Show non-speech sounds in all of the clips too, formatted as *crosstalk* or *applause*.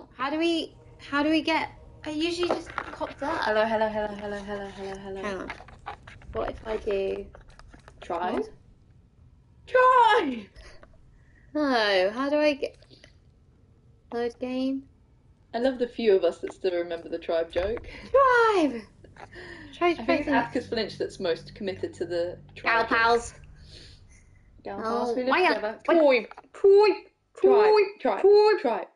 now. How do we? How do we get? I usually just pops up. Hello, hello, hello, hello, hello, hello, hello. Hang on. What if I do? Try. Try. No. How do I get? Load game. I love the few of us that still remember the tribe joke. Drive. Try I think it's. Atticus Flinch that's most committed to the tribe. joke. pals. Gal Oh, pals who live why- together. Tribe. Toy. Tribe. Tribe. Tribe.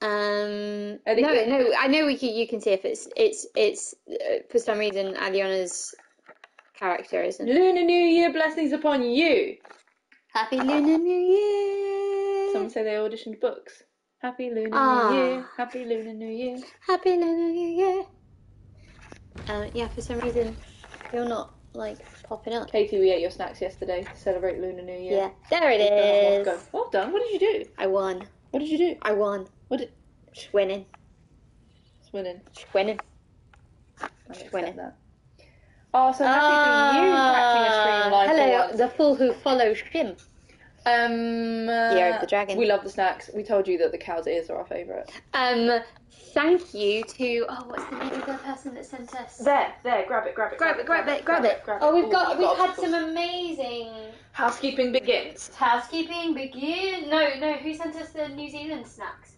Um. I no, no. I know we can. You can see if it's it's it's uh, for some reason Aliona's character isn't. Lunar New Year blessings upon you. Happy Lunar New Year. Someone say they auditioned books. Happy Lunar Ah. New Year. Happy Lunar New Year. Happy Lunar New Year. Um. Yeah. For some reason, you're not like popping up. Katie, we ate your snacks yesterday to celebrate Lunar New Year. Yeah. There it We've done a lot. is. Well done. What did you do? I won. What did you do? I won. What did? Winning. Winning. Winning. I Winning. that. Oh, so happy for you catching a stream live Ah, hello, the fool who follows him. Um, uh, Year of the Dragon. We love the snacks. We told you that the cow's ears are our favourite. Um, thank you to oh, what's the name of the person that sent us? There, there, grab it, grab it, Grab it, grab it, grab it. grab it. Oh, we've Ooh, got you've we've had some amazing Housekeeping begins. housekeeping. Begin. No, no. Who sent us the New Zealand snacks?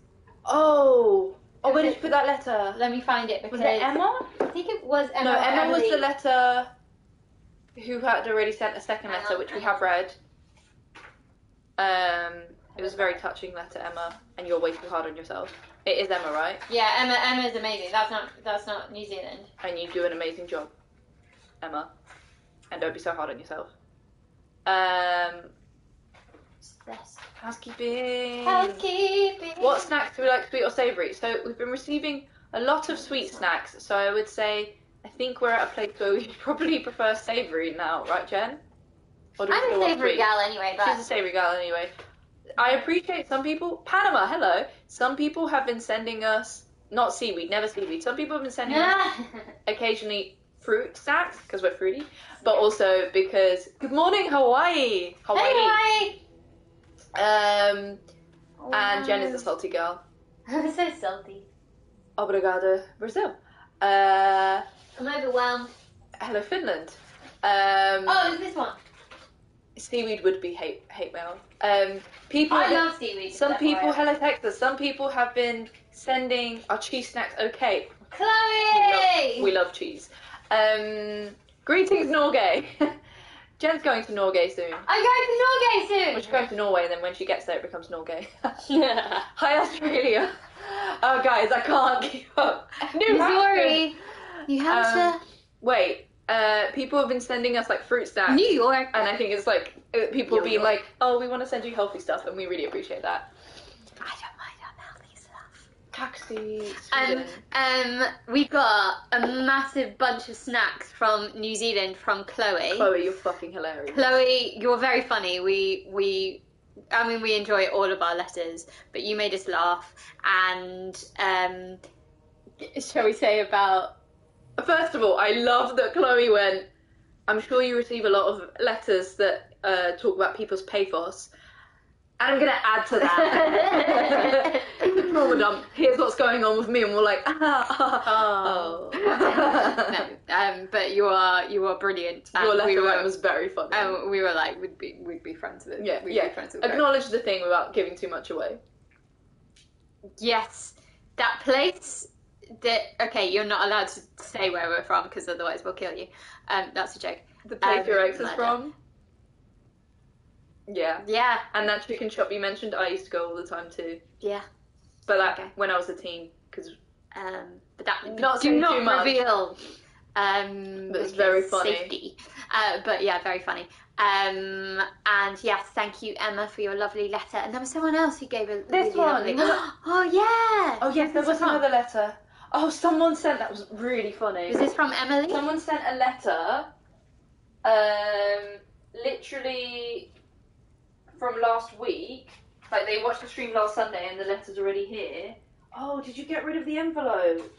Oh, oh, where did you put that letter? Let me find it because Was it Emma? I think it was Emma. no, Emma was the letter who had already sent a second letter, which we have read. Um, it was a very touching letter, Emma, and you're way too hard on yourself. It is Emma, right? Yeah, Emma. Emma is amazing. That's not that's not New Zealand. and you do an amazing job, Emma. And don't be so hard on yourself. Um, this? housekeeping. Housekeeping. What snacks do we like, sweet or savoury? So we've been receiving a lot of sweet snacks. So I would say I think we're at a place where we *laughs* probably prefer savoury now, right, Jen? Or do we I'm a savoury gal anyway, but She's a savoury gal anyway. I appreciate some people. Panama, hello. Some people have been sending us not seaweed, never seaweed. Some people have been sending us *laughs* occasionally fruit snacks because we're fruity, but also because good morning Hawaii, Hawaii. Hey, Um, and Jen is a salty girl. *laughs* I'm so salty. Obrigado, Brazil. Uh, I'm overwhelmed. hello Finland. Um, Oh, it's this one. seaweed would be hate hate mail. Um, people. I love seaweed. some people, hello Texas. Some people have been sending our cheese snacks. Okay, Chloe. We love cheese. Um, greetings, Norgay. *laughs* Jen's going to Norway soon. I'm going to Norway soon. Well, she's going to Norway, and then when she gets there, it becomes Norgay. *laughs* Hi, Australia. Oh, guys, I can't keep up. New. Missouri. New Hampshire. Wait, uh, people have been sending us like fruit snacks. New York. and I think it's like people New being York. like, "Oh, we want to send you healthy stuff," and we really appreciate that. I don't mind unhealthy stuff. Taxi. Um, um, we got a massive bunch of snacks from New Zealand from Chloe. Chloe, you're fucking hilarious. Chloe, you're very funny. We we I mean we enjoy all of our letters, but you made us laugh and um shall we say about First of all, I love that Chloe went. I'm sure you receive a lot of letters that uh, talk about people's pathos. And I'm going to add to that. *laughs* Trauma dump. Here's what's going on with me, and we're like, ah, *laughs* oh. no, um, but you are you are brilliant. and Your letter we were, was very funny. and we were like we'd be we'd be friends with it. yeah, we'd yeah. be friends with. Acknowledge the thing without giving too much away. Yes, that place. That okay, you're not allowed to say where we're from because otherwise we'll kill you. Um, that's a joke. The place Um, your ex is from. Yeah, Yeah, and that chicken shop you mentioned, I used to go all the time too. yeah. But that Okay. when I was a teen, because Um, but that Not do saying not too much. reveal. Um, But it's very funny. Safety. Uh, but yeah, very funny. Um, and yes, thank you, Emma, for your lovely letter. And there was someone else who gave a This really one. lovely. *gasps* oh yeah. Oh yes, there was from? another letter. Oh, someone sent that was really funny. Was this from Emily? Someone sent a letter, um, literally from last week. Like they watched the stream last Sunday, and the letter's already here. Oh, did you get rid of the envelope?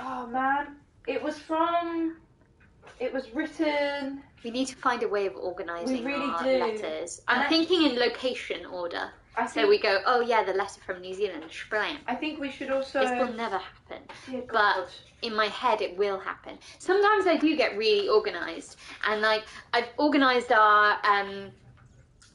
Oh man, it was from. It was written. We need to find a way of organising We really our do. letters. I'm I- thinking in location order. I So we go, oh yeah, the letter from New Zealand, blam. I think we should also. This will never happen. Dear but- God. in my head it will happen. Sometimes I do get really organized, and like I've organized our um,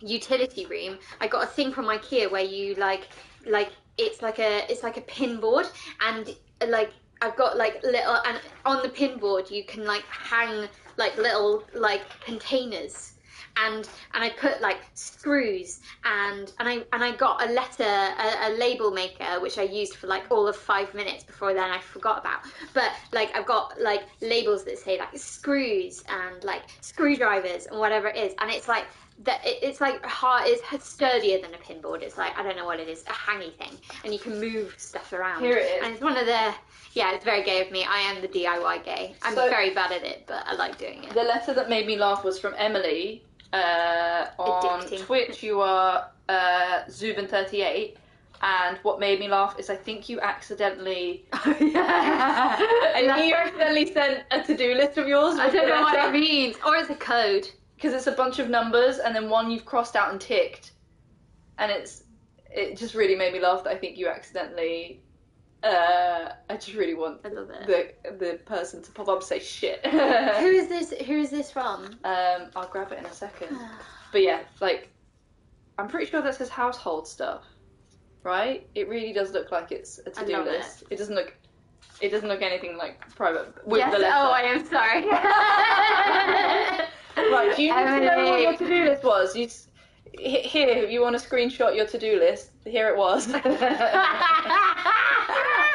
utility room. I got a thing from IKEA where you like like it's like a it's like a pin board, and like I've got like little and on the pin board you can like hang like little like containers. And and I put like screws and and I and I got a letter a, a label maker which I used for like all of five minutes before then I forgot about but like I've got like labels that say like screws and like screwdrivers and whatever it is, and it's like that. It's like hard. It's sturdier than a pinboard. It's like I don't know what it is, a hangy thing, and you can move stuff around. Here it is. And it's one of the. Yeah, it's very gay of me. I am the DIY gay. I'm So- very bad at it, but I like doing it. The letter that made me laugh was from Emily. Uh, on Addicting. Twitch, you are uh, Zubin38. And what made me laugh is I think you accidentally. *laughs* *laughs* yeah. I you accidentally sent a to do list of yours. I don't know what it means, or it's a code. Because it's a bunch of numbers and then one you've crossed out and ticked. And it's. It just really made me laugh that I think you accidentally. Uh, I just really want it. the the person to pop up and say shit. *laughs* Who is this? Who is this from? Um, I'll grab it in a second. *sighs* But yeah, like, I'm pretty sure that says household stuff, right? It really does look like it's a to-do love it. list. It. doesn't look. It doesn't look anything like private with yes. the letter. Oh, I am sorry. *laughs* Right, do you need to know what your to-do list was? You here, you want to screenshot your to-do list? Here it was. *laughs*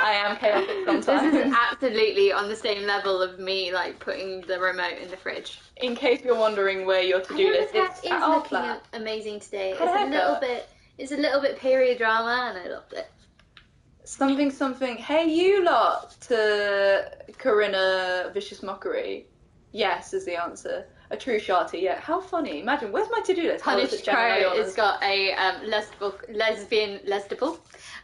I am chaotic This sometimes. This is absolutely on the same level of me like putting the remote in the fridge. In case you're wondering where your to-do list is, is at looking flat. amazing today. It's a a little haircut. bit. It's a little bit period drama, and I loved it. Something, something. Hey, you lot to Corinna Vicious Mockery. Yes, is the answer. A true sharty, yeah. How funny. Imagine, where's my to-do list? Punished Crow has got a um, lesbian lesbible,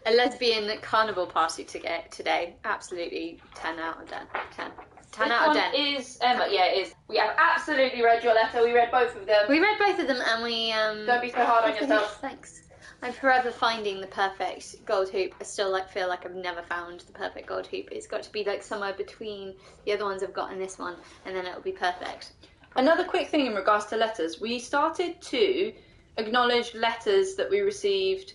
a lesbian carnival party to get today. Absolutely ten out of ten. Ten. Ten This out of one ten. is Emma. Yeah, it is. We have absolutely read your letter. We read both of them. We read both of them, and we um. Don't be so hard on yourself. Thanks. I'm forever finding the perfect gold hoop. I still like feel like I've never found the perfect gold hoop. It's got to be like somewhere between the other ones I've got and this one, and then it'll be perfect. Another quick thing in regards to letters. We started to acknowledge letters that we received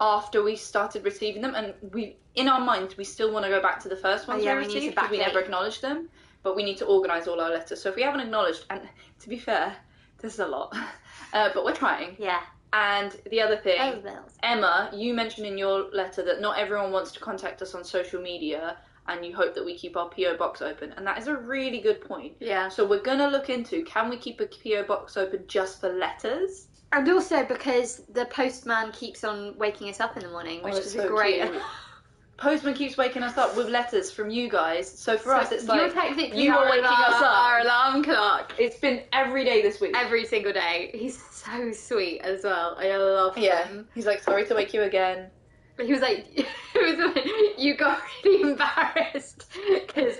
after we started receiving them, and we, in our minds, we still want to go back to the first ones Oh, yeah, we we need to received because we never acknowledged them. But we need to organise all our letters. So if we haven't acknowledged, and to be fair, this is a lot, *laughs* uh, but we're trying. Yeah. And the other thing, Oh. Emma, you mentioned in your letter that not everyone wants to contact us on social media, and you hope that we keep our PO box open, and that is a really good point. Yeah. So we're gonna look into can we keep a PO box open just for letters? And also because the postman keeps on waking us up in the morning, oh, which Oh, is so great. *laughs* Postman keeps waking us up with letters from you guys. So for us, it's You're like you are waking alarm, us up. Our alarm clock. it's been every day this week. Every single day. He's so sweet as well. I love yeah, him. he's like sorry to wake you again. He was like, *laughs* was when you got really embarrassed *laughs* because,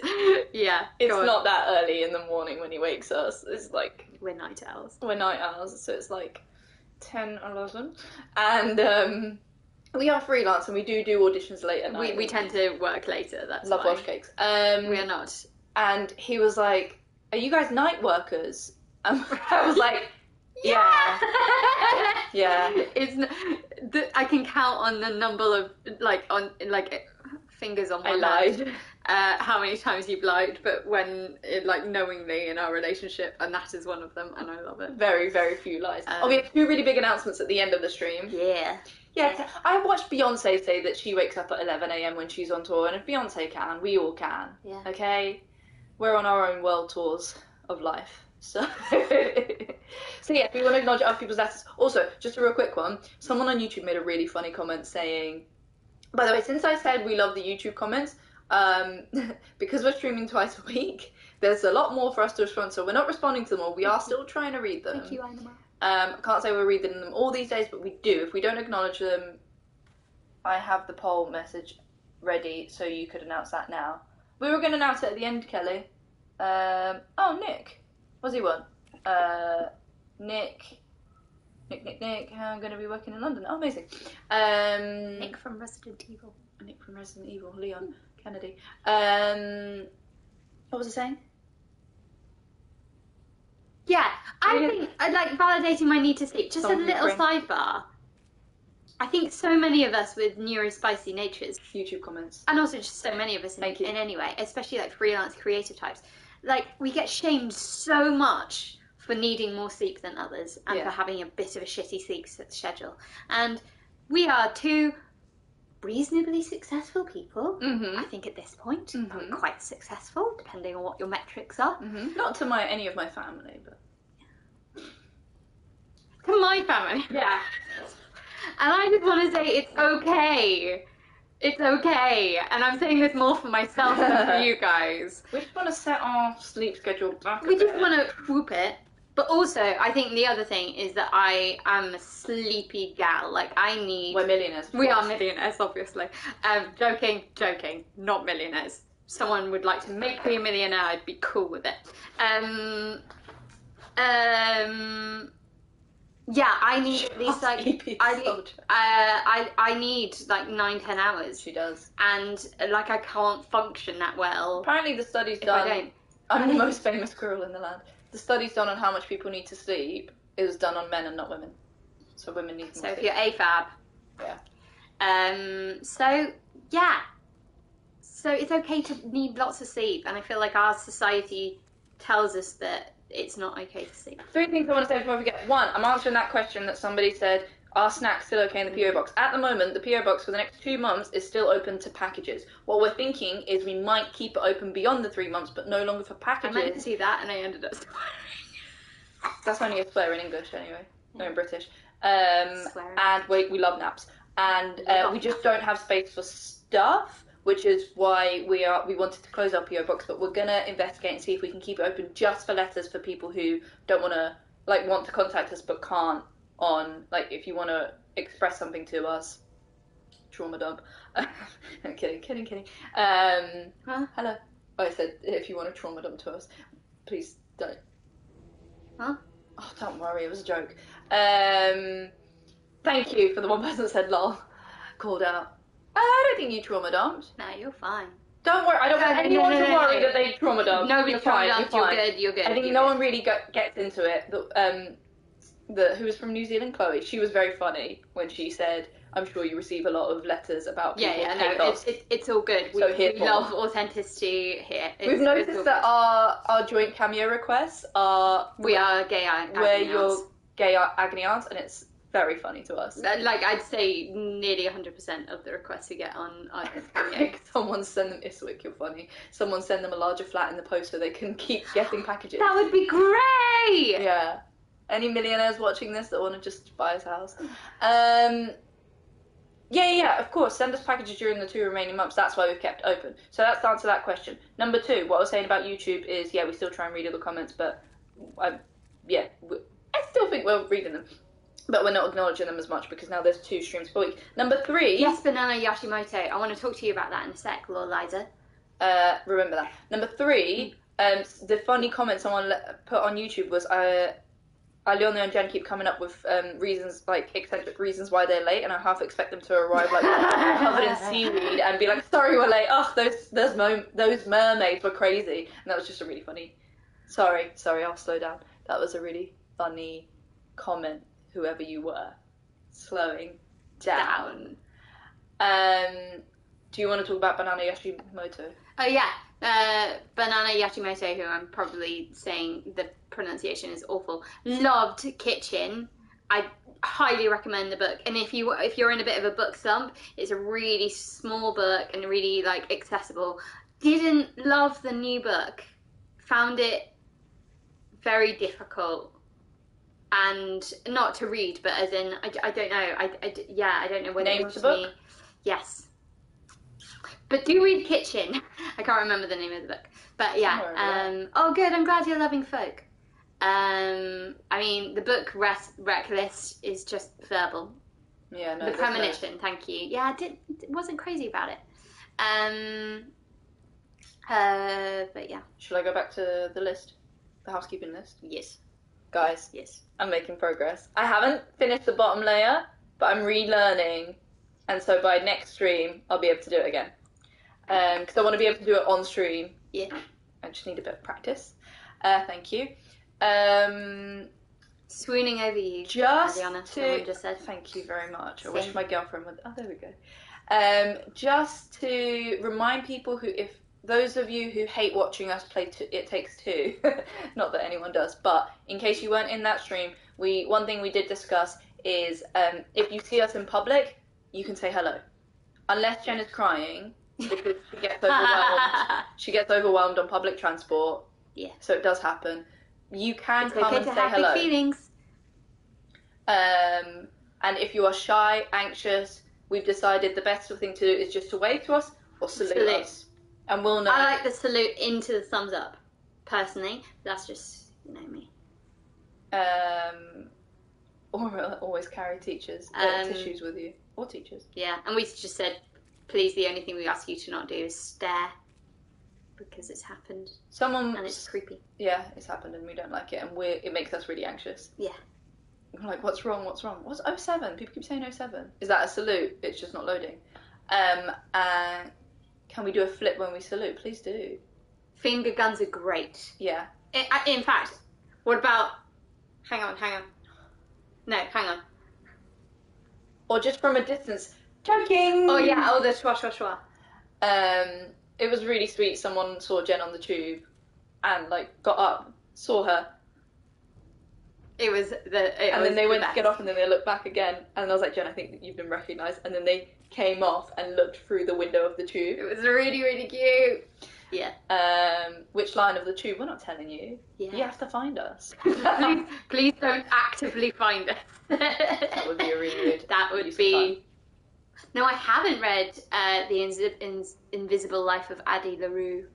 yeah, It's on. not that early in the morning when he wakes us. It's like We're night owls. we're night owls, so it's like 10, 11. and um, we are freelance and we do do auditions late at night. We, we tend to work later. That's love why. wash cakes. Um, We are not. and he was like, "Are you guys night workers?" And *laughs* I was like, "Yeah, *laughs* yeah." It's the, I can count on the number of like on like fingers on I one hand lied. uh, how many times you've lied, but when it, like knowingly in our relationship, and that is one of them, and I love it. Very, very few lies. Um, oh, we have two really big announcements at the end of the stream. Yeah. Yeah, I watched Beyonce say that she wakes up at 11 a.m. when she's on tour, and if Beyonce can, we all can. Yeah. Okay, we're on our own world tours of life. So, *laughs* so yeah, we want to acknowledge other people's letters. Also, just a real quick one. Someone on YouTube made a really funny comment saying, by the way, since I said we love the YouTube comments, um, *laughs* because we're streaming twice a week, there's a lot more for us to respond. So we're not responding to them all. We are still trying to read them. Thank you, Anima. Um, I can't say we're reading them all these days, but we do. If we don't acknowledge them, I have the poll message ready, so you could announce that now. We were going to announce it at the end, Kelly. Um, oh, Nick. What's he won? Uh, Nick Nick, Nick, Nick. how I'm going to be working in London. Oh, amazing. Um, Nick from Resident Evil. Nick from Resident Evil, Leon Kennedy. Um, what was I saying? Yeah, I Yeah. think I like validating my need to sleep. Just a little sidebar. I think so many of us with neurospicy natures, YouTube comments. and also just so many of us in, in any way, especially like freelance creative types, like we get shamed so much for needing more sleep than others and Yeah. for having a bit of a shitty sleep schedule. And we are two reasonably successful people. Mm-hmm. I think at this point, Mhm. quite successful, depending on what your metrics are. Mm-hmm. Not to my any of my family, but To my family. *laughs* yeah. And I just want to say it's okay. It's okay. And I'm saying this more for myself than for *laughs* you guys. We just want to set our sleep schedule back. We just want to whoop it. But also, I think the other thing is that I am a sleepy gal. Like, I need. We're millionaires. We are millionaires, obviously. Um, joking, joking. Not millionaires. Someone would like to make me a millionaire, I'd be cool with it. Um, um, yeah, I need these *laughs* like I need, uh. I I need like nine ten hours, She does. and like I can't function that well Apparently, the study's if I done. don't. I'm the most famous girl in the land. The study's done on how much people need to sleep. It was done on men and not women. So women need more So if sleep. you're AFAB, Yeah. Um. So yeah. So it's okay to need lots of sleep, and I feel like our society tells us that it's not okay to sleep. Three things I want to say before we get One, I'm answering that question that somebody said, are snacks still okay in the PO box? At the moment, the PO box for the next two months is still open to packages. What we're thinking is we might keep it open beyond the three months, but no longer for packages. I meant to see that, and I ended up swearing. That's only a swear in English anyway, no in British. Um, and we, we love naps. And uh, we just don't have space for stuff, which is why we are we wanted to close our PO box. But we're gonna investigate and see if we can keep it open just for letters for people who don't want to like want to contact us but can't. On like if you want to express something to us, trauma dump. *laughs* I'm kidding, kidding, kidding. Um, Huh? Hello. I said if you want to trauma dump to us, please don't. Huh? Oh, don't worry, it was a joke. Um, thank you for the one person that said lol, called out. I don't think you trauma dumped. No, you're fine. Don't worry, I don't No, want anyone no, to worry that they trauma dumped. Nobody you're fine, you're dumped. You're fine. good. You're good. I think no good. one really got, gets into it. The, um, the who was from New Zealand, Chloe. She was very funny when she said, "I'm sure you receive a lot of letters about people." Yeah, yeah, no, it's, it's, it's all good. We, So we love authenticity here. It's, We've noticed that our our joint cameo requests are we are gay. ag- where agony you're aunts. gay agony aunts, and it's very funny to us. Like I'd say, nearly 100% of the requests we get on on *laughs* Cameo. Someone send them Iswick, you're funny. Someone send them a larger flat in the post so they can keep getting packages. That would be great. Yeah. Any millionaires watching this that want to just buy us a house? Um, yeah, yeah, of course. Send us packages during the two remaining months. That's why we've kept open. So that's the answer to that question. Number two, what I was saying about YouTube is, yeah, we still try and read all the comments, but I, yeah, we, I still think we're reading them. But we're not acknowledging them as much because now there's two streams per week. Number three, Yes, Banana Yashimoto. I want to talk to you about that in a sec, Lord Liza. Uh, remember that. Number three, um, the funny comment someone put on YouTube was, uh, Aliona and Jen keep coming up with um, reasons, like eccentric reasons why they're late, and I half expect them to arrive like *laughs* covered in seaweed and be like, "Sorry, we're late. Oh, those those mo- those mermaids were crazy." And that was just a really funny. Sorry, sorry, I'll slow down. That was a really funny comment, whoever you were. Slowing down. Um, do you want to talk about Banana Yoshimoto? Oh yeah, uh, Banana Yashimoto, who I'm probably saying the pronunciation is awful. Loved Kitchen. I highly recommend the book. And if you if you're in a bit of a book slump, it's a really small book and really like accessible. Didn't love the new book. Found it very difficult. And not to read, but as in, I, I don't know. I, I- yeah, I don't know whether Name it of the book? me. Yes. But do read Kitchen. *laughs* I can't remember the name of the book. But yeah. Somewhere Um, oh, good. I'm glad you're loving folk. Um, I mean, the book Rest, Reckless is just verbal. Yeah, no. the premonition, thank you. Yeah, I did, wasn't crazy about it. Um, uh, but yeah, Shall I go back to the list, the housekeeping list? yes. guys. Yes. I'm making progress. I haven't finished the bottom layer, but I'm relearning, and so by next stream I'll be able to do it again. Because I want to be able to do it on stream. Yeah. I just need a bit of practice. Uh, thank you. Um, Swooning over you, just to just said. thank you very much. I wish my girlfriend would. Oh, there we go. Um, just to remind people who, if those of you who hate watching us play t- It Takes Two, *laughs* not that anyone does, but in case you weren't in that stream, we one thing we did discuss is um, if you see us in public, you can say hello, unless Jen is crying because she gets overwhelmed. *laughs* she gets overwhelmed on public transport. Yeah. So it does happen. You can it's come okay and to say have hello. big feelings. Um, and if you are shy, anxious, we've decided the best thing to do is just to wave to us or salute, Salute. us. And we'll know. I like the salute into the thumbs up, personally. That's just you know me. Um, or *laughs* always carry teachers, uh, Um, tissues with you. Or teachers. Yeah, and we just said, please. The only thing we ask you to not do is stare, because it's happened Someone, and it's creepy. yeah, it's happened and we don't like it and we're, it makes us really anxious. Yeah. We're like, what's wrong, what's wrong? What's 07? People keep saying 07. Is that a salute? It's just not loading. Um, and can we do a flip when we salute? Please do. Finger guns are great. Yeah. In fact, what about? Hang on, hang on. No, hang on. Or just from a distance. Joking! Oh yeah, oh the schwa schwa schwa. Um, it was really sweet. Someone saw Jen on the tube and like got up, saw her, It was the. It and was then they the went best. to get off, and then they looked back again, and I was like, Jen, I think that you've been recognised. And then they came off and looked through the window of the tube. It was really really cute. Yeah. Um, which line of the tube? We're not telling you. Yeah. You have to find us. *laughs* please, please don't actively find us. that would be a really *laughs* good. That would be. No, I haven't read uh, the Ins- Invisible Life of Addie LaRue.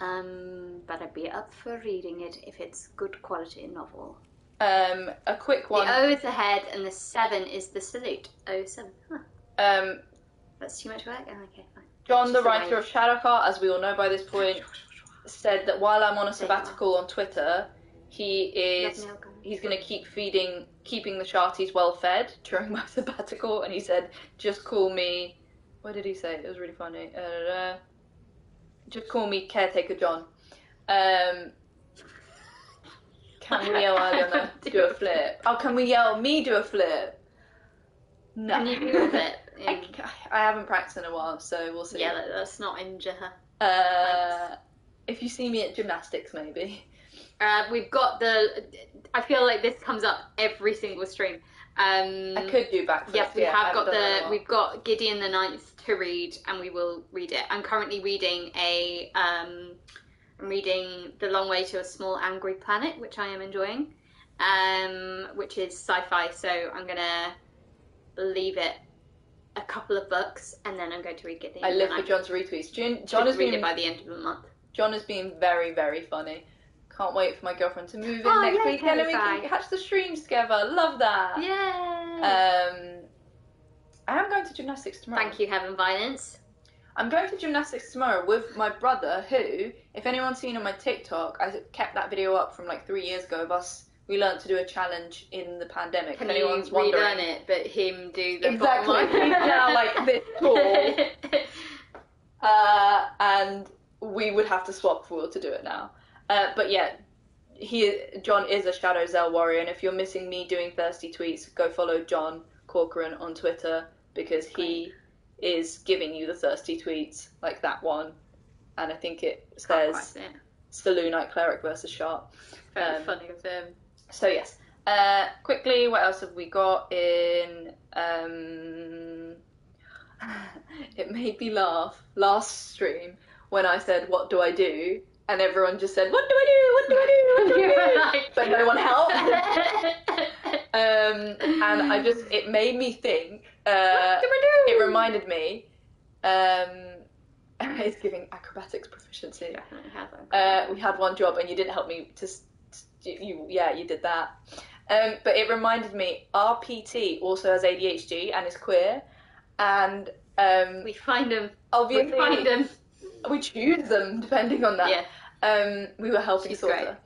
Um, but I'd be up for reading it if it's good quality novel. Um, a quick one. The O is the head and the seven is the salute. O seven. Huh, Um, that's too much work. Oh, okay, fine. John, the writer of Shadowheart, as we all know by this point, said that while I'm on a sabbatical on Twitter, he is he's going to keep feeding, keeping the Sharties well fed during *laughs* my sabbatical, and he said, just call me. What did he say? It was really funny. Uh, just call me caretaker John. Um, can we yell Ariana do a *laughs* flip? Oh, can we yell me do a flip? No. Can you do a flip? *laughs* I, I haven't practiced in a while, so we'll see. Yeah, let- let's not injure her. Uh, if you see me at gymnastics, maybe. Uh, we've got the. I feel like this comes up every single stream. Um, I could do backflips. Yes, we yeah, have got haven't done that in a the we've got Gideon the Ninth to read, and we will read it. I'm currently reading a um, I'm reading The Long Way to a Small Angry Planet, which I am enjoying, um, which is sci-fi. So I'm gonna leave it a couple of books, and then I'm going to read Gideon. I live for John's retweets. John, John has read been it by the end of the month. John has been very very funny. Can't wait for my girlfriend to move in Oh, next yeah, weekend and we can catch the streams together. Love that. Yay! Um, I am going to gymnastics tomorrow. Thank you, Heaven Violence. I'm going to gymnastics tomorrow with my brother, who, if anyone's seen on my TikTok, I kept that video up from like three years ago of us. We learned to do a challenge in the pandemic. Can if you anyone's wondering, relearn it, but him do the Exactly. bottom He's now, like, this *laughs* tall. uh, and we would have to swap for to do it now. Uh, but yeah, he John is a Shadow Zell warrior, and if you're missing me doing thirsty tweets, go follow John Corcoran on Twitter because he is giving you the thirsty tweets like that one, and I think it says quite see it. Selûnite Cleric versus Sharp. Very Um, funny of him. So yes. Uh, quickly, what else have we got in? Um, *sighs* it made me laugh last stream when I said, "What do I do?" And everyone just said, "What do I do? What do I do? What do I do?" *laughs* but no one helped. *laughs* um, and I just, it made me think. Uh, it reminded me. Um, *laughs* it's giving acrobatics proficiency. Definitely has one. Uh, we had one job and you didn't help me to s- you yeah you did that um, but it reminded me RPT also has adhd and is queer and um, we find him. obviously We find him. We choose them depending on that Yeah. um, we were helping She's sort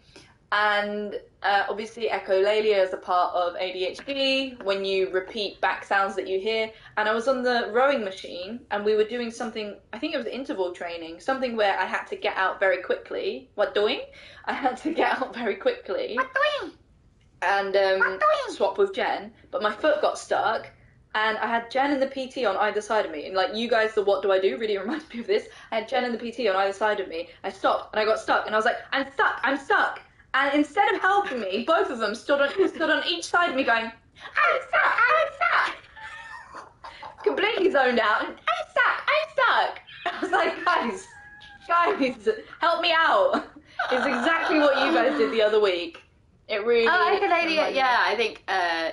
and uh, obviously echolalia is a part of ADHD when you repeat back sounds that you hear. And I was on the rowing machine and we were doing something, I think it was interval training, something where I had to get out very quickly. What doing? I had to get out very quickly What doing? and um, What doing? swap with Jen, but my foot got stuck. And I had Jen and the PT on either side of me. And like you guys, the what do I do really *laughs* reminds me of this. I had Jen and the PT on either side of me. I stopped and I got stuck. And I was like, I'm stuck, I'm stuck. And instead of helping me, both of them stood on stood on each side of me going, I'm stuck, I'm stuck. *laughs* Completely zoned out. I'm stuck, I'm stuck. *laughs* I was like, guys, guys, help me out. It's exactly what you guys did the other week. It really. Oh, me. Yeah, I think. Uh,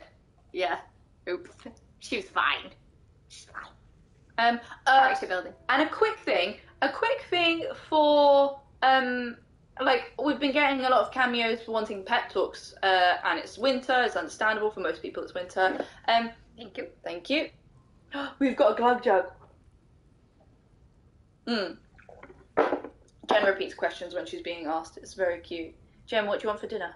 yeah. Oops. She was fine. She's fine. Um, uh, Character building. and a quick thing, a quick thing for um, like we've been getting a lot of cameos for wanting pet talks, uh, and it's winter. It's understandable for most people. It's winter. Um, Thank you. thank you. *gasps* We've got a glug jug. Mm. Jen repeats questions when she's being asked. It's very cute. Jen, what do you want for dinner?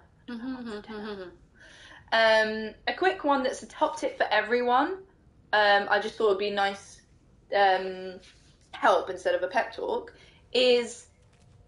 Um, a quick one that's a top tip for everyone. Um, I just thought it'd be nice um, help instead of a pep talk. Is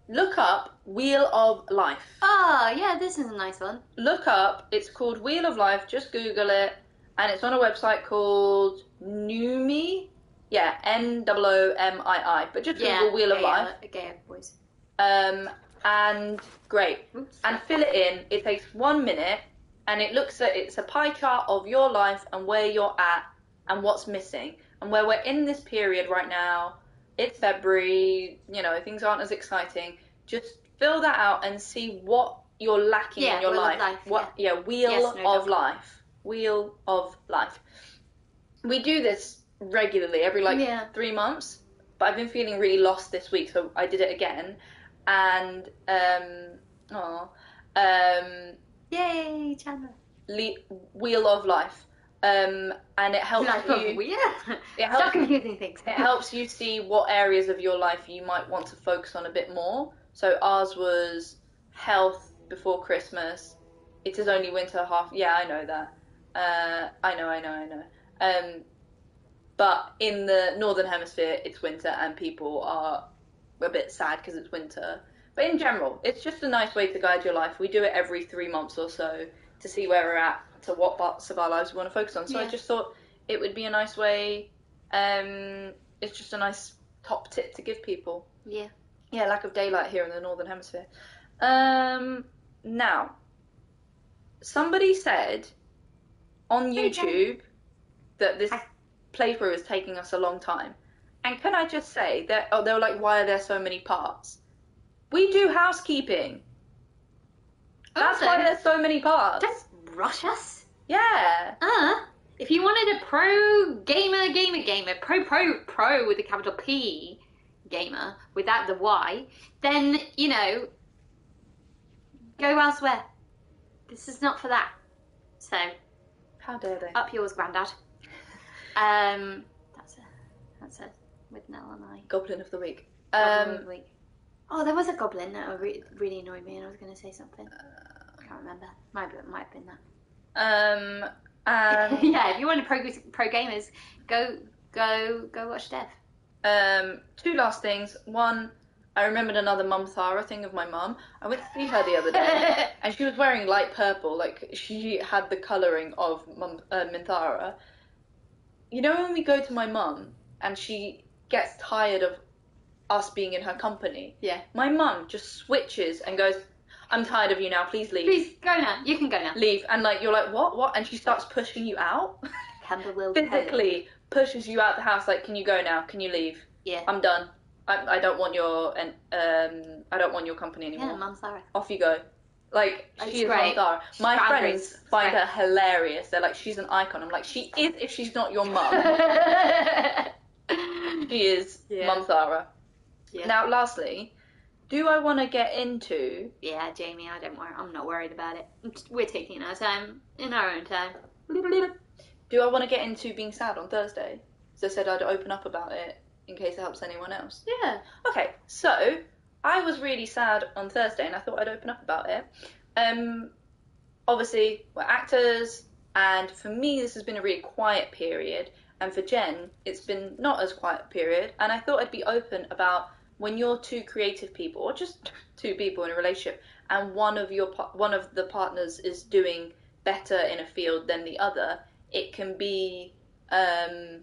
look up Wheel of Life. Oh, yeah, this is a nice one. Look up. It's called Wheel of Life. Just Google it, and it's on a website called Noomii. Yeah, N O O M I I. But just Google Yeah. Wheel of Life. Gay boys. Um, and great. Oops. and fill it in. It takes one minute, and it looks at it's a pie chart of your life and where you're at and what's missing. And where we're in this period right now, it's February. You know things aren't as exciting. Just fill that out and see what you're lacking Yeah, in your wheel of life. life, What? Yeah, wheel Yes, no of life. Wheel of life. We do this regularly every like Yeah. three months. But I've been feeling really lost this week, so I did it again. And um, oh, um, Yay, Chandler. le- Wheel of Life, um, and it helps Like, you. yeah. *laughs* It Stop helps. confusing things. It helps you see what areas of your life you might want to focus on a bit more. So ours was health before Christmas. It is only winter half. Yeah, I know that. Uh, I know, I know, I know. Um, but in the northern hemisphere, it's winter and people are a bit sad because it's winter. But in general, it's just a nice way to guide your life. We do it every three months or so to see where we're at, to what parts of our lives we want to focus on. So I just thought it would be a nice way. Um, it's just a nice top tip to give people. Yeah. Yeah, lack of daylight here in the northern hemisphere. Um, now, somebody said on YouTube that this playthrough is taking us a long time. And can I just say that oh, they were like, why are there so many parts? We do housekeeping. That's why there's so many parts. don't rush us. Yeah. Uh, if you wanted a pro gamer, gamer, gamer, pro, pro, pro with a capital P gamer without the Y, then, you know, go elsewhere. This is not for that. So, How dare they? up yours, Grandad. Um, that's a, that's a, with Nell and I. Goblin of the week. Goblin of Um, the week. Oh, there was a goblin that re- really annoyed me, and I was going to say something. I can't remember. Might be, might have been that. um, and *laughs* yeah, if you want to pro pro gamers, go go go watch Dev. Um, two last things. One, I remembered another Mum Thara thing of my mum. I went to see her the other day, *laughs* and she was wearing light purple, like she had the colouring of Mum uh, Minthara. You know when we go to my mum and she gets tired of us being in her company, Yeah. my mum just switches and goes, "I'm tired of you now. Please leave." Please go now. You can go now. Leave and like you're like what what and she starts pushing you out *laughs* Campbell will physically pushes you out the house like can you go now can you leave Yeah. I'm done. I, I don't want your and um I don't want your company anymore. Yeah, Mum Sarah. Off you go. Like That's she is great. My friends find her hilarious. They're like she's an icon. I'm like she is if she's not your mum. *laughs* she is Yeah. Mum Zara. Yeah. Now, lastly, do I want to get into? yeah, Jamie, I don't worry. I'm not worried about it. We're taking our time in our own time. Do I want to get into being sad on Thursday? So I said I'd open up about it in case it helps anyone else. Yeah. Okay, so I was really sad on Thursday and I thought I'd open up about it. um, obviously we're actors, and for me this has been a really quiet period, and for Jen it's been not as quiet a period. And I thought I'd be open about when you're two creative people, or just *laughs* two people in a relationship, and one of your one of the partners is doing better in a field than the other, it can be um,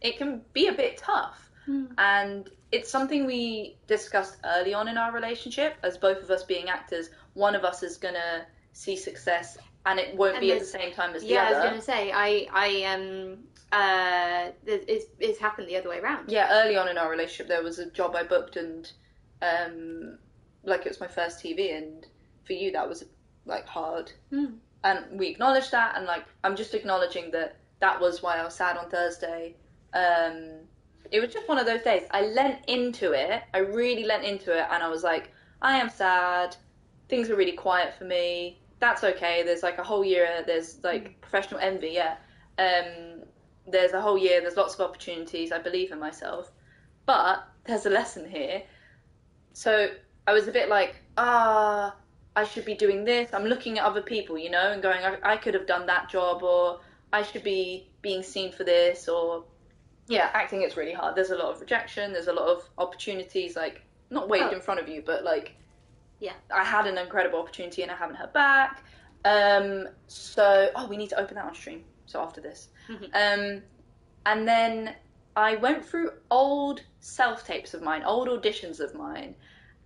it can be a bit tough. Hmm. And it's something we discussed early on in our relationship, as both of us being actors, one of us is gonna see success and it won't And be at the same time as the Yeah, I other. was gonna say I I um uh it's it's happened the other way around. Yeah, early on in our relationship there was a job I booked and um like it was my first TV and for you that was like hard. Hmm. And we acknowledged that and like I'm just acknowledging that that was why I was sad on Thursday. Um it was just one of those days. I lent into it. I really lent into it and I was like, I am sad. Things were really quiet for me. That's okay. There's like a whole year. There's like professional envy. Yeah. Um, there's a whole year. There's lots of opportunities. I believe in myself. But there's a lesson here. So I was a bit like, ah, I should be doing this. I'm looking at other people, you know, and going, I, I could have done that job, or I should be being seen for this, or yeah, acting it's really hard. There's a lot of rejection. There's a lot of opportunities, like not waved Oh. in front of you, but like Yeah. I had an incredible opportunity and I haven't heard back. Um, so oh, we need to open that on stream. So after this. *laughs* um, and then I went through old self tapes of mine, old auditions of mine,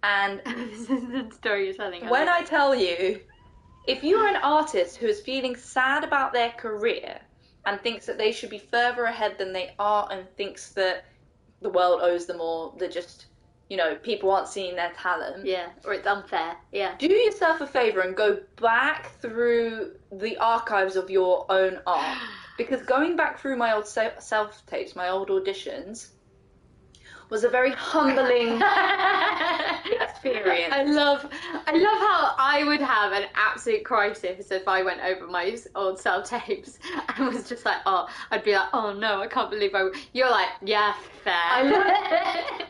and *laughs* this is the story you're telling. when I tell you, if you are an artist who is feeling sad about their career and thinks that they should be further ahead than they are and thinks that the world owes them all, that just, you know, people aren't seeing their talent, yeah, or it's unfair. Yeah. do yourself a favor and go back through the archives of your own art. *gasps* *gasps* *gasps* Because going back through my old self tapes, my old auditions, was a very humbling *laughs* experience. I love, I love how I would have an absolute crisis if I went over my old self tapes *laughs* and was just like, oh, I'd be like, oh no, I can't believe I. You're like, yeah, fair. I look-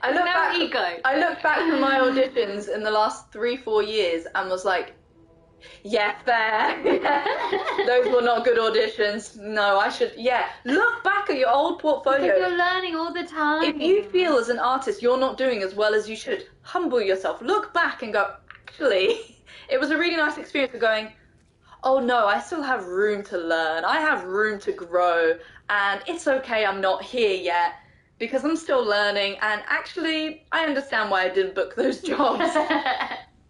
I *laughs* look no back- ego. I looked back through my auditions in the last three, four years and was like, yeah, fair. *laughs* Those were not good auditions. No, I should, yeah. Look back at your old Because portfolio. you're learning all the time. If you feel as an artist you're not doing as well as you should, humble yourself. Look back and go, actually, *laughs* it was a really nice experience of going, oh no, I still have room to learn. I have room to grow. And it's okay, I'm not here yet because I'm still learning. And actually, I understand why I didn't book those *laughs* jobs.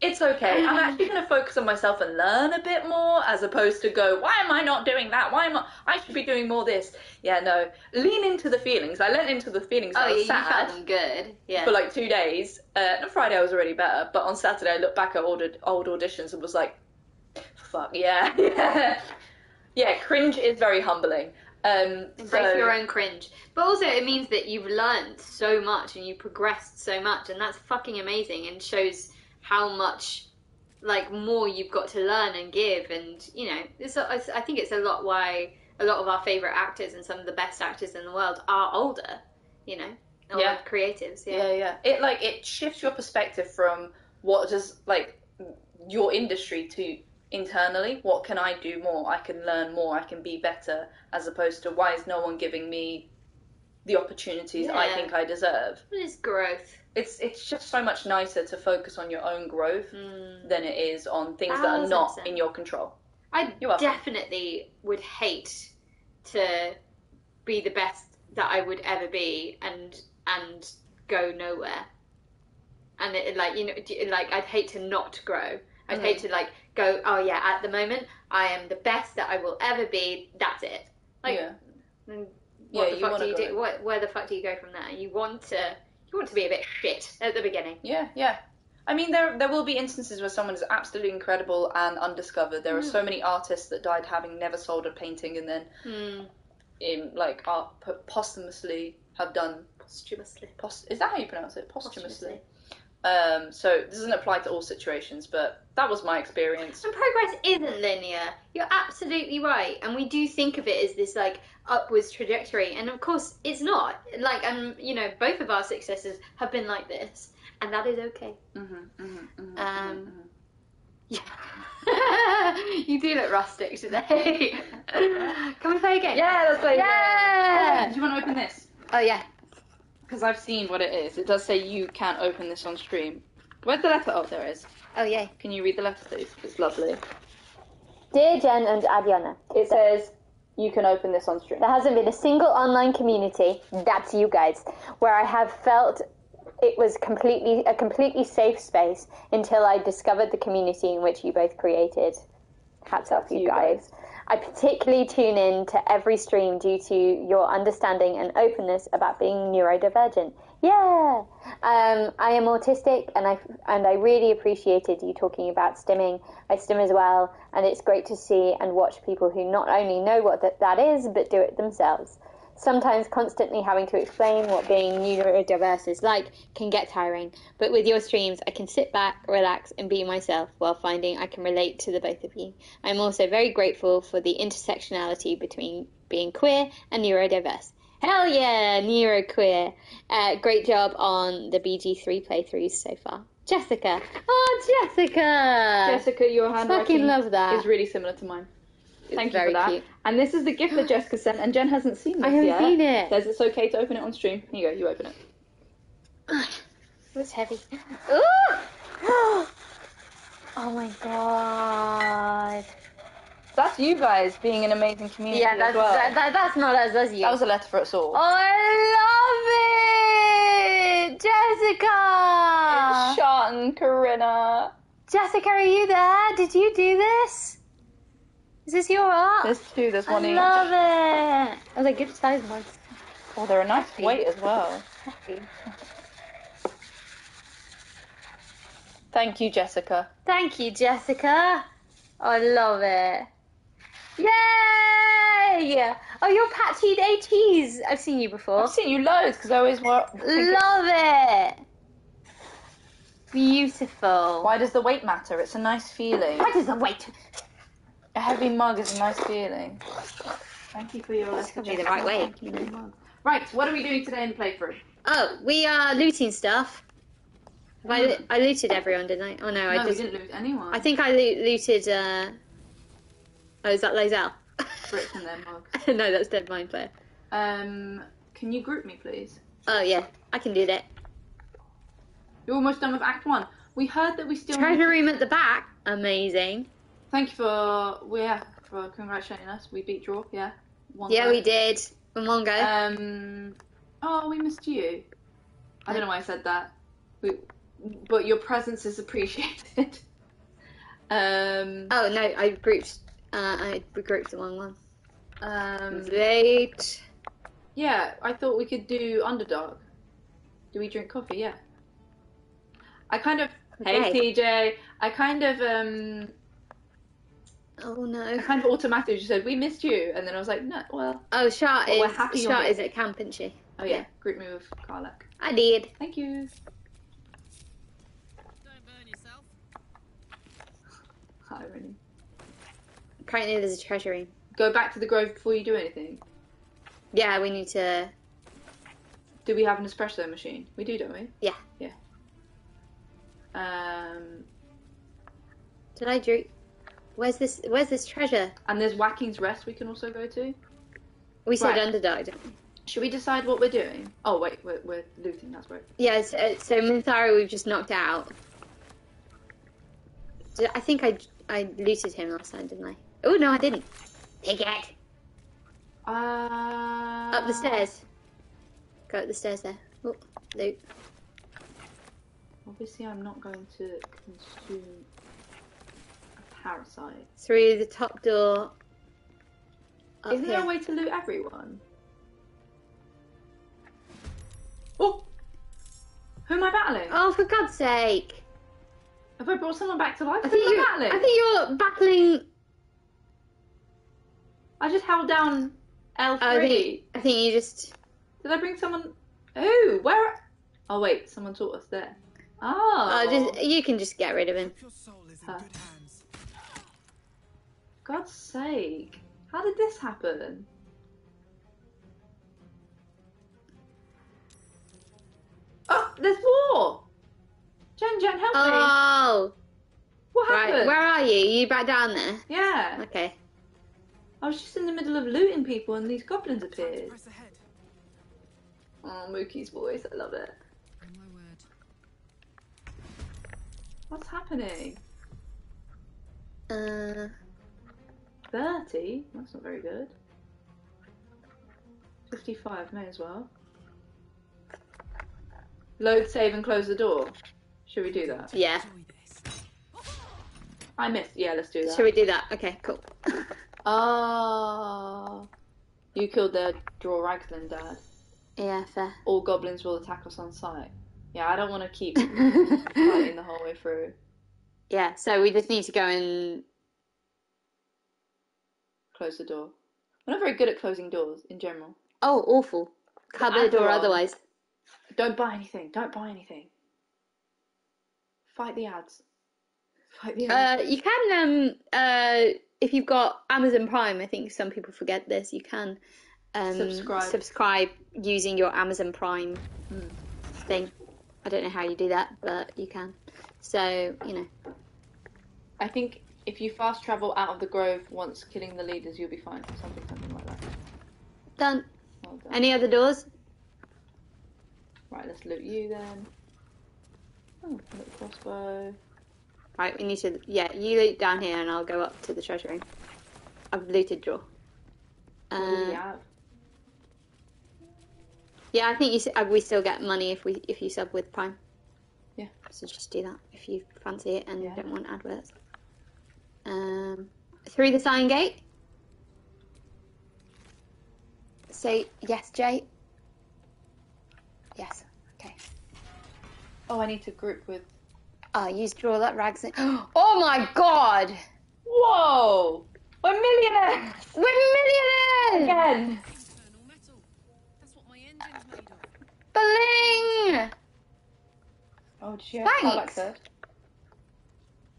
It's okay. I'm actually going to focus on myself and learn a bit more as opposed to go, why am I not doing that? Why am I? I should be doing more this. Yeah, no. Lean into the feelings. I leant into the feelings. oh, I yeah, was you sad felt them good. Yeah. for like two days. Uh, on Friday I was already better, but on Saturday I looked back at old, old auditions and was like, fuck yeah, *laughs* yeah, yeah. Cringe is very humbling. Um, Embrace so- your own cringe. But also, it means that you've learned so much and you've progressed so much, and that's fucking amazing and shows how much like more you've got to learn and give. And you know, it's, a- I think it's a lot why a lot of our favorite actors and some of the best actors in the world are older. You know, or Yeah. creatives. Yeah. yeah, yeah. It like it shifts your perspective from what does like your industry to internally. What can I do more? I can learn more. I can be better, as opposed to why is no one giving me the opportunities I think I deserve? It's growth. It's it's just so much nicer to focus on your own growth Mm. than it is on things that are not in your control. I definitely would hate to be the best that I would ever be and and go nowhere. And it, like you know, like I'd hate to not grow. I'd Mhm. hate to like go. Oh yeah, at the moment I am the best that I will ever be. That's it. Like, yeah. then Yeah, what the you fuck do you do? What, where the fuck do you go from there? You want to you want to be a bit shit at the beginning. Yeah, yeah. I mean, there there will be instances where someone is absolutely incredible and undiscovered. There are Mm. so many artists that died having never sold a painting and then, Hmm. in like, art posthumously have done. Posthumously. Post- is that how you pronounce it? Posthumously. Um, so it doesn't apply to all situations, but that was my experience. And progress isn't linear. You're absolutely right. And we do think of it as this like upwards trajectory. And of course it's not. Like um, you know, both of our successes have been like this. And that is okay. Mm-hmm, mm-hmm, mm-hmm, Um, yeah, *laughs* you do look rustic today. *laughs* Can we play again? Yeah, let's play. Yeah. Do you want to open this? Oh yeah. Because I've seen what it is. It does say you can't open this on stream. Where's the letter? Oh, there it is. Oh yay. Can you read the letter, please? It's lovely. Dear Jen and Aliona, It says you can open this on stream. there hasn't been a single online community, that's you guys, where I have felt it was completely a completely safe space until I discovered the community in which you both created. Hats off, you, you guys. I particularly tune in to every stream due to your understanding and openness about being neurodivergent. Yeah, um, I am autistic, and I and I really appreciated you talking about stimming. I stim as well, and it's great to see and watch people who not only know what that, that is, but do it themselves. Sometimes constantly having to explain what being neurodiverse is like can get tiring, but with your streams, I can sit back, relax, and be myself while finding I can relate to the both of you. I'm also very grateful for the intersectionality between being queer and neurodiverse. Hell yeah, neuroqueer. Uh, great job on the BG3 playthroughs so far. Jessica. Oh, Jessica. Jessica, your handwriting Fucking love that. is really similar to mine. Thank you for that. cute. And this is the gift that *gasps* Jessica sent, and Jen hasn't seen this I haven't yet. seen it. Says it's okay to open it on stream. Here you go, you open it. *sighs* It's heavy. Ooh! *gasps* oh my god. That's you guys being an amazing community Yeah, as that's well. that, that, that's not us, that's you. That was a letter for us all. Oh, I love it, Jessica. Sean and Corinna. Jessica, are you there? Did you do this? Is this your art? There's two, there's I one each. love it. Oh, they're good size ones. Oh, they're a nice Happy. weight as well. Happy. Thank you, Jessica. Thank you, Jessica. I love it. Yay! Oh, you're Patchy ATs. I've seen you before. I've seen you loads because I always want. Love it. Beautiful. Why does the weight matter? It's a nice feeling. Why does the weight? A heavy mug is a nice feeling. Thank you for your That's letter. gotta be the right way, you know. Right, what are we doing today in the playthrough? Oh, we are looting stuff. Have I, I looted everyone, didn't I? Oh no, I just. we didn't lose anyone. I think I loo- looted. Uh... Oh, is that Lae'zel? Bricks in their mug. *laughs* no, that's Dead Mind Player. Um, can you group me, please? Oh yeah, I can do that. You're almost done with Act One. We heard that we still. Treasure room at the back, amazing. Thank you for yeah for congratulating us. We beat draw. Yeah. One Yeah, go. we did in one go. Um. Oh, we missed you. I don't know why I said that. We, but your presence is appreciated. *laughs* um. oh no, I grouped. Uh, I grouped the wrong one. Um. Late. Yeah, I thought we could do Underdark. Do we drink coffee? Yeah. I kind of. Hey Okay. TJ. I kind of um. Oh I no. kind of automatically just said we missed you, and then I was like, no, well, Oh, Shart Well, we're is happy you're Shart here. is at camp, isn't she? oh yeah, group me with Karlach. I did. Thank you. Don't burn yourself. Irony. Apparently, there's a treasure room. Go back to the grove before you do anything. Yeah, we need to. Do we have an espresso machine? We do, don't we? Yeah. Yeah. Um, Did I drew? Where's this? Where's this treasure? and there's Waukeen's Rest we can also go to. We said Right. Underdark. Should we decide what we're doing? Oh wait, we're, we're looting. That's right. Yeah. So, so Minthara, we've just knocked out. Did, I think I I looted him last time, didn't I? Oh no, I didn't. Take it. Uh, Up the stairs. Go up the stairs there. Oh, loot. Obviously, I'm not going to consume parasite. Through the top door. Up Isn't there a way to loot everyone? Oh! Who am I battling? Oh, for God's sake! Have I brought someone back to life? I think you're battling? I think you're battling. I just held down L3. Oh, I think. I think you just. Did I bring someone? Oh, where? Oh wait, someone taught us there. Oh, Oh, just you can just get rid of him. Your soul is in Huh. Good. God's sake! How did this happen? Oh, there's war! Jen, Jen, help me! Oh, What right. Right, where are you? you back down there? Yeah. Okay. I was just in the middle of looting people and these goblins appeared. Oh, Mookie's voice. I love it. My word. What's happening? Uh, 30? That's not very good. 55, may as well. Load, save, and close the door. Should we do that? yeah. I missed. Yeah, let's do that. Should we do that? Okay, cool. *laughs* Ah. You killed their draw Raglan dad. yeah, fair. All goblins will attack us on sight. Yeah, I don't want to keep *laughs* fighting the whole way through. yeah, so we just need to go and. Close the door. We're not very good at closing doors in general. Oh, awful. Cupboard or otherwise. Don't buy anything. Don't buy anything. Fight the ads. Fight the ads. Uh, you can um uh if you've got Amazon Prime, I think some people forget this. You can um Subscribe. subscribe using your Amazon Prime Hmm. thing. I don't know how you do that, but you can. So you know, I think if you fast travel out of the grove once killing the leaders, you'll be fine. Something, something like that. done. Well done. Any other doors? Right, let's loot you then. Oh, little crossbow. Right, we need to. Yeah, you loot down here, and I'll go up to the treasure room. I've looted drawer. What do we Uh, have? yeah, I think you. uh, We still get money if we if you sub with Prime. Yeah. So just do that if you fancy it and Yeah. don't want adverts. Um, through the sign gate. Say yes, Jay. Yes. Okay. Oh, I need to group with. Ah, use draw that rags in. *gasps* Oh my god! Whoa! We're millionaires We're millionaires! again. Infernal metal. That's what my engine's made of. Bling! Oh, did you have Thanks. that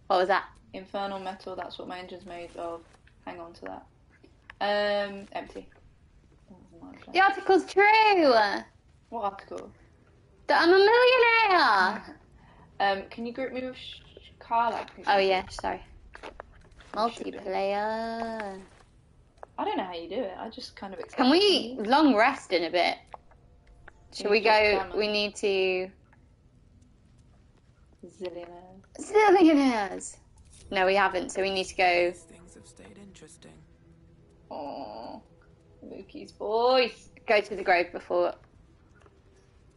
What was that? Infernal metal. That's what my engine's made of. Hang on to that. Um, empty. The article's true! What article? That I'm a millionaire! *laughs* Um, can you group me with Carla? Oh yeah, sorry. Multiplayer. I don't know how you do it. I just kind of Can we it. long rest in a bit? Should we go? We need to. Zillionaires. Zillionaires! No, we haven't, so we need to go. Things have stayed interesting. Oh, Mookie's voice. Go to the grove before.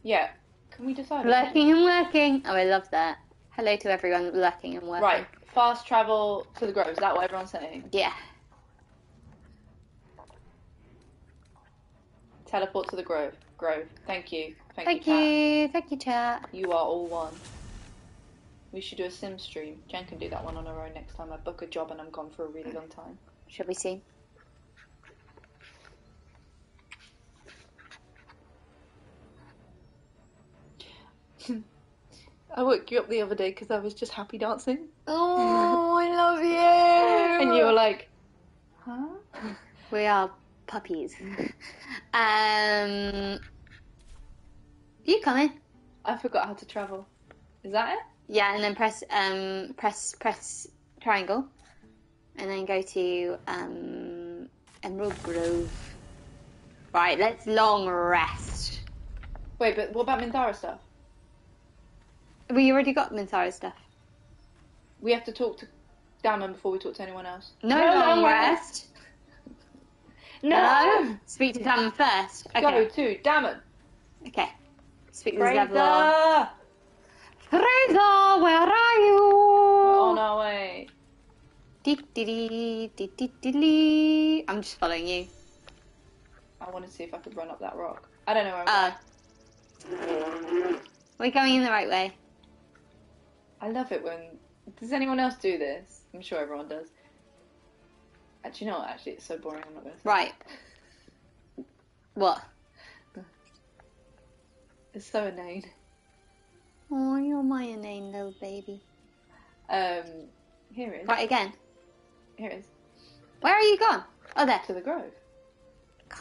Yeah. Can we decide? Lurking and working. Oh, I love that. Hello to everyone lurking and working. Right. Fast travel to the grove. Is that what everyone's saying? Yeah. Teleport to the grove. Grove. Thank you. Thank, Thank you. Kat. you. Thank you, chat. You are all one. We should do a sim stream. Jen can do that one on her own next time. I book a job and I'm gone for a really long time. Shall we see? *laughs* I woke you up the other day because I was just happy dancing, Oh, I love you. *laughs* and you were like, "Huh?" *laughs* We are puppies. um, you coming? I forgot how to travel. Is that it? Yeah, and then press um press press triangle, and then go to um Emerald Grove. Right, let's long rest. Wait, but what about Minthara stuff? We already got Minthara stuff. We have to talk to Dammon before we talk to anyone else. No, No long long rest. No. Speak to Dammon first. Okay. Go to Dammon. Okay. Speak to level. Fraser, where are you? We're on our way. Dee, dee, dee, dee, dee, dee, dee. I'm just following you. I want to see if I could run up that rock. I don't know where I'm Uh, we're going in the right way. I love it when. Does anyone else do this? I'm sure everyone does. Actually, no. Actually, it's so boring. I'm not going to. Right. What? It's so inane. Oh, you're my inane little baby. Um, here it is. Right again. Here it is. Where are you gone? Oh, there. To the grove. God.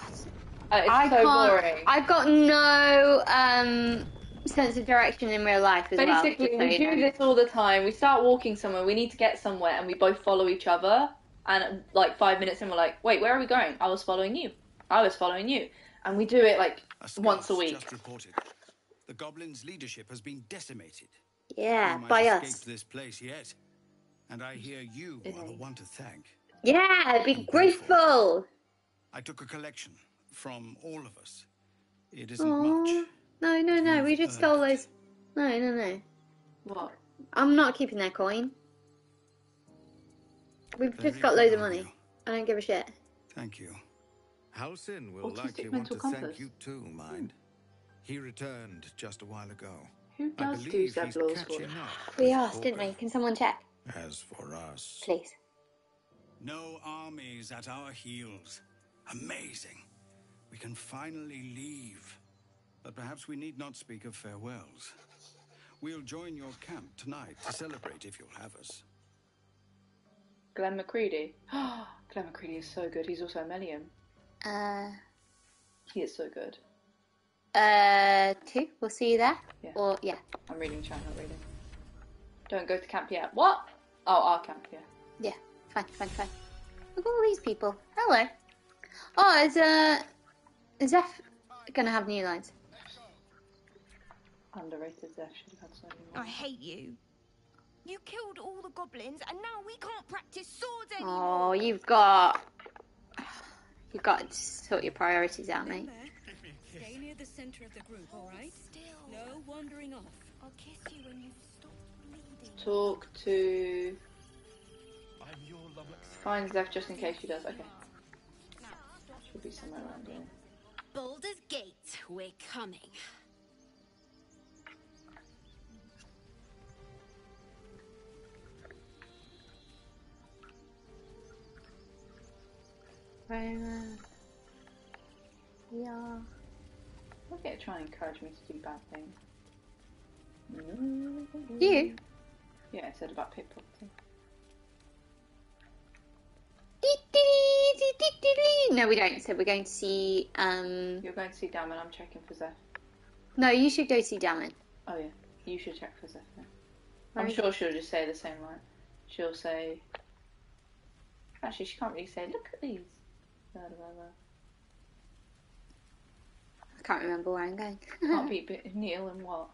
Uh, it's I so can't. boring. I've got no um sense of direction in real life as well. Basically, just so we you do know. this all the time. We start walking somewhere, we need to get somewhere, and we both follow each other. And like five minutes in, we're like, wait, where are we going? I was following you. I was following you. And we do it like once a week. Just reported. The goblins' leadership has been decimated. Yeah, we might by escape us. this place yet. And I hear you are the one to thank. Yeah, be grateful. I took a collection from all of us. It isn't Aw. much. No, no, no. We You've just stole those. No, no, no. What? I'm not keeping their coin. We've just got loads of money. you. I don't give a shit. Thank you. Halsin will Autistic likely want to compass. thank you too, mind. He returned just a while ago. Who I does do believe he's Zevlor's catching. We with asked, didn't we? Can someone check, As for us, please? No armies at our heels. Amazing. We can finally leave. But perhaps we need not speak of farewells. We'll join your camp tonight to celebrate if you'll have us. Glen McCready. *gasps* Glen McCready is so good. He's also a Melian. Uh, He is so good. Uh, two. We'll see you there. Yeah. Or yeah, I'm reading chat, not reading. Don't go to camp yet. What? Oh, our camp, yeah. yeah. Fine, fine, fine. Look at all these people. Hello. Oh, is uh, is Zeph gonna have new lines? Underrated Zeph should have had so many more. I hate you. You killed all the goblins, and now we can't practice swords anymore. Oh, you've got, you've got to sort your priorities out, mate. Stay near the center of the group, all right? Still, No wandering off. I'll kiss you when you stop bleeding. Talk to. Find Zeph just in case she does. Okay. Should be somewhere around here. Baldur's Gate, we're coming. Roma. Yeah. Look at it trying to encourage me to do bad things. You? Yeah, I said about pickpocketing. No, we don't. So we're going to see. Um, You're going to see Dammon, I'm checking for Zeph. no, you should go see Dammon. Oh yeah, you should check for Zeph now. I'm sure she'll just say the same line. She'll say. Actually, she can't really say, look at these. Blah, blah, blah. I can't remember where I'm going. Can't *laughs* beat Bit- Neil and what?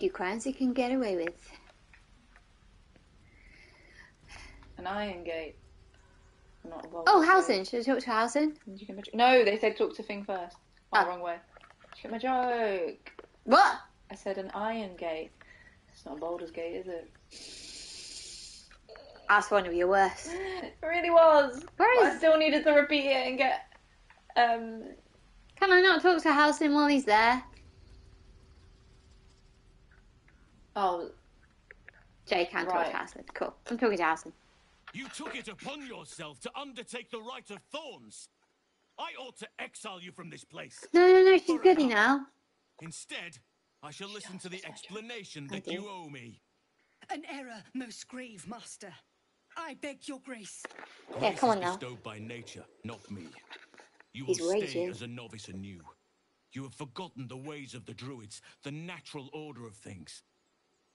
Do crimes you can get away with. An iron gate. I'm not involved. Oh, Halsin. Should I talk to Halsin? you get my No, they said talk to Thing first. Oh, Ah. wrong way. Did you get my joke? What? I said an iron gate. It's not Boulder's Gate, is it? That's one of your worst. *gasps* It really was. Where But I still needed to repeat it and get. Um. Can I not talk to Halsin while he's there? Oh, Jay can talk to Halsin. Cool. I'm talking to Halsin. You took it upon yourself to undertake the Rite of Thorns. I ought to exile you from this place. No, no, no. She's goody now. Instead, I shall listen to the explanation that you owe me. An error most grave, master. I beg your grace. Yeah, Grace come is on now. bestowed by nature, not me. You He's will stay raging. as a novice anew. You have forgotten the ways of the druids, the natural order of things.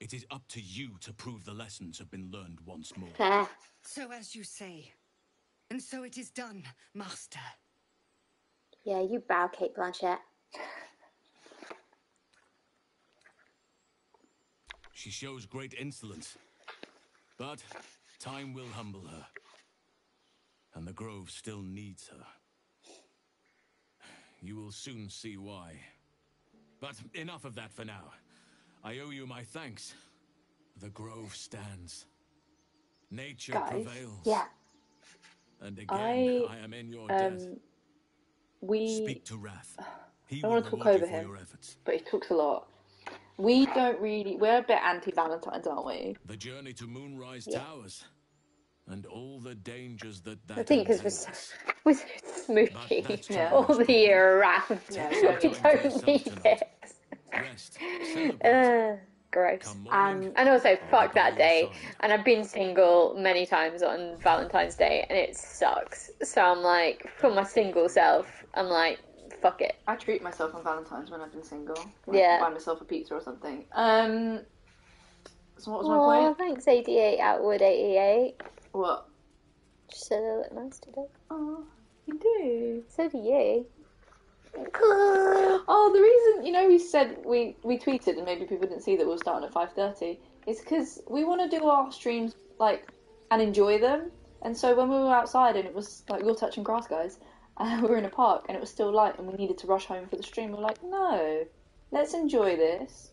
It is up to you to prove the lessons have been learned once more. Fair. So as you say. And so it is done, master. Yeah, you bow, Cate Blanchett. She shows great insolence. But time will humble her. And the Grove still needs her. You will soon see why. But enough of that for now. I owe you my thanks. The Grove stands. Nature Guys, prevails. Yeah. And again, I, I, am in your debt. Um. We. Speak to Rath. *sighs* He I will wanna talk over him. But he talks a lot. We don't really. We're a bit anti Valentine's, aren't we? The journey to Moonrise Yeah. Towers. And all the dangers that that I think because entails. *laughs* we're, so- we're so smoky Yeah. all the year around. Yeah, we don't need tonight. it. Rest. Uh, gross. Um, and also, fuck that day. And I've been single many times on Valentine's Day, and it sucks. So I'm like, for my single self, I'm like, fuck it. I treat myself on Valentine's when I've been single. Like, Yeah. Buy myself a pizza or something. Um. So what was my Oh, point? thanks, 88 Outward 88. What? Just said I look nice today. Oh, you do. So do you. *laughs* Oh, the reason you know we said we we tweeted and maybe people didn't see that we were starting at five thirty is because we want to do our streams like and enjoy them. And so when we were outside and it was like we were touching grass, guys, *laughs* and we were in a park and it was still light and we needed to rush home for the stream, we we're like, no, let's enjoy this.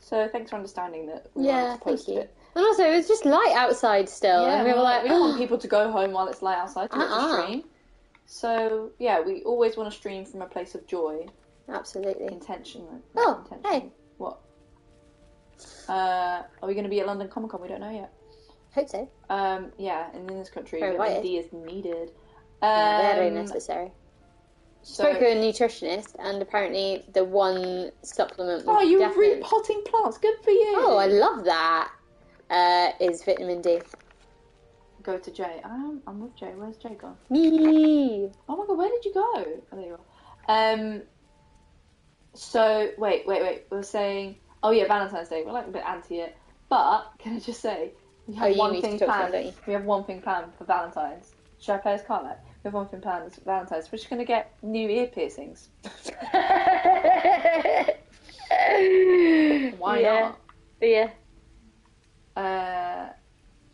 So thanks for understanding that. We Yeah, wanted to post thank you. And also, it was just light outside still. Yeah, and we were like, we don't want people to go home while it's light outside to Uh-uh. stream. So yeah, we always want to stream from a place of joy, Absolutely. intentionally. Oh, hey. What? Uh, are we going to be at London Comic Con? We don't know yet. Hope so. Um, yeah, and in this country, vitamin. D is needed. Very Um, necessary. so- Spoke to a nutritionist, and apparently the one supplement. Oh, you were repotting plants. Good for you. Oh, I love that. Uh, is vitamin D. Go to Jay. I'm, I'm with Jay. Where's Jay gone? Me. Oh my god, where did you go? Oh, there you are. Um. So wait, wait, wait. We are saying, oh yeah, Valentine's Day. We're like a bit anti it, but can I just say we have Oh, one thing to planned. We have one thing planned for Valentine's. Should I play as Carla? We have one thing planned for Valentine's. We're just gonna get new ear piercings. *laughs* Why yeah. Yeah. Not? Uh,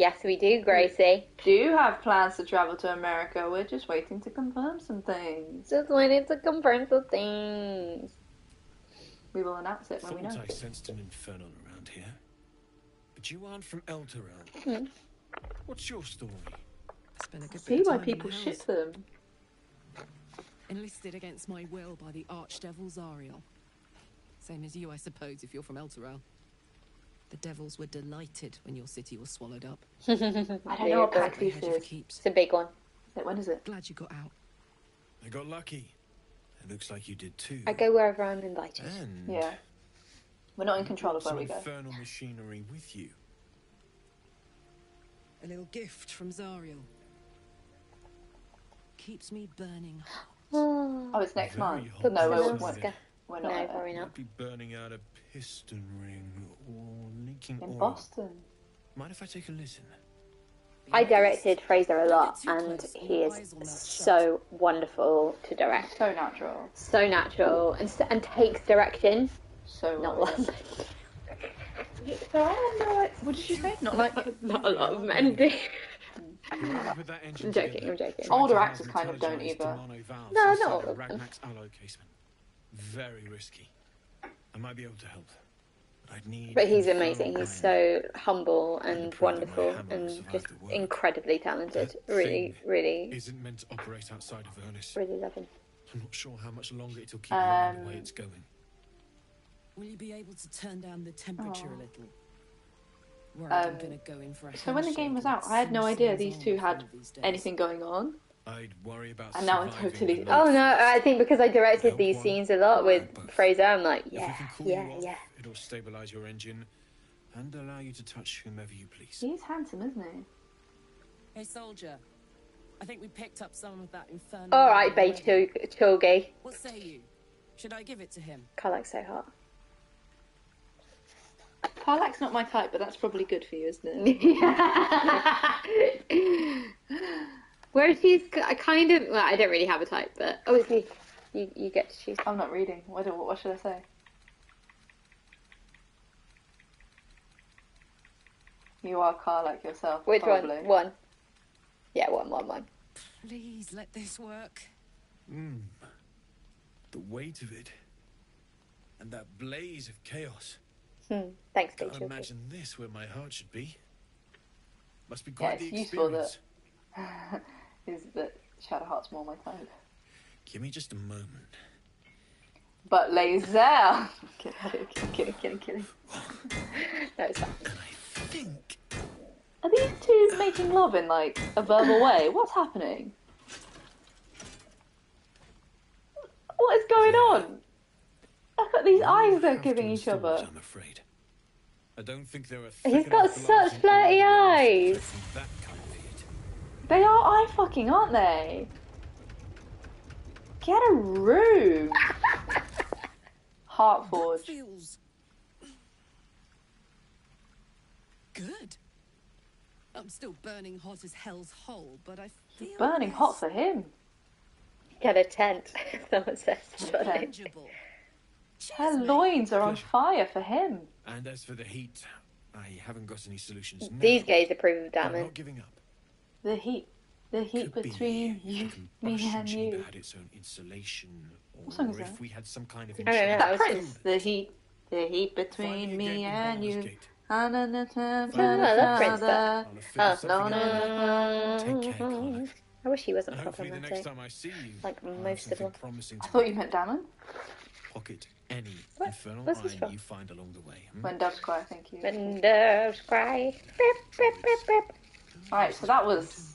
Yes, we do, Gracie. do you have plans to travel to America. We're just waiting to confirm some things. Just wanted to confirm some things. We will announce it when we Thought know. I sensed an infernon around here. But you aren't from Elturel. Hmm. What's your story? Spent a good See why people the ship them. Enlisted against my will by the Archdevil Zariel. Same as you, I suppose, if you're from Elturel. The devils were delighted when your city was swallowed up. *laughs* I don't know what Every Paxis head you for is. keeps. It's a big one. When is it? Glad you got out. I got lucky. It looks like you did too. I go wherever I'm invited. And Yeah. We're not in control of brought where we go. infernal machinery with you. A little gift from Zariel. Keeps me burning *gasps* hot. Oh, it's next Very month. hot No, we're, Pixels. we're, we're No, not at- probably not. Might be burning out a piston ring or leaking in oil. Boston. Mind if I take a listen? I directed Fraser a lot, and he is eyes will melt shut. so wonderful to direct. So natural. So natural and, and takes direction. So Not well. one. So I have. What did you say? Not like Not a lot of men do. Whoever put that engine I'm joking, I'm joking. Older actors kind of don't either. Demano No, not all of them. Ragnax alloy casement. Very risky. I might be able to help. But I'd need But he's amazing. He's so humble and prove that my wonderful and just incredibly talented. Really, really, Isn't meant to operate outside of Avernus. really love him. I'm not sure how much longer it'll keep running the Um, way it's going. Will you be able to turn down the temperature Oh. a little? I'm Um, gonna go in for a So when the game was out, I had no idea these two had these anything going on. I'd worry about And now I'm totally- Oh no, I think because I directed these one, scenes a lot with both. Fraser, I'm like, yeah, yeah, off, yeah. it'll stabilize your engine and allow you to touch whomever you please. He's handsome, isn't he? Hey, soldier. I think we picked up some of that infernal. All right, Bay already. What say you? Should I give it to him? Karlach's so hot. Parlak's not my type, but that's probably good for you, isn't it? *laughs* *laughs* *laughs* Where she's k- kind of, well, I don't really have a type, but obviously you, you get to choose. I'm not reading. What, do, what should I say? You are car like yourself. Which probably. one? One. Yeah, one, one, one. Please let this work. Mm. The weight of it. And that blaze of chaos. Hmm. Thanks, Bay Can't Chuggy. imagine this where my heart should be. Must be Yeah, quite it's the useful that *laughs* is that Shadowheart's more my type. Give me just a moment. But Lae'zel. *laughs* kidding, kidding, kidding, kidding. No, it's fine. And I think Are these two making love in like a verbal *sighs* way? What's happening? What is going on? Look at these eyes they're giving each other. I'm afraid. I don't think there are. He's got such flirty eyes. prevent That kind of heat. They are eye fucking, aren't they? Get a room. *laughs* Heartforge. Feels good. I'm still burning hot as hell's hole, but I feel Burning hot for him. Get a tent. Someone says. Sorry. manageable. Her loins are on fire for him. And as for the heat, I haven't got any solutions now. These guys approve of I'm not giving up. The heat. The heat Could between the you, me and you. had its own insulation, What song is or if that? we had some kind of I don't know. That was Prince. just. The heat. The heat between me and you. Gate. Oh, na, I love Prince, na, but- On Oh, no, no, Take care, Connor. I wish he wasn't Hopefully the next problematic. time I see you, Like I'll most of them. promising I thought you meant Dammon. pocket any What? infernal What's this from? you find along the way. hmm? When doves cry, thank you. When doves cry. Beep, beep, beep, beep. Alright, so that was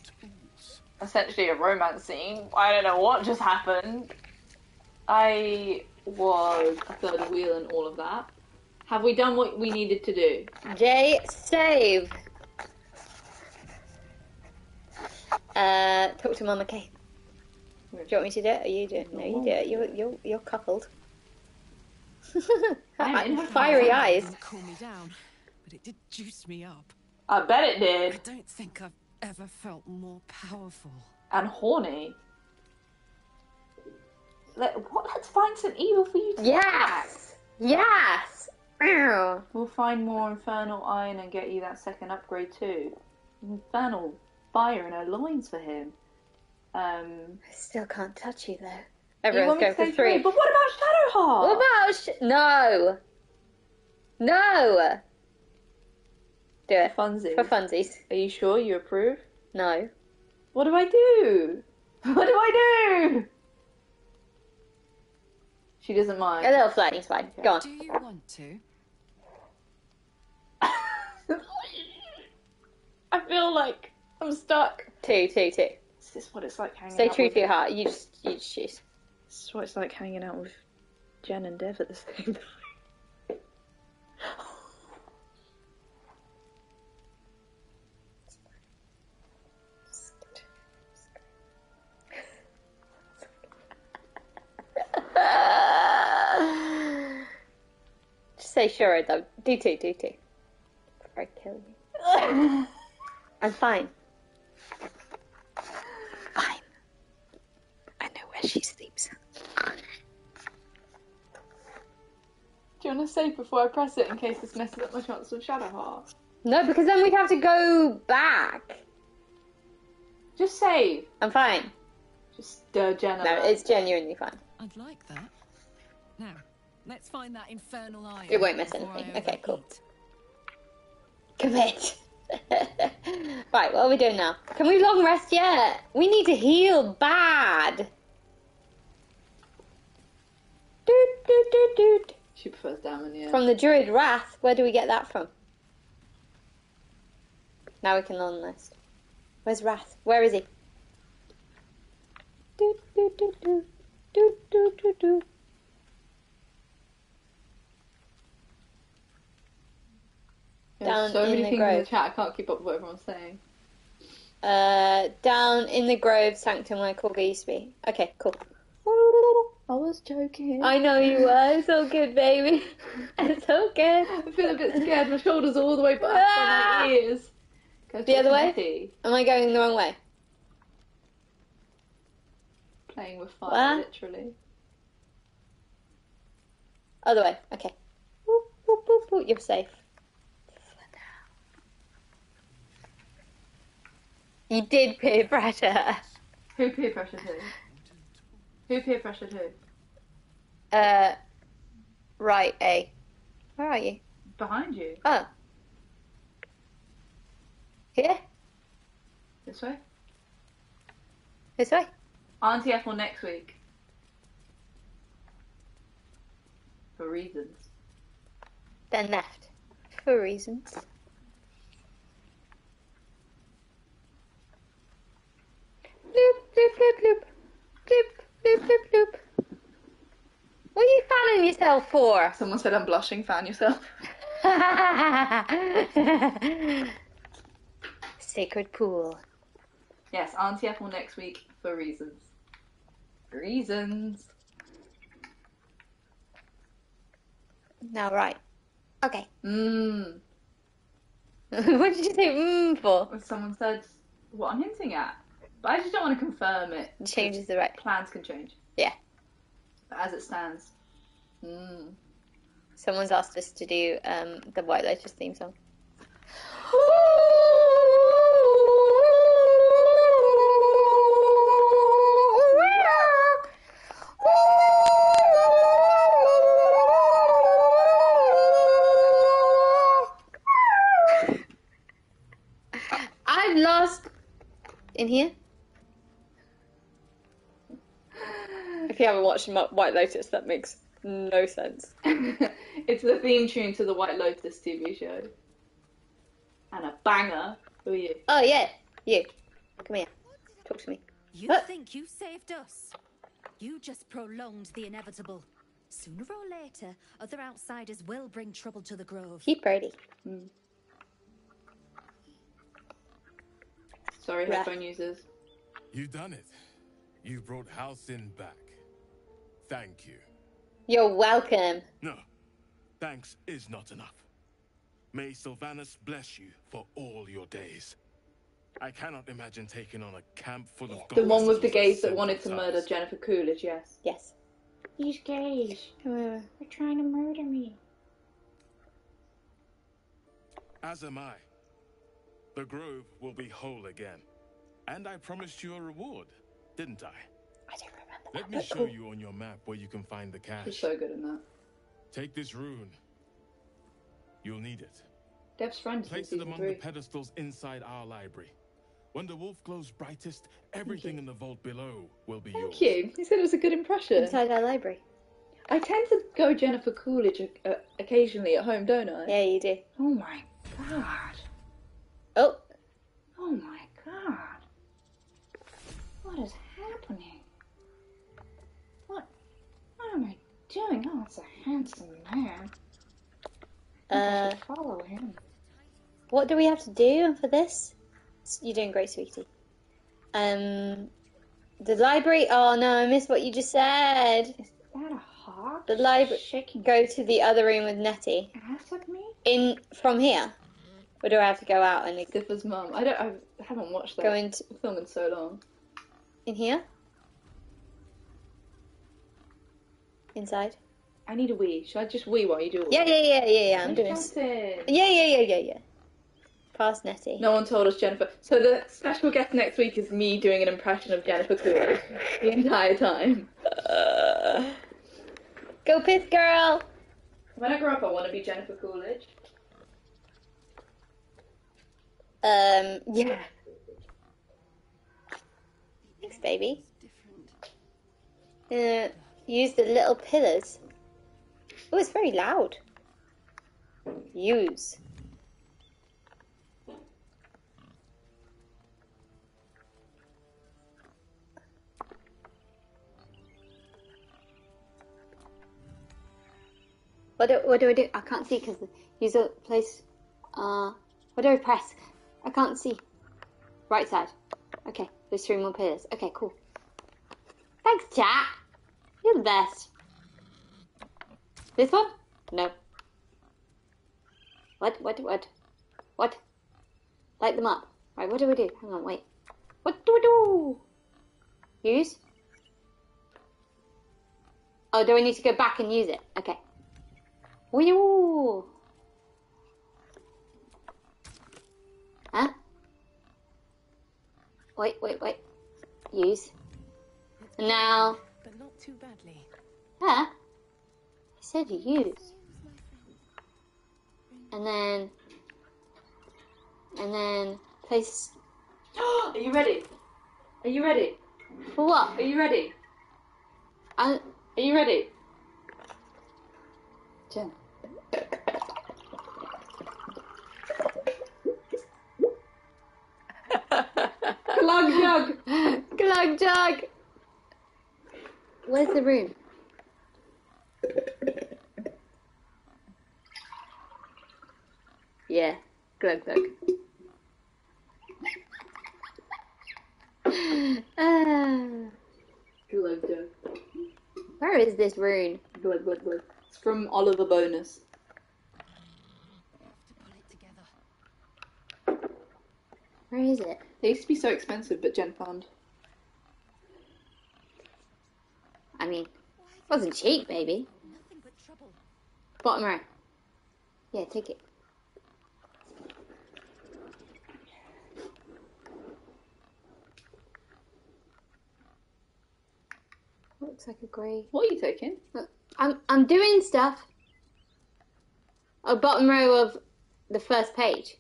essentially a romance scene. I don't know what just happened. I was a third wheel in all of that. Have we done what we needed to do? Jay, save. Uh, talk to Mama Kay. Do you want me to do it? Or you do it? No, you do it. You're you're you're coupled. I'm in Fiery eyes. Didn't cool me down, but it did juice me up. I bet it did. I don't think I've ever felt more powerful. And horny. Let, what, let's find some evil for you to Yes. Yes. Meow. We'll find more infernal iron and get you that second upgrade too. Infernal fire in her loins for him. Um, I still can't touch you though. you Everyone's want me going for say three. But what about Shadowheart? What about sh- no? No. Do it Funsies. for funsies. Are you sure you approve? No. What do I do? *laughs* What do I do? She doesn't mind. A mind. little flirting's fine. Go on. Do you want to? *laughs* I feel like I'm stuck. Two, two, two. Is this what it's like hanging Stay out true with to your heart. You just, you just choose. This is what it's like hanging out with Jen and Dev at the same *laughs* time. Say sure though. Do two, do two. Before I kill you. *laughs* I'm fine. Fine. I know where she sleeps. Do you want to save before I press it in case this messes up my chance of Shadowheart? No, because then we'd have to go back. Just save. I'm fine. Just uh, Jenna. No, it's genuinely fine. I'd like that. Now, let's find that infernal iron. It won't miss anything. Okay, cool. Commit. *laughs* right, what are we doing now? Can we long rest yet? We need to heal bad. Doot, doot, doot, doot. She prefers Dammon, yeah. From the Druid Rath. Where do we get that from? Now we can long rest. Where's Rath? Where is he? Doot, doot, doot, doot. Doot, doot, doot, doot. Down so in many the things in the grove. chat, I can't keep up with what everyone's saying. Uh, down in the Grove Sanctum where Kagha used to be. Okay, cool. I was joking. I know you were. It's all good, baby. *laughs* It's all good. I feel a bit scared. My shoulders are all the way back Ah! from my ears. Go The other way? Am I going the wrong way? Playing with fire, Where? literally. Other way. Okay. You're safe. You did peer pressure. Who peer pressured who? Who peer pressured who? Uh, right, A. Where are you? Behind you. Oh. Here? This way. This way? Auntie Ethel next week. For reasons. Then left. For reasons. Bloop, bloop, bloop, bloop. Bloop, bloop, bloop, bloop. What are you fanning yourself for? Someone said I'm blushing, fan yourself. *laughs* Sacred pool. Yes, Auntie Ethel next week for reasons. Reasons. Now, right. Okay. Mmm. *laughs* what did you say mmm for? Someone said what I'm hinting at. But I just don't want to confirm it. Changes the right. Plans can change. Yeah. But as it stands. Mmm. Someone's asked us to do um, the White Lotus theme song. *laughs* I've lost in here. If you haven't watched White Lotus, that makes no sense. *laughs* it's the theme tune to the White Lotus TV show. And a banger. Who are you? Oh yeah, you. Come here. Talk to me. You What? think you saved us? You just prolonged the inevitable. Sooner or later, other outsiders will bring trouble to the Grove. Keep Brady. Hmm. Sorry, Yeah. headphone users. You've done it. You've brought Halsin back. Thank you. You're welcome. No, thanks is not enough. May Silvanus bless you for all your days. I cannot imagine taking on a camp full of The one with the goblins gays that wanted to murder tasks. Jennifer Coolidge, yes. Yes. These gays. Uh, They're trying to murder me. As am I. The grove will be whole again. And I promised you a reward, didn't I? I don't remember. Let me show you on your map where you can find the cache. She's so good in that. Take this rune. You'll need it. Dev's friend is Place it among three. the pedestals inside our library. When the wolf glows brightest, everything in the vault below will be yours. Thank you. He said it was a good impression. Inside our library. I tend to go Jennifer Coolidge uh, occasionally at home, don't I? Yeah, you do. Oh my god. Oh, Oh my god. What is doing? Oh, it's a handsome man. Uh, follow him. what do we have to do for this? You're doing great, sweetie. Um, the library. Oh no, I missed what you just said. Is that a hawk? The library. Go to the other room with Nettie. ass at me? In from here, or do I have to go out and Stifler's mum. I don't. I haven't watched that go into film in so long. in here? Inside. I need a wee. Should I just wee while you do it? Yeah, yeah, yeah, yeah, yeah. I'm doing. s- Yeah, yeah, yeah, yeah, yeah. Past Nettie. No one told us Jennifer. So the special guest next week is me doing an impression of Jennifer Coolidge *laughs* the entire time. Uh, go Pith Girl. When I grow up, I want to be Jennifer Coolidge. Um, yeah. Thanks, baby. Uh, use the little pillars. Oh, it's very loud. Use. What do, what do I do? I can't see because use a place. Uh, what do I press? I can't see. Right side. Okay, there's three more pillars. Okay, cool. Thanks, chat. You're the best. This one? No. What? What? What? What? Light them up. Right, what do we do? Hang on, wait. What do we do? Use? Oh, do I need to go back and use it? Okay. Wee-oo. Huh? Wait, wait, wait. Use. Now, not too badly. huh? I said use. And then, and then place *gasps* Are you ready? Are you ready? for what? Are you ready? I, Are you ready? Jen. *laughs* Glug jug. glug jug. Where's the room? Yeah, glug glug. ah. Glug jug. Where is this rune? Blood, blood, blood. It's from Oliver Bonus. Where is it? They used to be so expensive, but Jen found. I mean, it wasn't cheap, maybe. Nothing but trouble. Bottom row. Yeah, take it. Looks like a grey. What are you taking? I'm I'm doing stuff. A bottom row of the first page.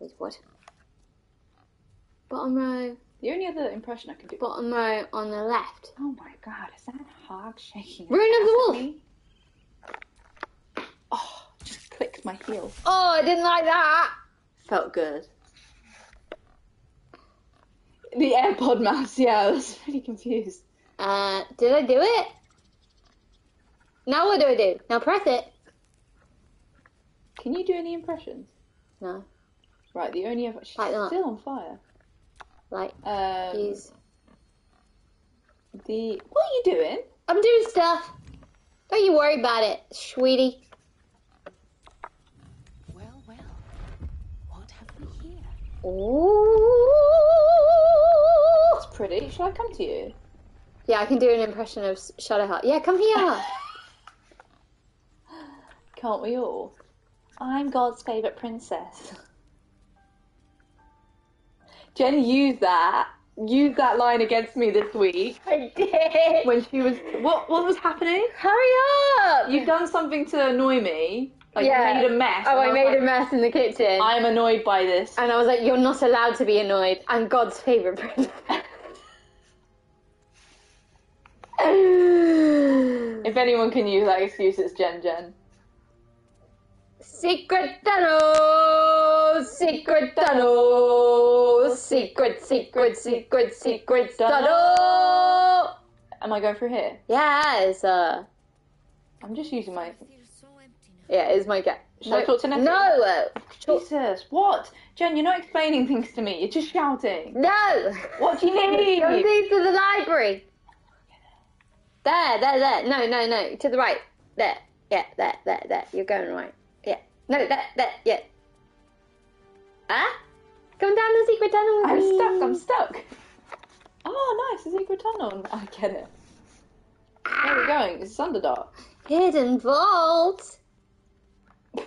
Wait, what? Bottom row, The only other impression I can do. bottom row on the left. Oh my god, is that hog shaking? Rune of the Wolf. me? Oh, just clicked my heel. Oh, I didn't like that. Felt good. The AirPod mouse, yeah, I was really confused. Uh, did I do it? Now what do I do? Now press it. Can you do any impressions? No, Right, the only other. She's Like still on fire. Like Um, he's. the. What are you doing? I'm doing stuff. Don't you worry about it, sweetie. Well, well. What have we here? Ooh. it's pretty. Shall I come to you? Yeah, I can do an impression of Shadowheart. Yeah, come here. *laughs* Can't we all? I'm God's favourite princess. *laughs* Jen used that. Used that line against me this week I did. when she was. What? What was happening? Hurry up. You've done something to annoy me. Like Yeah. you made a mess. Oh, and I made like, a mess in the kitchen. I'm annoyed by this. And I was like, you're not allowed to be annoyed. I'm God's favorite princess. *laughs* If anyone can use that excuse, it's Jen Jen. Secret tunnel, secret tunnel, secret, secret, secret, secret tunnel. Am I going through here? Yes, uh, I'm just using my. I feel so empty now. yeah, it's my guess. Should I talk to Nettie? No, uh, Jesus, what? Jen, you're not explaining things to me. You're just shouting. no. What do you need? *laughs* Go to the library. There, there, there. No, no, no. To the right. There. Yeah, there, there, there. You're going right. No, that, that, Yeah. Ah? Come down the secret tunnel. I'm me. stuck. I'm stuck. Oh, nice. A secret tunnel. *laughs* I get it. Where are we going? It's Underdark. Hidden vault. *laughs*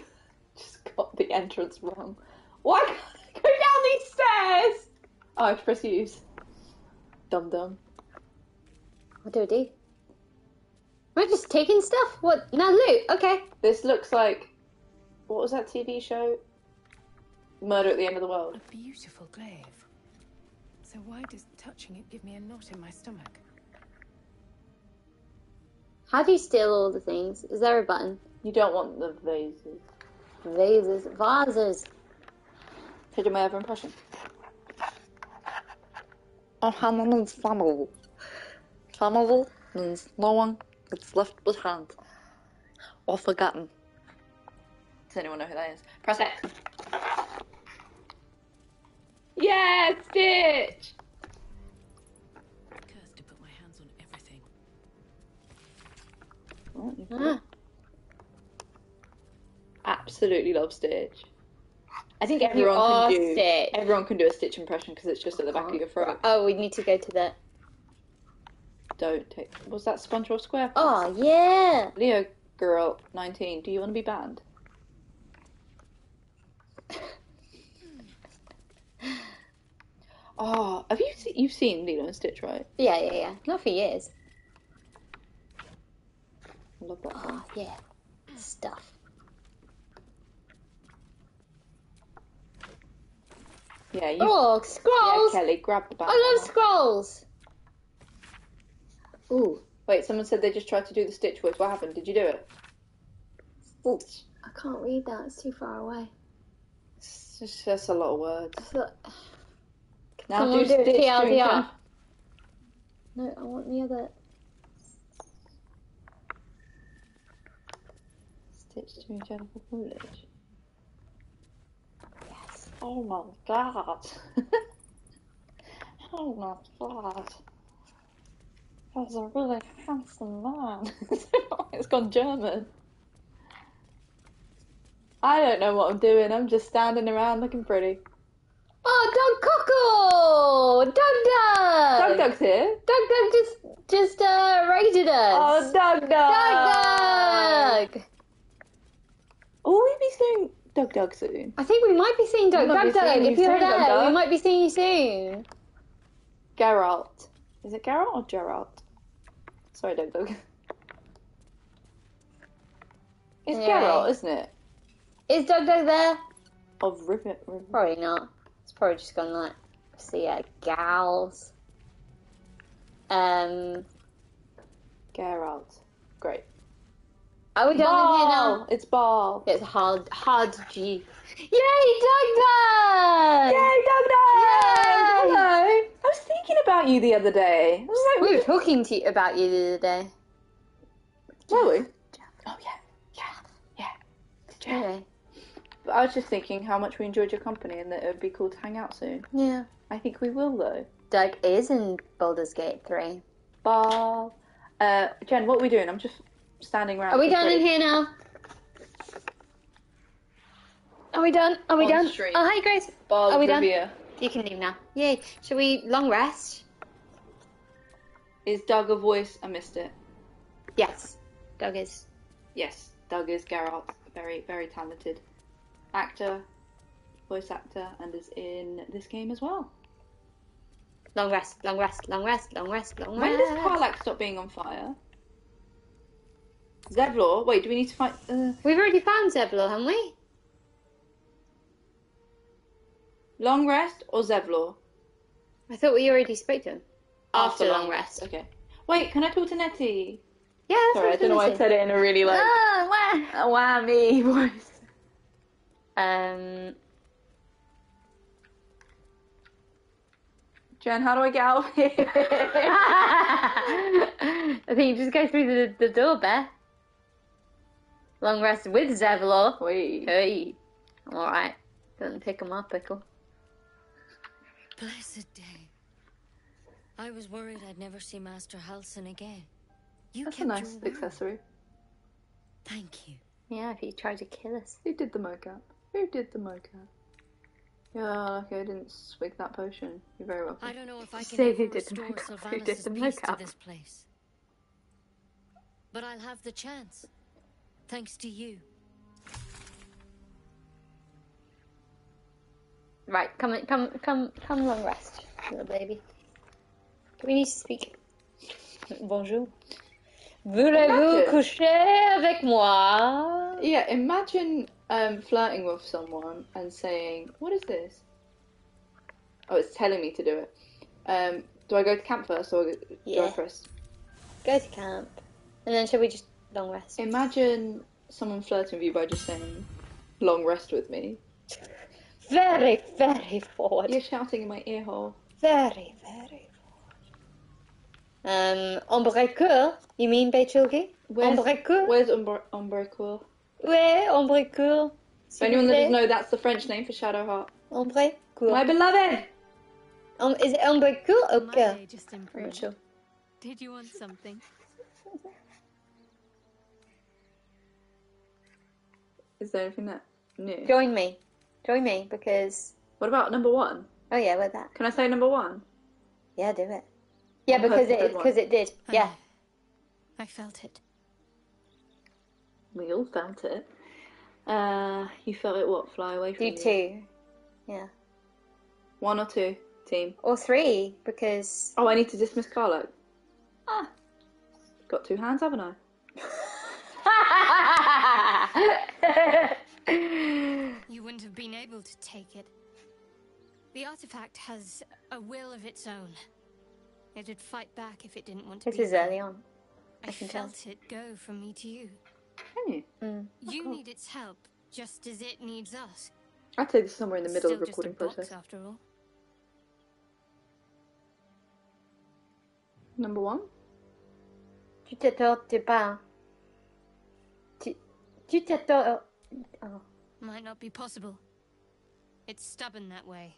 Just got the entrance wrong. Why can't I go down these stairs? Oh, I have to press use. Dum dum. What do I do? Am I just taking stuff? What? Now loot. Okay. This looks like. What was that TV show? Murder at the End of the World. A beautiful glaive. So why does touching it give me a knot in my stomach? How do you steal all the things? Is there a button? You don't want the vases. Vases. Vases. Could you my other impression? Oh, Hanuman's family. Family means no one gets left behind or forgotten. Does anyone know who that is? Press X. Yes, Stitch! Cursed to put my hands on everything. Ah. Absolutely love Stitch. I think everyone can do Stitch. everyone can do a Stitch impression because it's just at the back of your throat. Oh, we need to go to the. Don't take. Was that SpongeBob SquarePants? Oh yeah. Leo girl, 19. Do you want to be banned? *laughs* Oh, have you seen, you've seen Lilo and Stitch, right? Yeah, yeah, yeah. Not for years. I love that. Oh yeah. Stuff. Yeah, you. Oh, scrolls! yeah. Kelly, grab the bag. I love scrolls. Ooh. Wait, someone said they just tried to do the Stitch voice. What happened? Did you do it? Ooh. I can't read that. It's too far away. It's just that's a lot of words. Now Someone do do it TLDR. No, I want the other. Stitch doing Jennifer Coolidge. Yes. Oh my god. *laughs* oh my god. That was a really handsome man. *laughs* it's gone German. I don't know what I'm doing. I'm just standing around looking pretty. Oh, Doug Cockle! Doug Doug! Doug Doug's here. Doug Doug just just uh, raided us. Oh, Doug Doug! Doug Doug! Will we be seeing Doug Doug soon? I think we might be seeing Doug Doug be Doug. seeing If you you're soon, Doug there, we might be seeing you soon. Geralt. Is it Geralt or Geralt? Sorry, Doug Doug. *laughs* It's Yeah. Geralt, isn't it? Is Doug Doug there? Rivet. Probably not. It's probably just gone like see uh, gals. Um, Geralt. Great. are we done in here now? It's Ball. It's hard, hard G. Yay, Doug Doug! Yay, Doug Doug! Yay! Hello. I was thinking about you the other day. I was like, We were talking to you about you the other day. were we? Oh yeah, yeah, yeah. Okay. But I was just thinking how much we enjoyed your company and that it would be cool to hang out soon. Yeah. I think we will though. Doug is in Baldur's Gate 3. Ball. Uh, Jen, what are we doing? I'm just standing around. Are we for done in here now? Are we done? Are we On done? stream. Oh, hi, Grace. Ball Are we done? Revere. You can leave now. Yay. Shall we long rest? Is Doug a voice? I missed it. Yes. Doug is. Yes, Doug is Geralt. Very, very talented actor, voice actor, and is in this game as well. Long rest, long rest, long rest, long rest, long rest. When rest. does Karlach stop being on fire? Zevlor? Wait, do we need to find? Uh, We've already found Zevlor, haven't we? long rest or Zevlor? I thought we already spoke to him. After, After long, long rest. Okay. Wait, can I talk to Nettie? Yeah, that's Sorry, I what don't know why I was said it in a really like Oh, a whammy *laughs* voice. Um, Jen, how do I get out of here? *laughs* I think you just go through the, the door, Beth. Long rest with Zevlor. Wait. Hey. Alright. Doesn't pick him up, pickle. Blessed day. I was worried I'd never see Master Halsin again. You That's a nice accessory. Thank you. Yeah, if he tried to kill us. Who did the mocap? Who did the mocap? Yeah, okay, I didn't swig that potion. You're very welcome. I don't know if I can Say who did the restore makeup, who did the peace makeup. this place. But I'll have the chance. Thanks to you. Right, come, come, come, come, long rest, little baby. We need to speak. Bonjour. Voulez-vous coucher avec moi? Yeah, imagine um, flirting with someone and saying, "What is this?" Oh, it's telling me to do it. Um, do I go to camp first or do Yeah. I press? Go to camp. And then shall we just long rest? Imagine someone flirting with you by just saying, "Long rest with me." Very, very forward. You're shouting in my ear hole. Very, very forward. Um, ombre coeur? You mean Bechulgi? Ombre coeur? where's Ombre, Ombre Coeur? Ouais, ombre coeur. For anyone that doesn't know, that's the French name for Shadowheart. Ombre coeur. My beloved! Um, is it ombre coeur or My coeur? just I'm not improved. sure. Did you want something? Is there anything that new? Join me. Join me because. What about number one? Oh yeah, with that. Can I say number one? Yeah, do it. Yeah, because it because it did. Yeah. I felt it. We all felt it. Uh, you felt it what? Fly away from Do you? two. Yeah. One or two, team. Or three because. Oh, I need to dismiss Carlo. Ah. Got two hands, haven't I? *laughs* You wouldn't have been able to take it. The artifact has a will of its own. It'd fight back if it didn't want to This be is there. early on. I, I can tell. felt it go from me to you. Can you? Mm. You need its help, just as it needs us. I'd say this is somewhere in the middle Still of the just a recording box, process. after all. Number one? Tu t'attends pas. Tu tu t'attends. Oh. Might not be possible. It's stubborn that way,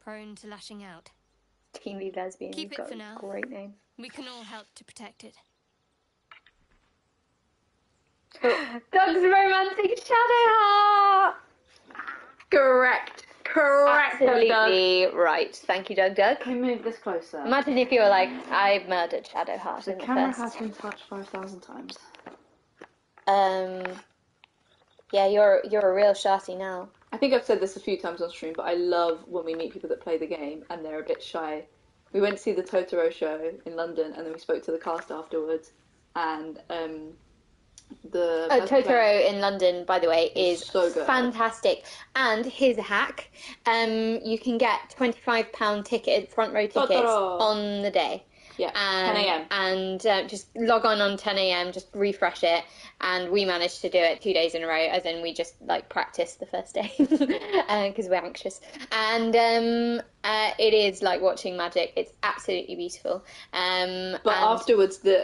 prone to lashing out. Teeny lesbian. Keep it got for now. Great name. We can all help to protect it. Doug's romantic shadow heart. Correct. Correct, Doug Doug. Absolutely right. Thank you, Doug Doug. Can we move this closer? Imagine if you were like, I murdered Shadowheart the in the camera first. has been touched 5,000 times. Um, yeah, you're you're a real shotty now. I think I've said this a few times on stream, but I love when we meet people that play the game and they're a bit shy. We went to see the Totoro show in London and then we spoke to the cast afterwards. And um, the Oh, Totoro in London, by the way, is so good. fantastic. And here's a hack: um, you can get twenty-five pound ticket, front row tickets Totoro. on the day. Yeah, and, 10 a.m. And uh, just log on on 10 a.m. Just refresh it, and we managed to do it two days in a row. As in, we just like practiced the first day *laughs* because we're anxious. And um, uh, it is like watching magic. It's absolutely beautiful. Um, But afterwards, the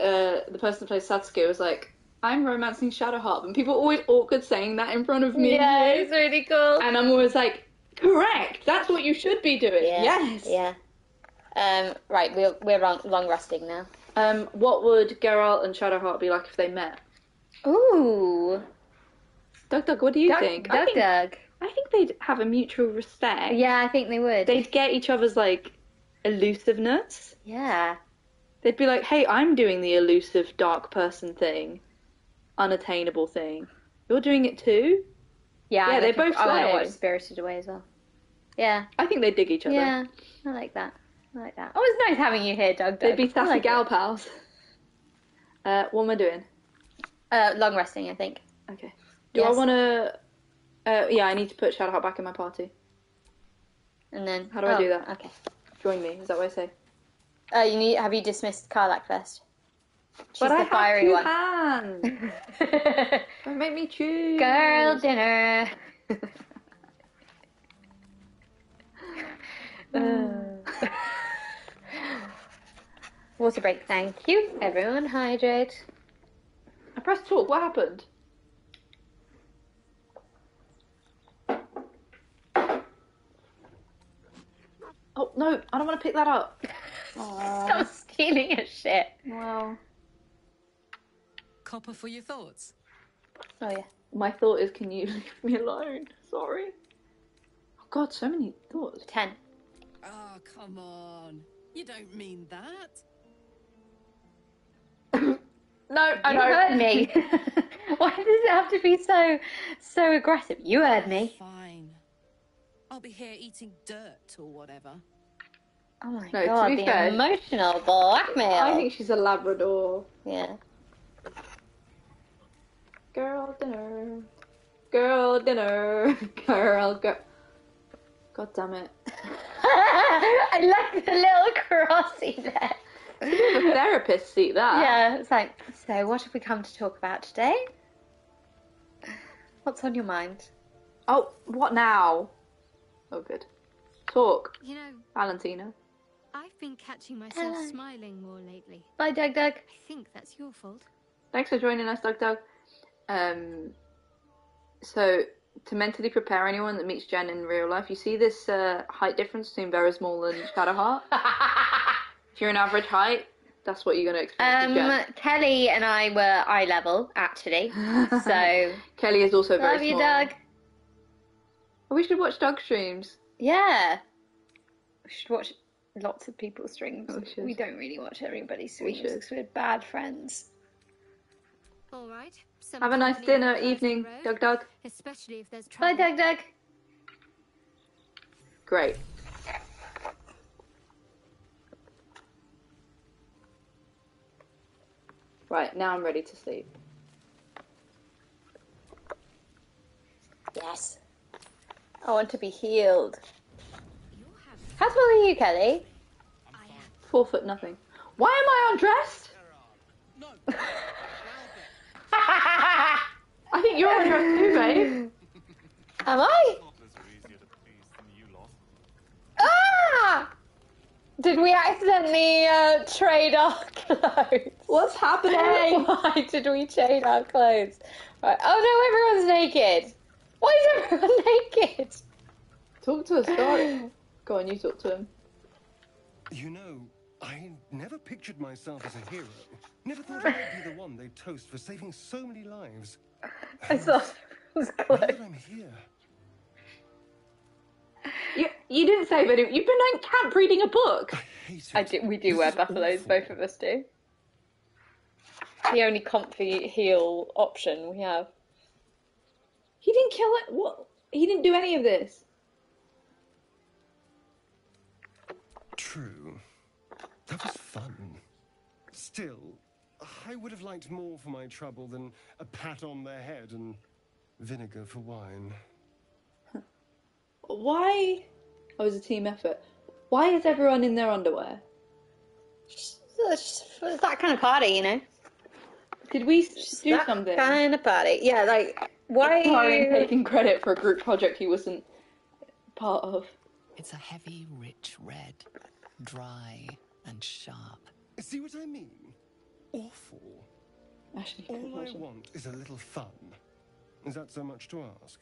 uh, the person that plays Satsuki was like, "I'm romancing Shadowheart," and people are always awkward saying that in front of me. Yeah, it's really cool. And I'm always like, "Correct. That's what you should be doing." Yeah. Yes. Yeah. Um, right, we're we're long, long resting now. Um, what would Geralt and Shadowheart be like if they met? Ooh. Doug, Doug, what do you Doug, think? I Doug, think, Doug. I think they'd have a mutual respect. Yeah, I think they would. They'd get each other's like elusiveness. Yeah. They'd be like, "Hey, I'm doing the elusive dark person thing, unattainable thing. You're doing it too." Yeah, Yeah, they both I want to watch Spirited Away as well. Yeah. I think they dig each other. Yeah, I like that. I like that. Oh, it's nice having you here, Doug. They'd be I sassy like gal it. pals. Uh, what am I doing? Uh, long resting, I think. Okay. Do I want to? Uh, yeah, I need to put Shadowheart back in my party. And then How do I oh, do that? Okay. Join me. Is that what I say? Uh, you need. Have you dismissed Karlach first? She's but the I have fiery two one. hands. *laughs* Don't make me choose. Girl dinner. *laughs* Uh. *laughs* Water break, thank you. Everyone hydrate. I pressed talk. What happened? Oh no! I don't want to pick that up. Stop stealing a shit. Well, Copper for your thoughts. Oh yeah. my thought is, can you *laughs* leave me alone? Sorry. Oh God, so many thoughts. Ten. Oh, come on. You don't mean that. *coughs* No, I you know. heard me. *laughs* Why does it have to be so so aggressive? You heard me. Fine. I'll be here eating dirt or whatever. Oh my No, to god, be the fair- emotional blackmail. I think she's a Labrador. Yeah. Girl dinner. Girl dinner. *laughs* Girl, girl. God damn it. *laughs* I like the little crossy there. The therapist seat that. Yeah, it's like, so what have we come to talk about today? What's on your mind? Oh, what now? Oh, good. Talk, You know, Valentina. I've been catching myself Hello. smiling more lately. Bye, Doug Doug. I think that's your fault. Thanks for joining us, Doug Doug. Um, so, to mentally prepare anyone that meets Jen in real life, you see this uh, height difference between Vera Small and Shadowheart? *laughs* if you're an average height, that's what you're going to expect Um. Kelly and I were eye level, actually. *laughs* So, Kelly is also very love you, small. Doug. Oh, we should watch Doug streams. Yeah. We should watch lots of people's streams. Oh, we. We don't really watch everybody's streams because we're bad friends. All right. some Have a nice dinner the side of the evening, road, Doug Doug. Especially if there's Bye. Doug Doug. Great. Right, now I'm ready to sleep. Yes. I want to be healed. How tall are you, Kelly? Four foot nothing. Why am I undressed? *laughs* I think you're undressed too, babe. Am I? Ah! Did we accidentally uh, trade our clothes? What's happening? *laughs* Why did we trade our clothes? Right. Oh no, everyone's naked. Why is everyone *laughs* naked? Talk to us, Scott. Go on, you talk to him. You know, I never pictured myself as a hero. Never thought I'd be the one they'd toast for saving so many lives. I thought it was that I'm here, You, you didn't say, but you've been on camp reading a book. I do. We do wear buffaloes. Both of us do. The only comfy heel option we have. He didn't kill it. What? He didn't do any of this. true. That was fun. Still, I would have liked more for my trouble than a pat on the head and vinegar for wine. *laughs* Why? Oh, it was a team effort. Why is everyone in their underwear? It's uh, it's that kind of party, you know. Did we s- do that something? kind of party. Yeah, like why? Karen taking credit for a group project he wasn't part of. It's a heavy, rich red, dry and sharp. See what I mean? Awful. Actually, All I want is a little fun. Is that so much to ask?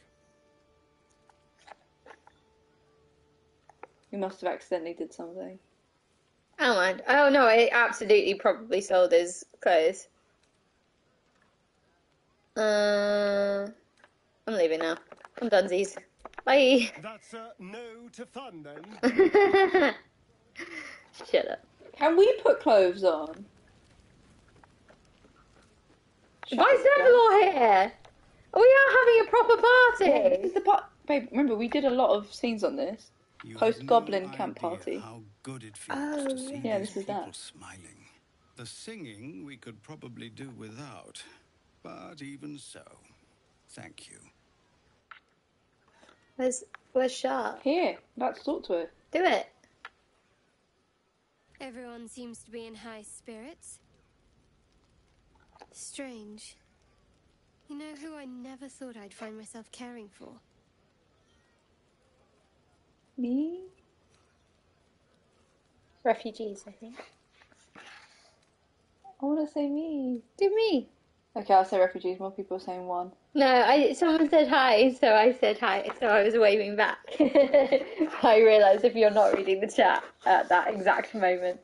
You must have accidentally did something. I don't mind. Oh no, I absolutely probably sold his clothes. Uh, I'm leaving now. I'm dunsies. Bye. That's a no to fun then. *laughs* Shut up. Can we put clothes on? Vice Devil here. We are having a proper party. Yeah, this is the part. Babe, remember we did a lot of scenes on this. post Goblin no camp party. How good it feels Oh, to see yeah, these this is people that. smiling. The singing we could probably do without, but even so, thank you. Where's Where's Sharp? Here, about to talk to her. Do it. Everyone seems to be in high spirits. Strange. You know who I never thought I'd find myself caring for? Me? Refugees, I think. I want to say me. Do me. Okay, I'll say refugees. More people are saying one. No, I someone said hi, so I said hi, so I was waving back. *laughs* I realise if you're not reading the chat at that exact moment,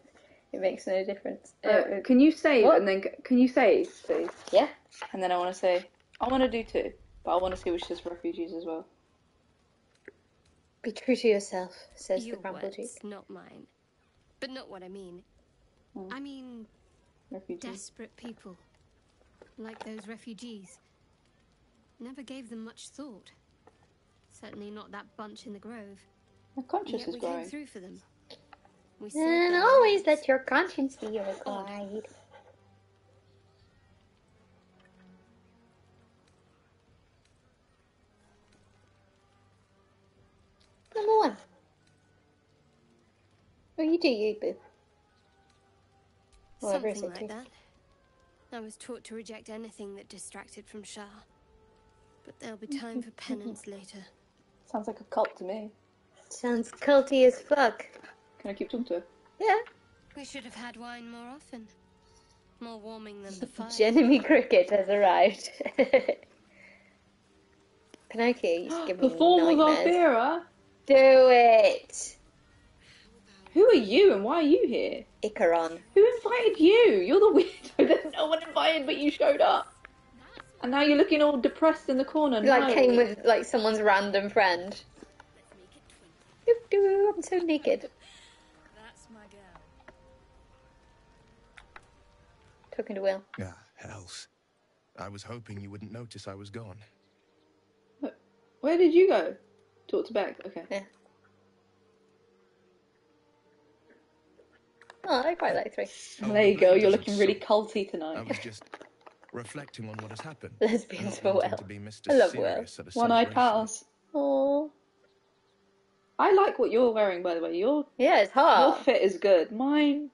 it makes no difference. Uh, can you save what? and then can you save, please? Yeah. And then I want to say I want to do two, but I want to see which is refugees as well. Be true to yourself, says Your the crumpled words, cheek. not mine. But not what I mean. I mean Refugees. desperate people. Like those refugees. Never gave them much thought. Certainly not that bunch in the grove. My conscience Yet is we growing. came through for them. We And their always let your conscience be your guide. Number one. Oh, you do you, boo. Whatever Something like that. I was taught to reject anything that distracted from Shar. But there'll be time for *laughs* penance later. Sounds like a cult to me. Sounds culty as fuck. Can I keep talking to her? Yeah. We should have had wine more often. More warming than the fire. Jeremy Cricket has arrived. Pinocchio used to give me Perform with nightmares. Althera? Do it. Who are you and why are you here? Icaron. Who invited you? You're the weirdo *laughs* that no one invited, but you showed up. And now you're looking all depressed in the corner. Like no. came with like someone's random friend. Doo doo, I'm so naked. Talking to Will. Ah, hells. I was hoping you wouldn't notice I was gone. Where did you go? Talk to Beck. Okay. Yeah. Oh, I quite like three. There you go. You're looking really culty tonight. I was just reflecting on what has happened. Lesbians Not for wanting Will. to be Mr. I love Will. Serious One-eyed celebration. pals. Oh. I like what you're wearing, by the way. Your Yeah, it's hot. your hot. fit is good. Mine,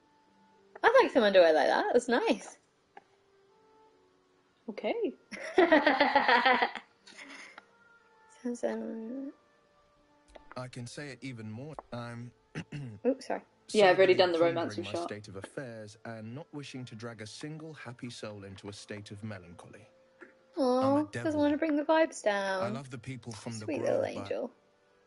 I like some underwear like that. That's nice. Okay. Sounds um. I can say it even more. I'm *clears throat* Oops, sorry. Yeah, I've already done the romance pondering with my Sharp. state of affairs and not wishing to drag a single happy soul into a state of melancholy. Oh, devil. doesn't want to bring the vibes down. I love the people from the Sweet grove, little but angel.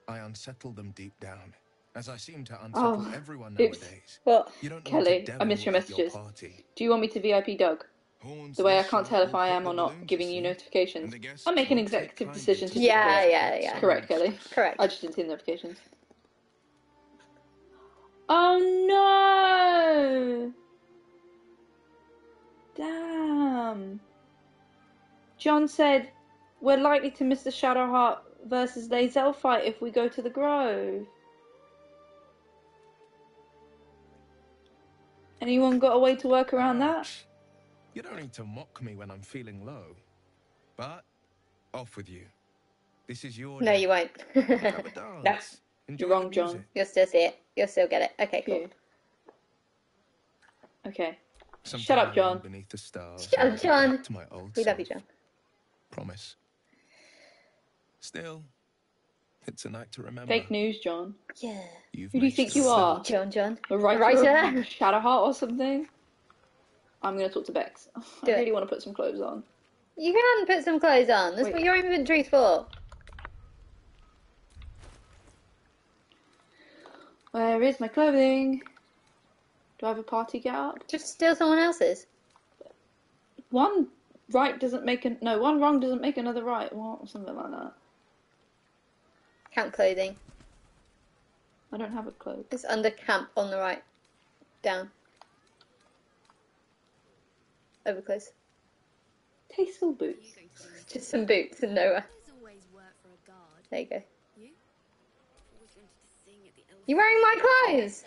I unsettle them deep down. as I seem to unsettle Oh, everyone oops. nowadays. What? You don't Kelly, I a I missed your devil at messages. party. Do you want me to VIP Doug? The way I can't tell if I am or not giving you notifications. I'll make an executive decision to Yeah, yeah, yeah. Correct, Kelly. Correct. I just didn't see the notifications. Oh no! Damn. John said we're likely to miss the Shadowheart versus Lae'zel fight if we go to the Grove. Anyone got a way to work around that? You don't need to mock me when I'm feeling low. But off with you. This is your No, day. you won't. Have a *laughs* dance. That's Enjoy you're the wrong, John. You'll still see it. You'll still get it. Okay, cool. Okay. Sometime Shut up, John. Beneath the stars. Shut up, John. To my old We love you. John. Promise. Still, it's a night to remember. Fake news, John. Yeah. You've Who do you think you are? John, John. A writer, Writer? of Shadowheart or something? I'm gonna talk to Bex. *laughs* I Do it. really want to put some clothes on. You can put some clothes on. That's Wait. what your inventory's for. Where is my clothing? Do I have a party get up? Just steal someone else's. One right doesn't make an no. One wrong doesn't make another right. Something like that. Camp clothing. I don't have a clothes. It's under camp on the right. Down. Over close. Tasteful boots. Just some boots and nowhere. There you go. You're wearing my clothes!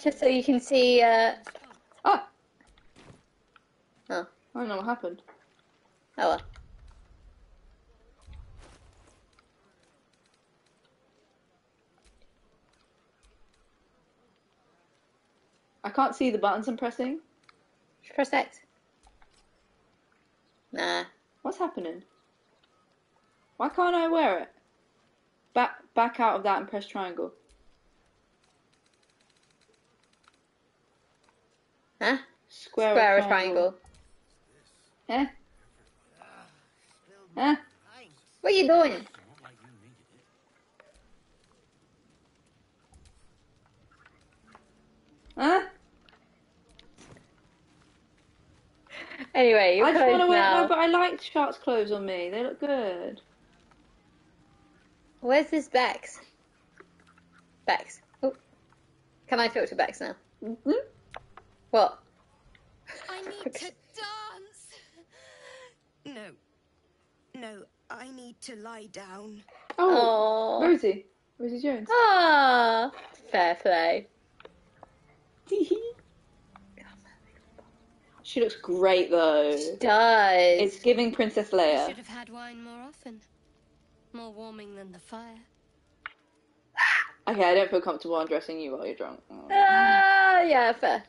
Just so you can see, uh... Ah! Oh. I don't know what happened. Oh well. I can't see the buttons I'm pressing. Just press X. Nah. What's happening? Why can't I wear it? Back back out of that and press triangle. Huh? Square, Square or or triangle. Huh? Eh? What are you doing? Huh? Anyway, you're I just want to wear now. no, but I like Shark's clothes on me. They look good. Where's this Bex? Bex. Oh. Can I talk to Bex now? Mm-hmm. What? I need *laughs* to dance. No. No, I need to lie down. Oh, Aw. Rosie. Rosie Jones. Ah, fair play. *laughs* She looks great though. Does. It's giving Princess You Leia. should have had wine more often. More warming than the fire. Okay, I don't feel comfortable undressing you while you're drunk. Oh. Ah, yeah, fair.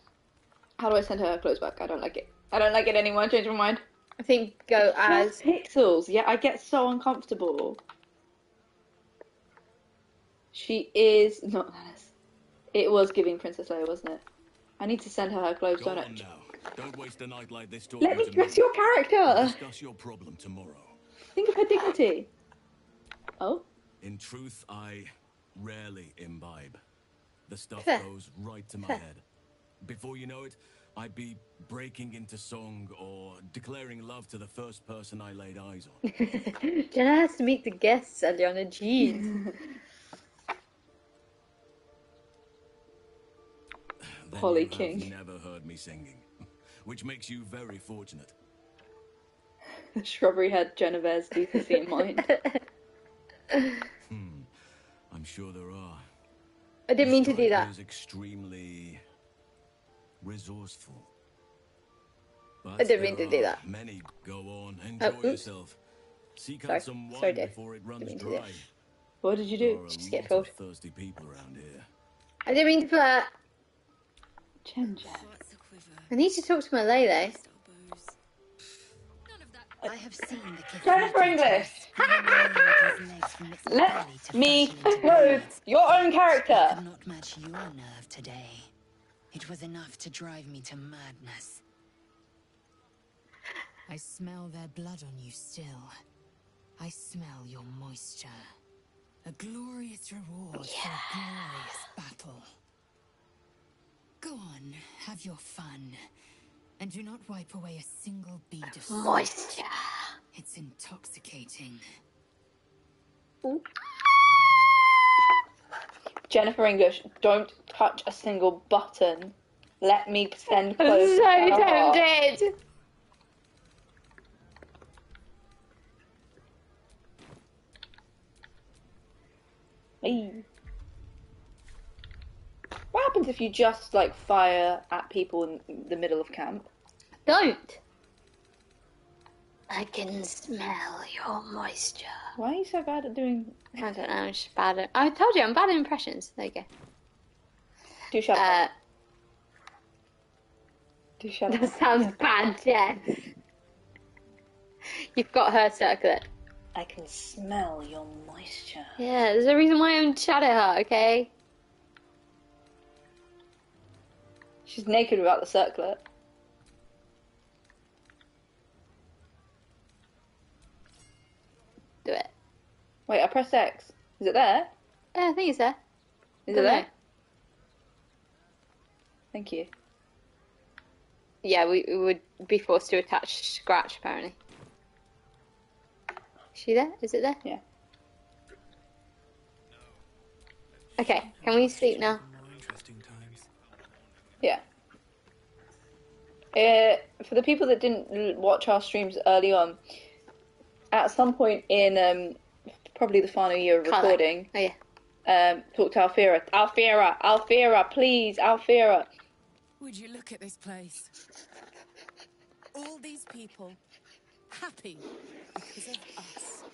How do I send her her clothes back? I don't like it. I don't like it anymore. I changed my mind. I think go Just as. pixels. Yeah, I get so uncomfortable. She is not that is. It was giving Princess Leia, wasn't it? I need to send her her clothes, Go don't I? on now. Don't waste a night like this talking Let me to dress me. your character. We'll discuss your problem tomorrow. Think of her dignity. Oh, In truth, I rarely imbibe. The stuff Fair. goes right to my Fair. head. Before you know it, I'd be breaking into song or declaring love to the first person I laid eyes on. *laughs* Jenna has to meet the guests, Adriana. Jeez. *laughs* Then Polly you have King. never heard me singing, which makes you very fortunate. the shrubbery had Genevieve's decency in mind. *laughs* Hmm. I'm sure there are. I didn't mean to do Strike that. is extremely resourceful. I didn't mean to do that. Many. Go on, Oh, enjoy oops. yourself. Seek Sorry. out some wine Sorry, Dave. before it Didn't runs mean to do that. dry. *laughs* What did you do? Just get lot filled. thirsty people around here. I didn't mean to flirt. Jen Jen. I need to talk to my lady. I have seen the Jennifer English. *laughs* Let me clothe your own character. could not match your nerve today. It was enough to drive me to madness. I smell their blood on you still. I smell your moisture. A glorious reward for a glorious battle. Go on, have your fun. And do not wipe away a single bead of. Moisture. It's intoxicating. Jennifer English, don't touch a single button. Let me send I'm *laughs* so to her tempted. Hey. What happens if you just like fire at people in the middle of camp? Don't. I can smell your moisture. Why are you so bad at doing? I don't know. I'm just bad at. I told you I'm bad at impressions. There you go. Do shut Uh, Do shut that sounds bad, Jen. You've got her circlet. I can smell your moisture. Yeah, there's a reason why I'm chat her. Okay. She's naked without the circlet. Do it. Wait, I pressed X. Is it there? Yeah, I think it's there. Is it Don't there? Thank you. Yeah, we, we would be forced to attach Scratch apparently. Is she there? Is it there? Yeah. Okay, can we sleep now? Yeah. Uh, for the people that didn't watch our streams early on, at some point in um, probably the final year of Colour. recording, Oh yeah. um, talked to Alfira. Alfira, Alfira, please, Alfira. Would you look at this place? All these people happy because of us. *laughs*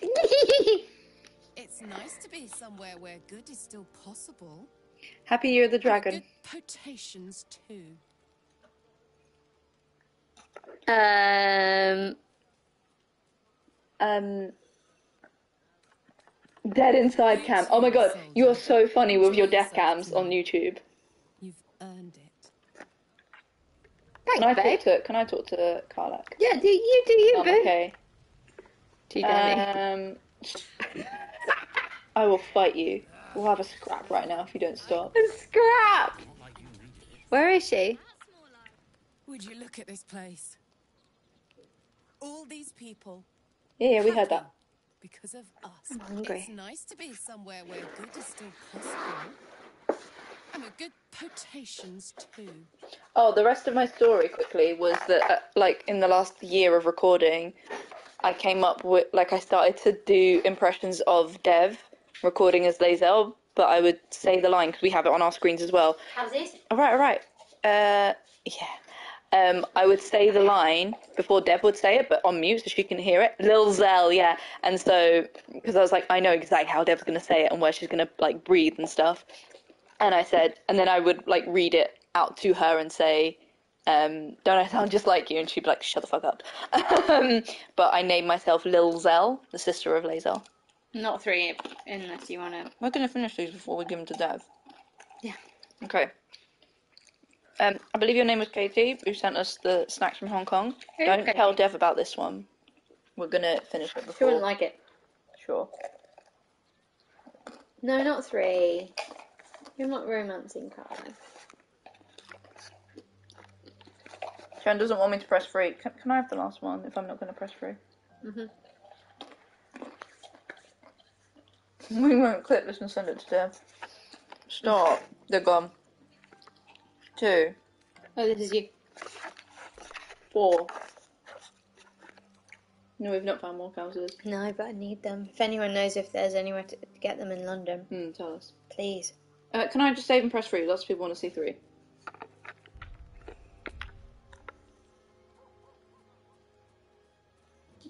it's nice to be somewhere where good is still possible. Happy Year of the Dragon. Good potations too. Um. Um. Dead inside cam. Oh my god, you are so funny with your death cams on YouTube. You've earned it. Can I talk to Can I talk to Karlach? Yeah, do you do you, I'm boo? okay. Do you, Danny? Um, *laughs* I will fight you. We'll have a scrap right now if you don't stop. A Scrap. Where is she? Would you look at this place? All these people Yeah, yeah, we heard that. because of us. I'm hungry. It's nice to be somewhere where good is still possible. And with good potations too. Oh, the rest of my story quickly was that, uh, like, in the last year of recording, I came up with, like, I started to do impressions of Dev recording as Lae'zel, but I would say the line because we have it on our screens as well. How's this? All right, all right. Uh, yeah. Um, I would say the line before Deb would say it, but on mute so she can hear it. Lil Zell, yeah. And so, because I was like, I know exactly how Deb's gonna say it and where she's gonna like breathe and stuff. And I said, and then I would like read it out to her and say, um, "Don't I sound just like you?" And she'd be like, "Shut the fuck up." *laughs* um, but I named myself Lil Zell, the sister of Lae'zel. Not three, unless you want to. We're gonna finish these before we give them to Dev. Yeah. Okay. Um, I believe your name was Katie, who sent us the snacks from Hong Kong. Don't Okay. tell Dev about this one. We're gonna finish it She before. wouldn't like it. Sure. No, not three. You're not romancing, Carla. Jen doesn't want me to press free. Can, can I have the last one if I'm not gonna press free? Mhm. We won't clip this and send it to them. Stop. They're gone. Two. Oh, this is you. Four. No, we've not found more houses. No, but I need them. If anyone knows if there's anywhere to get them in London, Hmm, tell us. please. Uh, can I just save and press three? Lots of people want to see three.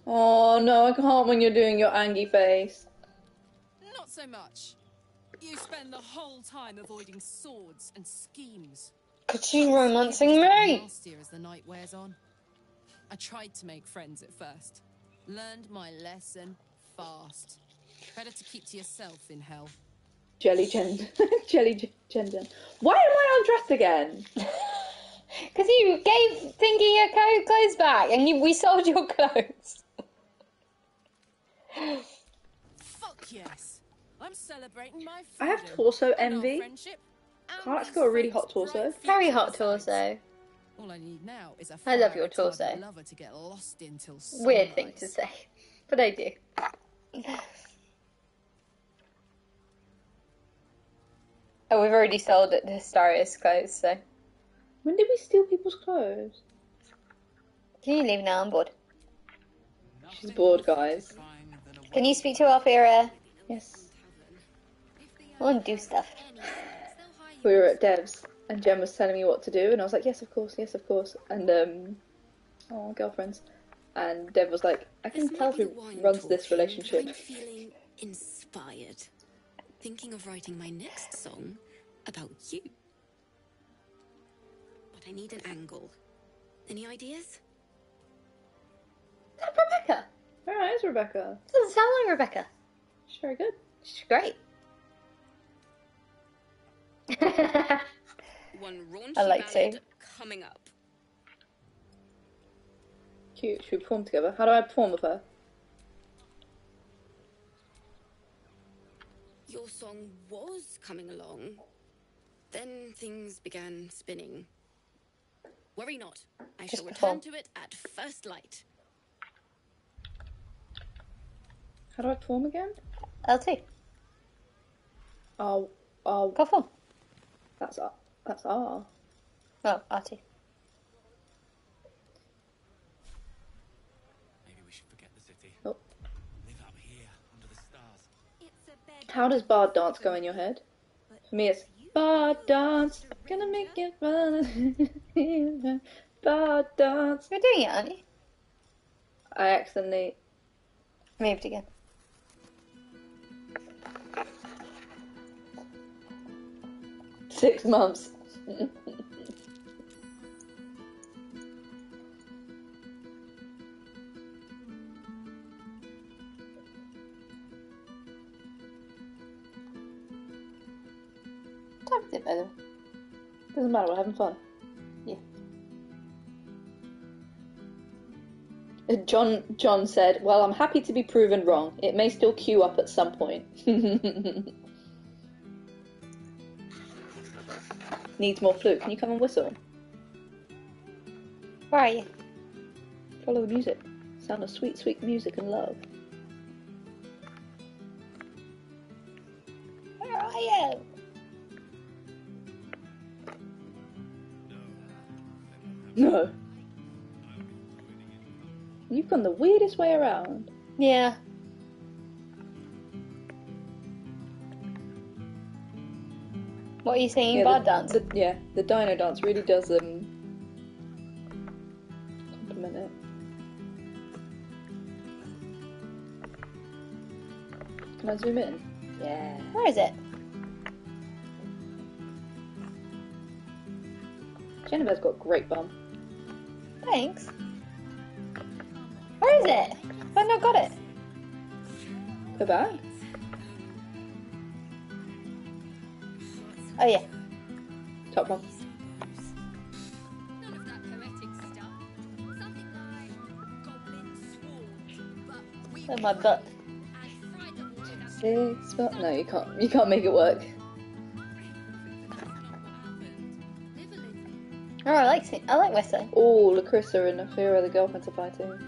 Oh no, I can't when you're doing your angry face. Not so much. You spend the whole time avoiding swords and schemes. Cause she's romancing me. Nastier as the night wears on. I tried to make friends at first. Learned my lesson fast. Better to keep to yourself in hell. Jelly Jen. *laughs* Jelly Jen- Jen Jen. Why am I undressed again? *laughs* Because you gave Thingy your co- clothes back, and you, we sold your *laughs* clothes. Fuck yes. I'm celebrating my I have torso envy. friendship and Carla's this got a really hot torso. Very hot torso. All I need now is a I love your torso. lover to get lost in till Weird thing to say, *laughs* but I do. *sighs* Oh, we've already sold it to Starius clothes, so. When did we steal people's clothes? Can you leave now? I'm bored. She's bored, guys. Can you speak to Alfira? Yes. I want to do stuff. We were at Dev's, and Jen was telling me what to do, and I was like, yes, of course, yes, of course. And, um, oh, girlfriends. And Dev was like, I can tell who runs this relationship. I'm feeling inspired. Thinking of writing my next song about you. But I need an angle. Any ideas? Rebecca. Alright, it's Rebecca. Doesn't sound like Rebecca. She's very good. She's great. *laughs* One raunchy I like ballad to. coming up. Cute. Should we perform together? How do I perform with her? Your song was coming along. Then things began spinning. Worry not. I Just shall perform. return to it at first light. How do I perform again? L2. Oh, oh. Go form. That's R. That's R. Oh, R2. Maybe we should forget the city. Oh. Live up here under the stars. How does bard dance go in your head? For me, it's bard dance. Gonna make it run. bard dance. You're doing it, aren't you? I accidentally. Moved again. Six months. Time by. Doesn't matter, we're having fun. Yeah. Uh, John John said, "Well, I'm happy to be proven wrong. It may still queue up at some point." *laughs* Needs more flute. Can you come and whistle? Where are you? Follow the music. Sound of sweet, sweet music and love. Where are you? No. You've gone the weirdest way around. Yeah. What are you saying Yeah, Bard the, dance? The, yeah, the dino dance really does um compliment it. Can I zoom in? Yeah. Where is it? Jennifer's got a great bum. Thanks. Where is it? I've not got it. Go Oh, goblin sword, but we Oh my butt. and fried them all in a Six. Well, no, you can't. You can't make it work. Oh, I like sing- I like whistling. Oh, Lakrissa and Alfira, the girlfriends, are fighting.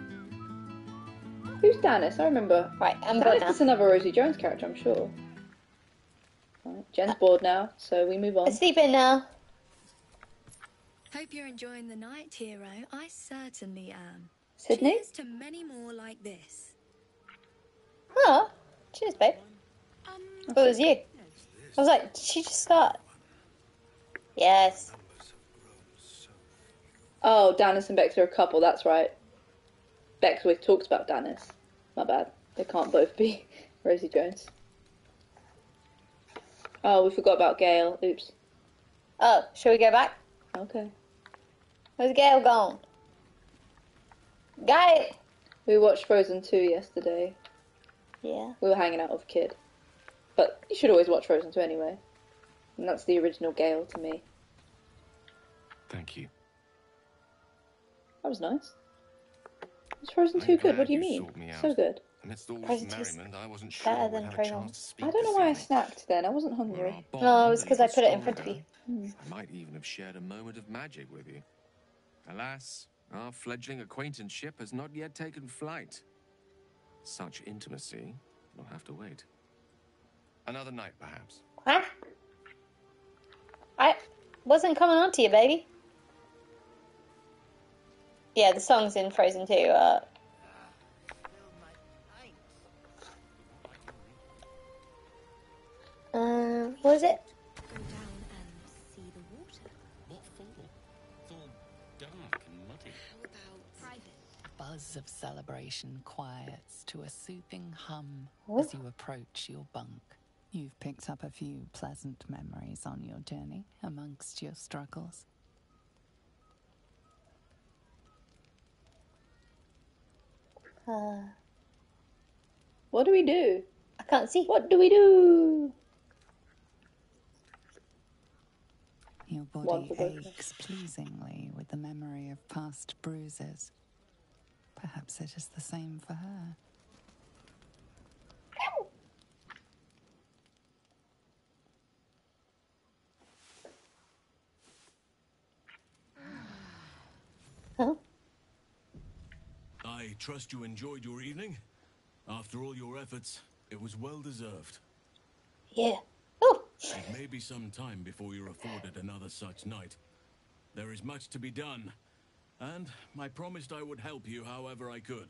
Who's Danis? I remember. Right, I'm bored Danis is another Rosie Jones character, I'm sure. Right, Jen's bored now, so we move on. I'm sleeping now. Hope you're enjoying the night, hero. I certainly am. Sydney? Cheers to many more like this. Oh, cheers, babe. Um, It was you. I was like, did she just start? Yes. Oh, Danis and Bex are a couple, that's right. Bex always talks about Danis. My bad. They can't both be *laughs* Rosie Jones. Oh, we forgot about Gale. Oops. Oh, shall we go back? Okay. Where's Gale gone? Gale! We watched Frozen 2 yesterday. Yeah. We were hanging out with a kid. But you should always watch Frozen 2 anyway. And that's the original Gale to me. Thank you. That was nice. Was Frozen I'm 2 good? What do you you mean? me. So good. Amidst all Frozen this merriment, I wasn't sure better than have a Frozen. chance to speak I don't know why I snacked then. I wasn't hungry. No, it was because I put it in front of you. Hmm. I might even have shared a moment of magic with you. Alas, our fledgling acquaintanceship has not yet taken flight. Such intimacy will have to wait. Another night, perhaps. Huh? I wasn't coming on to you, baby. Yeah, the songs in Frozen 2 are. Uh, Uh, what was it? Go down and see the water. What for? It's all dark and muddy. How about private? A Buzz of celebration quiets to a soothing hum as you approach your bunk. You've picked up a few pleasant memories on your journey amongst your struggles. Uh, What do we do? I can't see. What do we do? Your body for both of aches pleasingly with the memory of past bruises. Perhaps it is the same for her. Huh? I trust you enjoyed your evening. After all your efforts, it was well deserved. Yeah. It may be some time before you're afforded another such night. There is much to be done, and I promised I would help you however I could.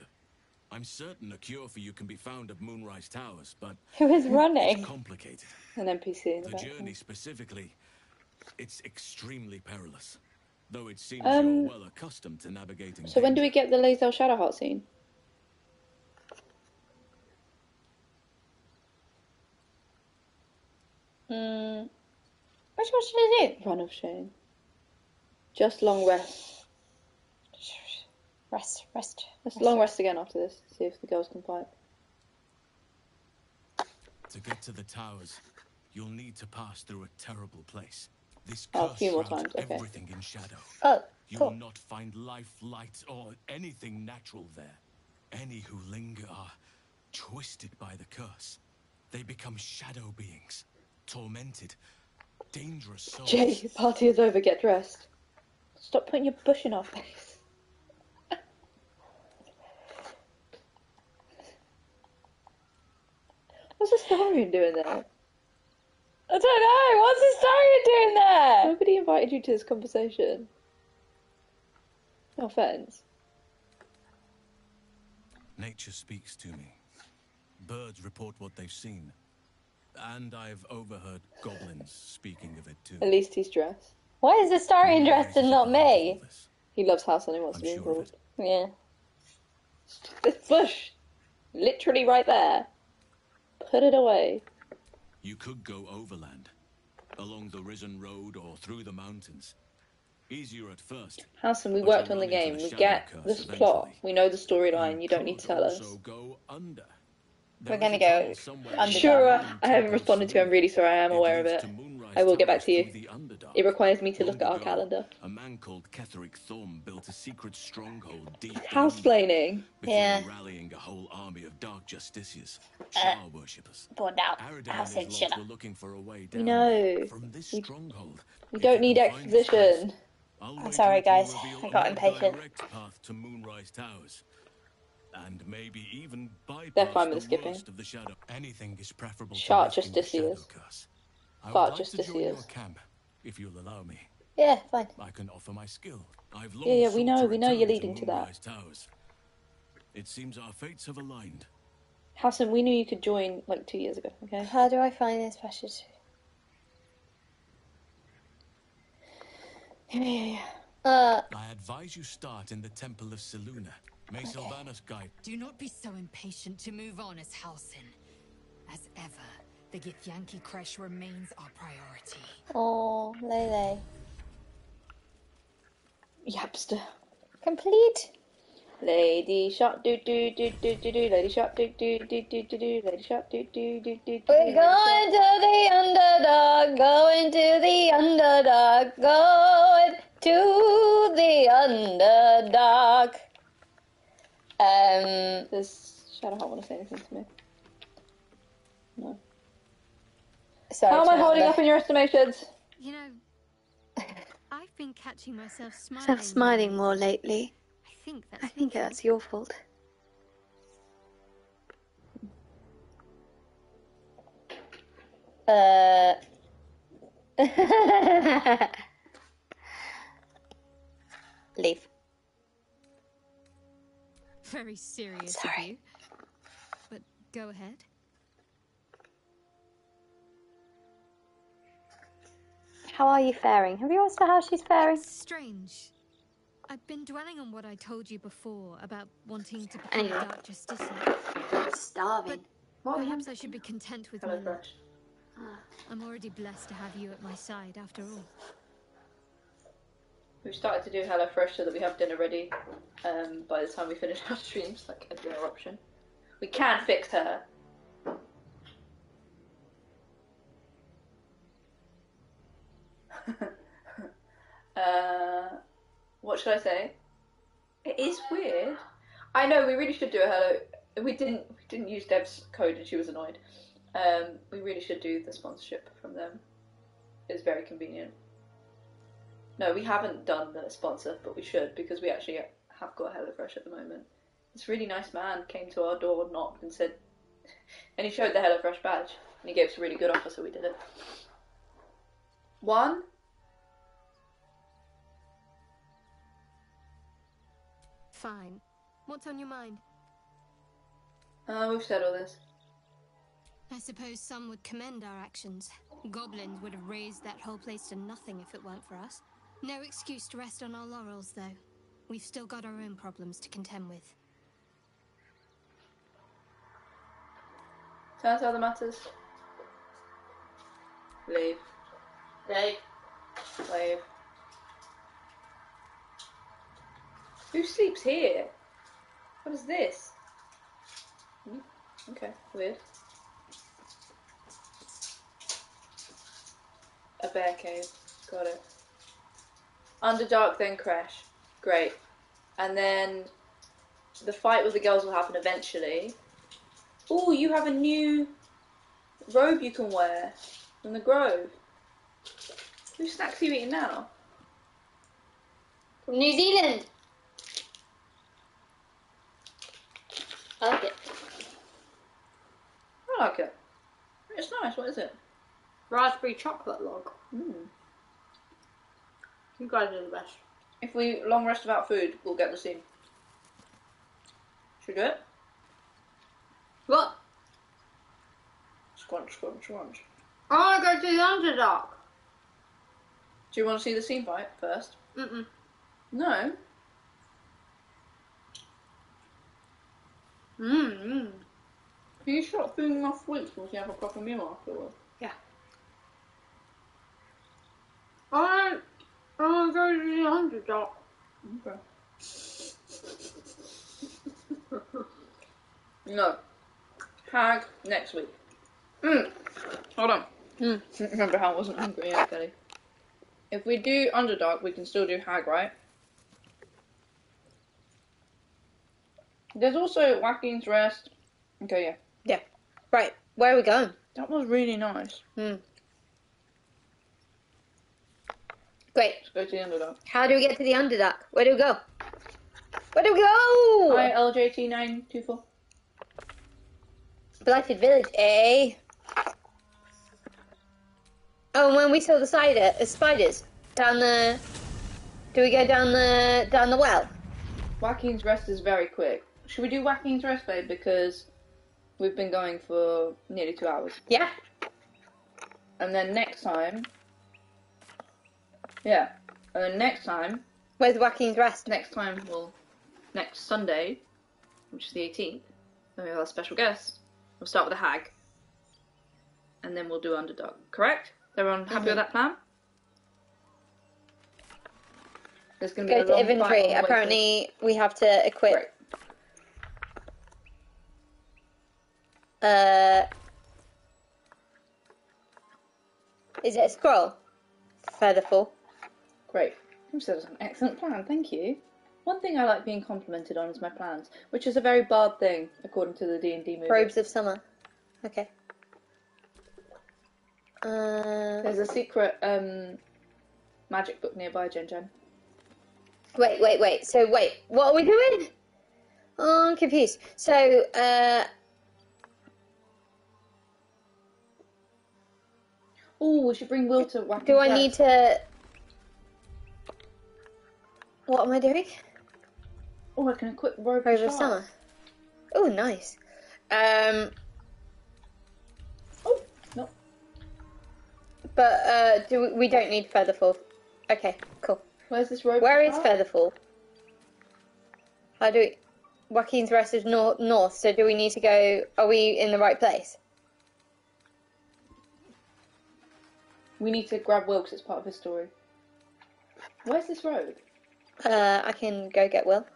I'm certain a cure for you can be found at Moonrise Towers, but *laughs* Who is running? it's complicated. An NPC in the journey specifically, it's extremely perilous. Though it seems Um, you're well accustomed to navigating. So when do we get the Lae'zel Shadowheart scene? Hmm. Which one should I do? Run of Shame. Just long rest. Rest, rest. Let's long rest again after this. See if the girls can fight. To get to the towers, you'll need to pass through a terrible place. This Oh, a curse few more times, okay. everything in shadow. Oh, You cool. will not find life, light, or anything natural there. Any who linger are twisted by the curse. They become shadow beings, tormented, dangerous souls. Jay, party is over. Get dressed. Stop putting your bush in our face. *laughs* What's the Starian doing there? I don't know. What's the Starian doing there? Nobody invited you to this conversation. No offense. Nature speaks to me. Birds report what they've seen. And I've overheard goblins speaking of it too. At least he's dressed. Why is Astarion dressed and not me? He loves house and he wants to be sure of involved. Yeah. This bush, literally right there. Put it away. You could go overland, along the Risen Road or through the mountains. Easier at first. Halsin, we worked on the game. the We get this eventually. plot. We know the storyline. You don't need to tell us. So go under. We're gonna go under. Sure, uh, I haven't responded to. you. I'm really sorry. I am aware of it. I will get back to you. It requires me to look at our calendar. A man called Ketheric Thorm built a secret stronghold deep Houseplaining. before Yeah. rallying a whole army of dark justiciars, Uh, worshippers. Bond out. Aradan I and said his shut lot up. were looking for a way We know. from this We- stronghold. We don't need can find this place, exposition. I'll I'm sorry, guys. I got a more impatient. direct path to Moonrise Towers. And maybe even They're fine with the skipping. worst of the shadow. Anything is preferable Shark to risking the Justiciars. shadow curse. I would Fart like to join your Justiciars. camp, if you'll allow me. Yeah, fine. I can offer my skill. I've long Yeah, yeah, we know, we know you're leading to that. Towers. It seems our fates have aligned. Halsin, we knew you could join like two years ago. Okay. How do I find this passage? Yeah, yeah, yeah. Uh, I advise you start in the Temple of Selûne. May Silvanus guide. Do not be so impatient to move on as Halsin. As ever, the Githyanki crèche remains our priority. oh, Lele. Yapster. Complete. Lady shot do do do do do do. Lady shot do do do do do do. Lady shot do do do do do. We're going to the underdog, going to the underdog, going to the underdog. Um, There's Shadowheart want to say anything to me? No. Sorry, How am I holding up in your estimations? You know, *laughs* I've been catching myself smiling. I'm smiling more lately. I think that's I think that's your fault. Uh. *laughs* Leave. Very serious Sorry. of you. But go ahead. How are you faring? Have you asked her how she's faring? It's Strange. I've been dwelling on what I told you before about wanting to become Anyway. a Dark Justiciar. Starving. But perhaps I should be content with my lot. Fresh. I'm already blessed to have you at my side, after all. We've started to do HelloFresh so that we have dinner ready um, by the time we finish our streams, like an option. We can fix her. *laughs* uh, what should I say? It is weird. I know we really should do a hello. We didn't. We didn't use Deb's code, and she was annoyed. Um, we really should do the sponsorship from them. It's very convenient. No, we haven't done the sponsor, but we should because we actually have got a HelloFresh at the moment. This really nice man came to our door, knocked, and said, *laughs* and he showed the HelloFresh badge, and he gave us a really good offer, so we did it. One. Fine. What's on your mind? Uh, we've said all this. I suppose some would commend our actions. Goblins would have razed that whole place to nothing if it weren't for us. No excuse to rest on our laurels, though. We've still got our own problems to contend with. Turns out the matters. Leave. Leave. Leave. Who sleeps here? What is this? Hmm, Okay, weird. A bear cave. Got it. Underdark, then Crash. Great. And then the fight with the girls will happen eventually. Oh, you have a new robe you can wear from the Grove. Whose snacks are you eating now? From New Zealand. I like it. I like it. It's nice. What is it? Raspberry chocolate log. Mm. You guys are the best. If we long rest without food, we'll get the scene. Should we do it? What? Scrunch, scrunch, scrunch. I want to go to the Underdark. Do you want to see the scene fight first? Mm-mm. No. Mm-mm. Can you stop feeding my sweets once you have a proper meal afterwards? I, I want to go to the Underdark. Okay. *laughs* No. Hag next week. Mm. Hold on. Mm. Remember how I wasn't hungry yet, Kelly. If we do Underdark, we can still do Hag, right? There's also Waukeen's Rest. Okay, yeah. Yeah. Right. Where are we going? That was really nice. Hmm. Great. Let's go to the Underdark. How do we get to the Underdark? Where do we go? Where do we go? Hi, LJT924. Blighted Village, eh? Oh, and when we saw the cider, uh, spiders down the. Do we go down the down the well? Waukeen's Rest is very quick. Should we do Waukeen's Rest, babe? Because we've been going for nearly two hours. Yeah. And then next time. Yeah. And then next time. Where's Waukeen's Rest? Next time, we'll. Next Sunday, which is the 18th, then we have our special guest. We'll start with a hag. And then we'll do Underdark. Correct? Everyone happy with that plan? There's going to be Go a to long fight on inventory. the Apparently, we have to equip. Uh, is it a scroll? Featherfall. Great. You said it's an excellent plan, thank you. One thing I like being complimented on is my plans, which is a very bad thing according to the D and D movie. Robes of summer. Okay. Uh, There's a secret um, magic book nearby, Jen Jen. wait, wait, wait. So wait, what are we doing? Oh, I'm confused. So, uh, Oh, we should bring Will to do I need to? What am I doing? Oh, I can equip of of summer. Oh, nice. Um. Oh no. But uh, do we, we don't need Featherfall? Okay, cool. Where's this robe? Where is of is Shark? Featherfall? How do we? Waukeen's Rest is north. North. So do we need to go? Are we in the right place? We need to grab Will because it's part of his story. Where's this road? Uh, I can go get Will.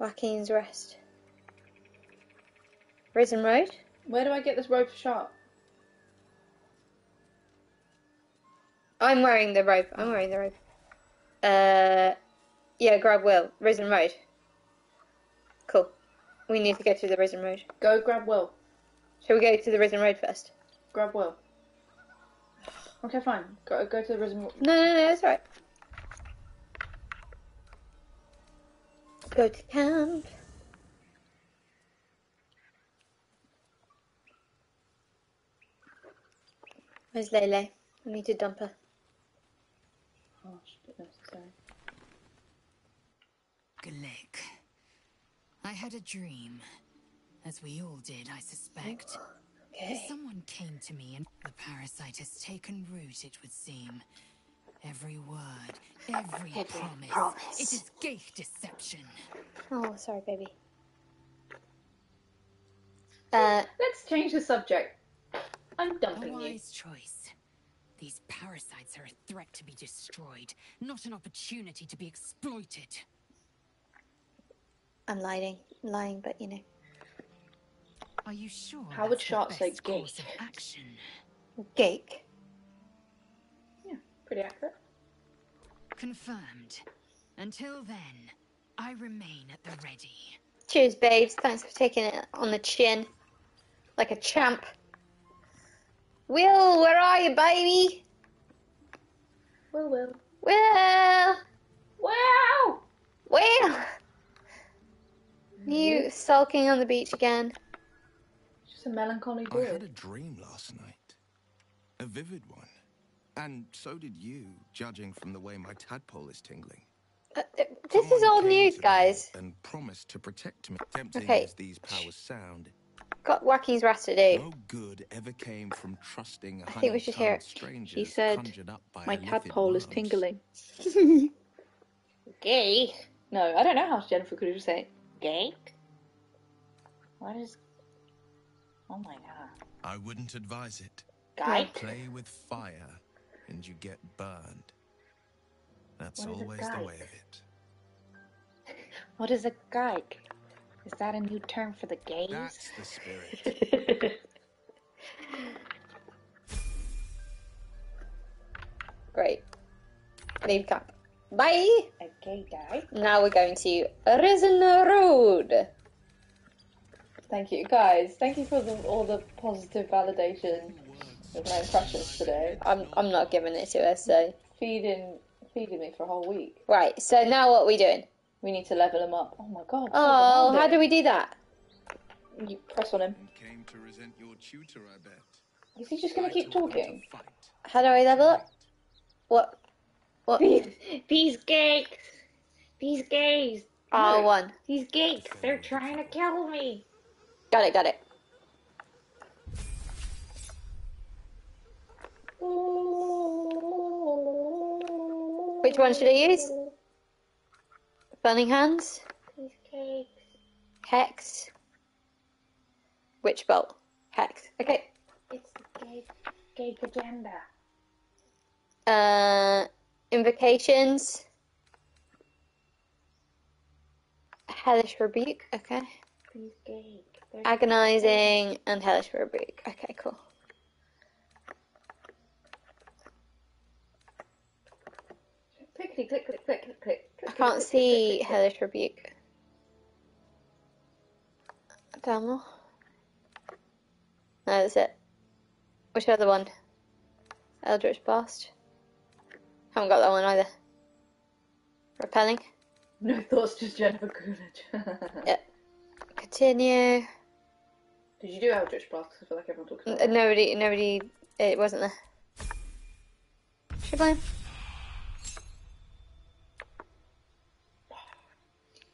Waukeen's Rest. Risen Road. Where do I get this robe for shark? I'm wearing the robe. I'm wearing the robe. Uh, yeah, grab Will. Risen Road. Cool. We need to go to the Risen Road. Go grab Will. Shall we go to the Risen Road first? Grab Will. Okay, fine. Go, go to the risen. No, no, no, that's right. Go to camp. Where's Lele? I need to dump her. Oh, shit, necessary. Glick. I had a dream. As we all did, I suspect. Oh. Okay. Someone came to me and the parasite has taken root, it would seem. Every word, every, Every promise. promise. It is gate deception. Oh, sorry, baby. Uh, Let's change the subject. I'm A dumping you. wise choice. These parasites are a threat to be destroyed, not an opportunity to be exploited. I'm lying, lying, but you know. Are you sure? How would that's the Shark say best course gate? of action? Gake. Pretty accurate. Confirmed. Until then, I remain at the ready. Cheers, babes. Thanks for taking it on the chin. Like a champ. Will, where are you, baby? Will, Will. Will! Wow! Will! You mm-hmm. sulking on the beach again? Just a melancholy I had a dream last night. A vivid one. And so did you, judging from the way my tadpole is tingling. Uh, uh, this is old news, guys. And promised to protect me. Tempting Okay. as these powers sound, Got Waukeen's Rest to do. no good ever came from trusting I think we should hear it. strangers He said, conjured up by My tadpole is tingling. *laughs* Gay. No, I don't know how Jennifer could have say it. Gay? What is. Oh my god. I wouldn't advise it. Guy? Play with fire, and you get burned. That's What is a always the way of it. *laughs* What is a geik? Is that a new term for the gays? That's the spirit. *laughs* Great. Leave camp. Bye! a gay guy? Now we're going to Risen Road. Thank you, guys. Thank you for the, all the positive validation of my impressions today. I'm, I'm not giving it to her, so. Feeding, feeding me for a whole week. Right, so now what are we doing? We need to level him up. Oh my god. so Oh, how do we do that? You press on him. Came to resent your tutor, I bet. Is he just gonna keep talking? How do I level up? What? What? These geeks. These gays. R one. These geeks. They're trying to kill me. Got it, got it. Which one should I use? Burning Hands? Hex? Witch Bolt? Hex. Okay. It's the gay, gay agenda. Uh, invocations. Hellish Rebuke. Okay. These geeks. Agonizing and Hellish Rebuke. Okay, cool. clickety click click click click click. I can't see Hellish Rebuke. More. No, that's it. Which other one? Eldritch Blast. Haven't got that one either. Repelling. No thoughts, just Jennifer Coolidge. *laughs* Yep. Continue. Did you do Eldritch Blast? 'Cause I feel like everyone talks about N- Nobody, nobody, it wasn't there. Should blame.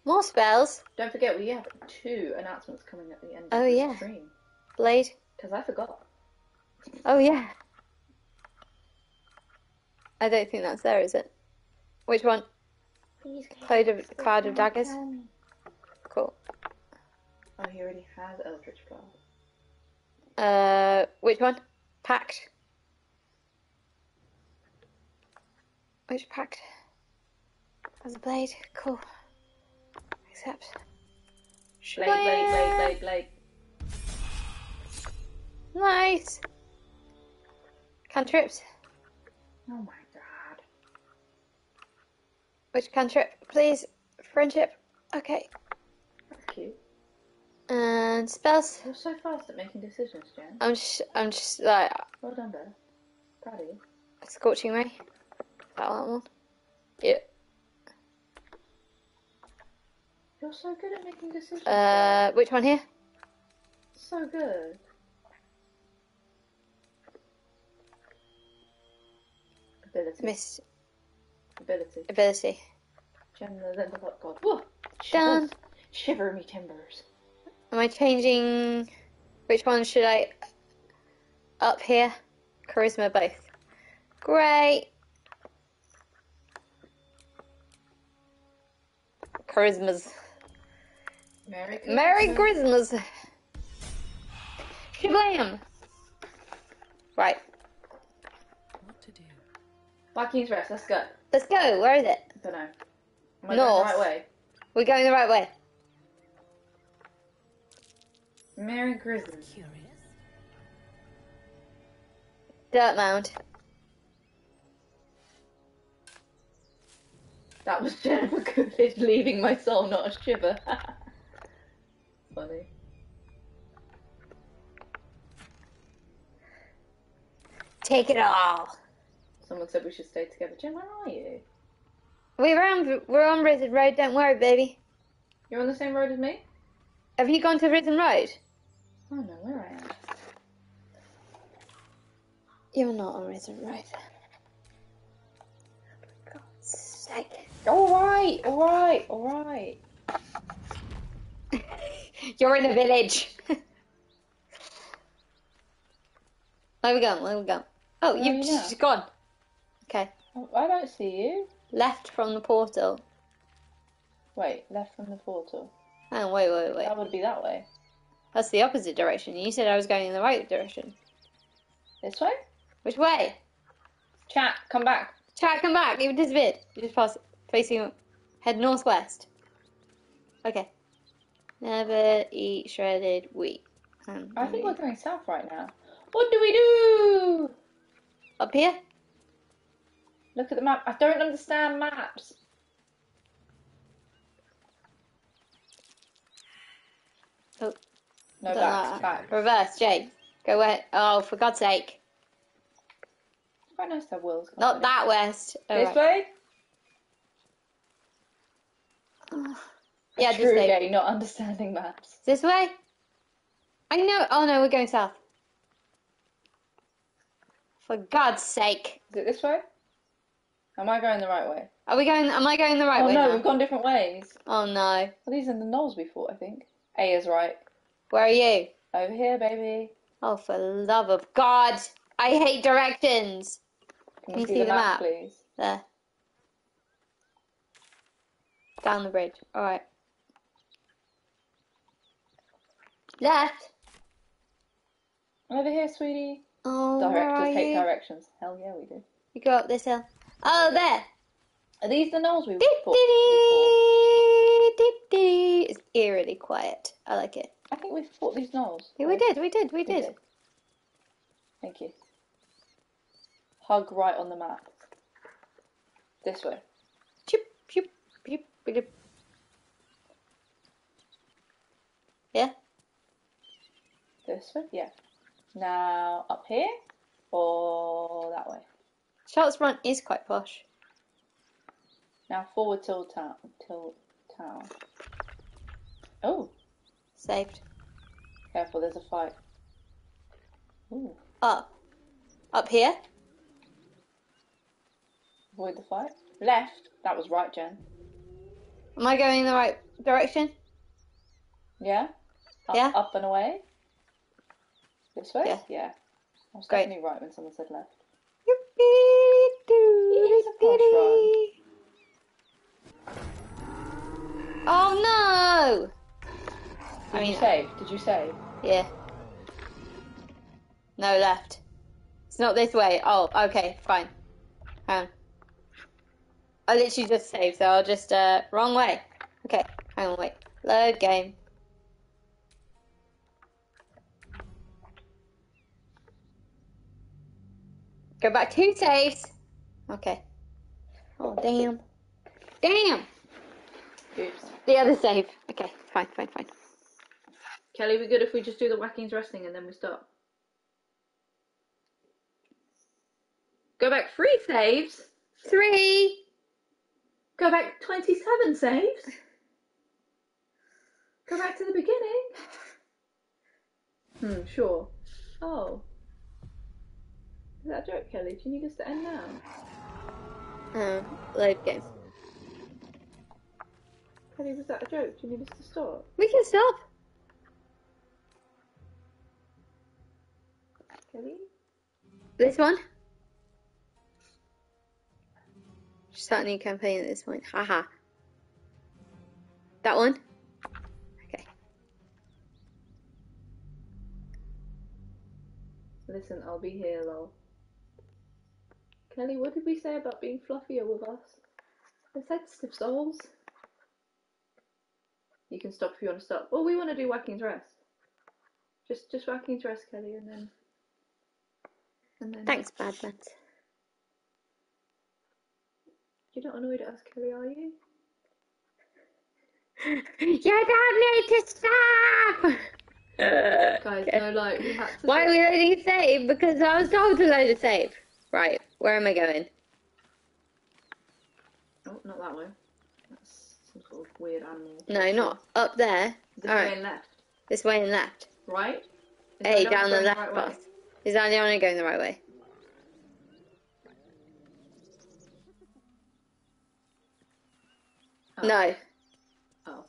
More spells. Don't forget, we have two announcements coming at the end of Oh, the yeah. stream. Blade. Because I forgot. Oh yeah. I don't think that's there, is it? Which one? Cloud of Cloud of Daggers. Cool. Oh, he already has Eldritch Blast. Uh, which one? Pact. Which pact? Has a blade. Cool. Accept. Blade, blade, blade, blade, blade. Nice. Cantrips. Oh my god. Which cantrip, please? Friendship. Okay. And spells. You're so fast at making decisions, Jen. I'm just, I'm just like Well done, Bear. Proud of you. scorching ray. That one? Yeah. You're so good at making decisions. Uh, which one here? So good. Ability. Miss Ability. ability. Jen the then the what god. Whoa! Done. Shiver me timbers. Am I changing? Which one should I? Up here. Charisma both. Great. Charismas. Merry Merry Christmas. Shablam. Right. What to do? Vikings rest. Let's go. Let's go. Where is it? Don't know. Am I going North. the right way? We're going the right way. Merry Christmas. Dirt mound. That was Jennifer Coolidge *laughs* leaving my soul, not a shiver. *laughs* Funny. Take it all. Someone said we should stay together. Jen, where are you? We're on we're on Risen Road. Don't worry, baby. You're on the same road as me? Have you gone to Risen Road? Oh no, where I am. You're not Road. For God's sake. Alright, alright, alright. *laughs* You're in a village. *laughs* Where we going? Where we going? Oh, you've you just gone. Okay. Oh, I don't see you. Left from the portal. Wait, left from the portal. Oh, wait, wait, wait. That would be that way. That's the opposite direction. You said I was going in the right direction. This way? Which way? Chat, come back. Chat, come back. You disappeared. You just passed facing head northwest. Okay. Never eat shredded wheat. Um, I think we're going south right now. What do we do? up here. Look at the map. I don't understand maps. Oh, No, back, back. Reverse, Jake. Go where? Oh, for God's sake! Quite nice to have wheels. Not that west. Oh, This right. way? *sighs* Yeah, A this way. gay, not understanding maps. This way? I know. Oh no, we're going south. For God's sake! Is it this way? Am I going the right way? Are we going? Am I going the right oh way no, now? we've gone different ways. Oh no. Well, these are the gnolls we fought, I think. A is right. Where are you? Over here, baby. Oh, for love of God! I hate directions. Can you see, the, map, please? There. Down the bridge. All right. Left. Over here, sweetie. Oh, where are Directors hate you? directions. Hell yeah, we do. You go up this hill. Oh, there. Are these the gnolls we? Dee-dee-dee-dee. It's eerily quiet. I like it. I think we fought these gnolls. Yeah, we did. We did. We We did. did. Thank you. Hug right on the map. This way. Chip, chip, chip, chip. Yeah. This way? Yeah. Now up here or that way? Charles Run is quite posh. Now forward till town. Till town. Oh, Saved. careful! There's a fight. Ooh, Up. Up here. avoid the fight. Left. That was right, Jen. Am I going in the right direction? Yeah. Up, Yeah. Up and away. This way. Yeah. Yeah. I was Great. definitely right when someone said left. Posh Oh no! Did I mean- you save? Did you save? Yeah. No, left. It's not this way. Oh, okay, fine. Hang on. I literally just saved, so I'll just, uh, wrong way. Okay, hang on, wait. Load game. Go back two saves. Okay. Oh, damn. Damn! Oops. The other save. Okay, fine, fine, fine. Kelly, we good if we just do the whackings resting and then we stop? Go back three saves. Three. Go back 27 saves. Go back to the beginning. Hmm, sure. Oh. Is that a joke, Kelly? Do you need us to end now? Um, load game. Kelly, was that a joke? Do you need us to stop? We can stop. This one? Start a new campaign at this point. Haha. That one? Okay. Listen, I'll be here, lol. Kelly, what did we say about being fluffier with us? Sensitive souls. You can stop if you want to stop. Well, we want to do Waukeen's Rest. Just, just Waukeen's Rest, Kelly, and then, and then. Thanks, Badlands. You're not annoyed at us, Kelly, are you? *laughs* You don't need to stop! *laughs* Guys, no, like we had to. Why are we loading save? Because I was told to load a save. Right, where am I going? Oh, not that way. That's some sort of weird animal. No, not up there. This Alright, way and left. this way and left. Right? Is Hey, down the left right. Is that the only going the right way? Oh. No. Oh.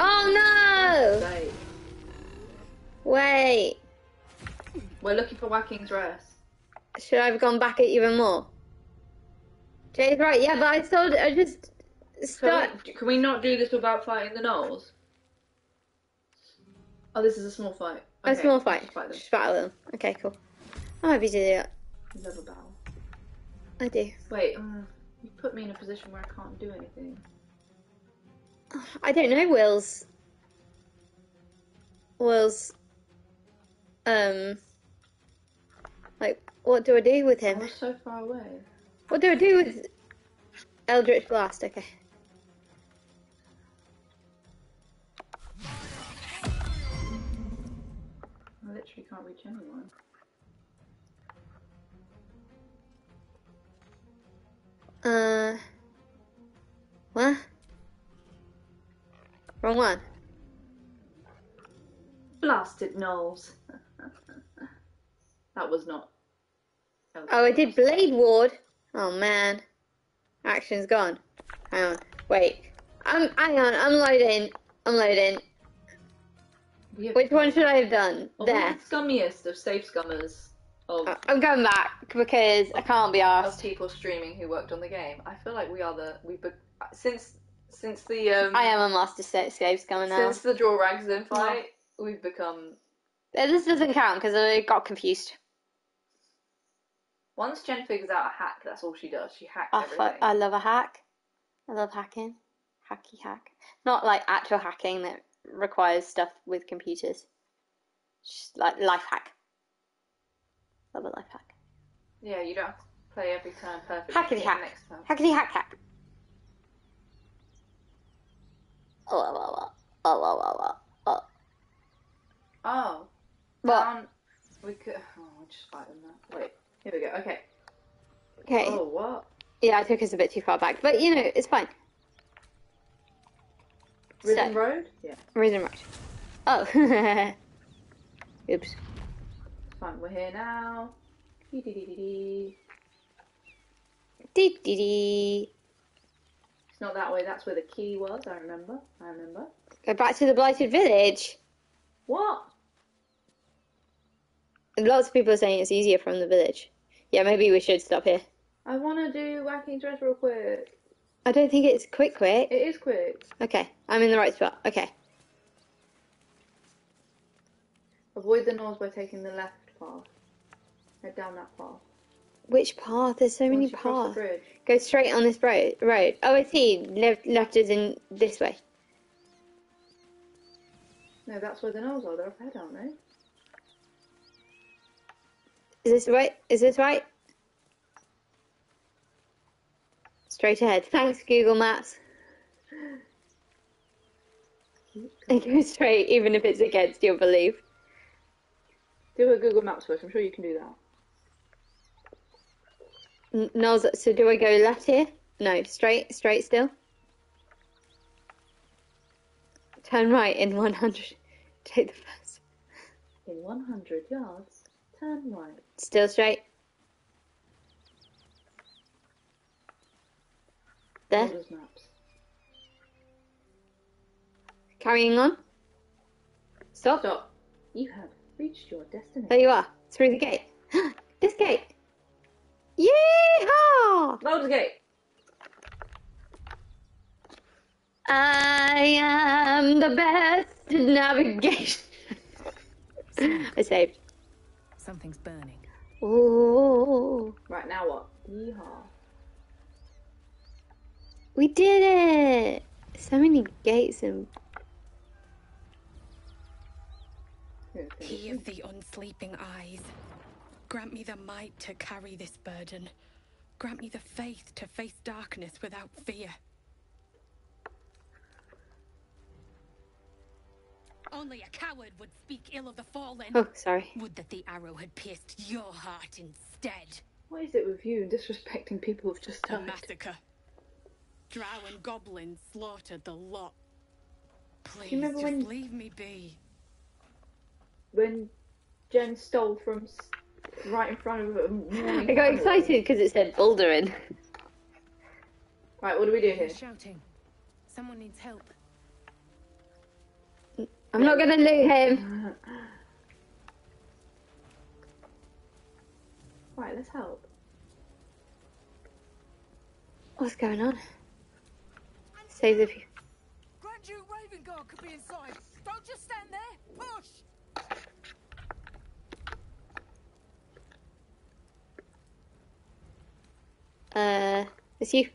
Oh no! Wait. We're looking for Waukeen's Rest. Should I have gone back it even more? Jay's right, yeah, but I thought I just Can start. we, can we not do this without fighting the gnolls? Oh, this is a small fight. A Okay, small let's fight. just. Just battle them. Okay, cool. I'm happy to do that. Love a battle. I do. Wait, um, you put me in a position where I can't do anything. *sighs* I don't know, Will's. Will's. Um. Like, what do I do with I him? was so far away. What do I do with Eldritch Blast? Okay. Can't reach anyone. Uh. What? Wrong one. Blasted gnolls. *laughs* that was not. Oh, I did Blade Ward. Oh man, action's gone. Hang on, wait. I'm hang on. I'm loading. I'm loading. Have- Which one should I have done? Oh, There. the scummiest of safe scummers of, I'm going back because I can't be of asked. people streaming who worked on the game. I feel like we are the we be, since since the um I am a master sa- save scammer now. since the draw rags in fight we've become This doesn't count because I got confused. once Jen figures out a hack that's all she does she hacks Oh, everything. I love a hack. I love hacking. Hacky hack. Not like actual hacking that requires stuff with computers. Just like life hack. Love a life hack. Yeah, you don't have to Play every turn perfectly. Hackety hack. Next turn. Hackety hack hack. Oh, oh, oh, oh, oh, oh, oh, oh, oh. Oh. What? Down. We could. Oh, I'll just fight them now. Wait. Here we go. Okay. Okay. Oh, what? Yeah, I took us a bit too far back, but you know, it's fine. Risen So- Road? Yeah. Risen right. Oh. *laughs* Oops. It's fine. We're here now. Dee-dee-dee-dee-dee. Dee dee dee. It's not that way. That's where the key was. I remember. I remember. Go back to the blighted village. What? Lots of people are saying it's easier from the village. Yeah, maybe we should stop here. I want to do Whacking Dress real quick. I don't think it's quick, quick. It is quick. Okay, I'm in the right spot. Okay. Avoid the gnolls by taking the left path. Head down that path. Which path? There's so many Once the paths. Go straight on this road. Road. Oh, I see. Left, left is in this way. No, that's where the gnolls are. They're up ahead, aren't they? Is this right? Is this right? Straight ahead. Thanks, Google Maps. *laughs* And go straight, even if it's against your belief. Do a Google Maps first. I'm sure you can do that. No, so do I go left here? No, straight, straight still. Turn right in 100. *laughs* Take the first. In 100 yards, turn right. Still straight. There. Maps. Carrying on. Stop. Stop. You have reached your destination. There you are. Through the gate. *gasps* this gate. Yeehaw! Baldur's Gate. I am the best navigation. *laughs* I saved. Something's burning. Ooh. Right, now what? Yeehaw. We did it! So many gates and He of the unsleeping eyes. Grant me the might to carry this burden. Grant me the faith to face darkness without fear. Only a coward would speak ill of the fallen. Oh, sorry. Would that the arrow had pierced your heart instead. What is it with you and disrespecting people who've just A died? massacre. Drow and goblins slaughtered the lot. Please, you remember just when- leave me be. When Jen stole from right in front of a morning I got excited because it said Bouldering. Right, what do we do here? Shouting? Someone needs help. I'm not gonna loot him. Right, let's help. What's going on? Save the view. Grand Duke Ravengard could be inside. Don't just stand there. Push. Uh, it's you.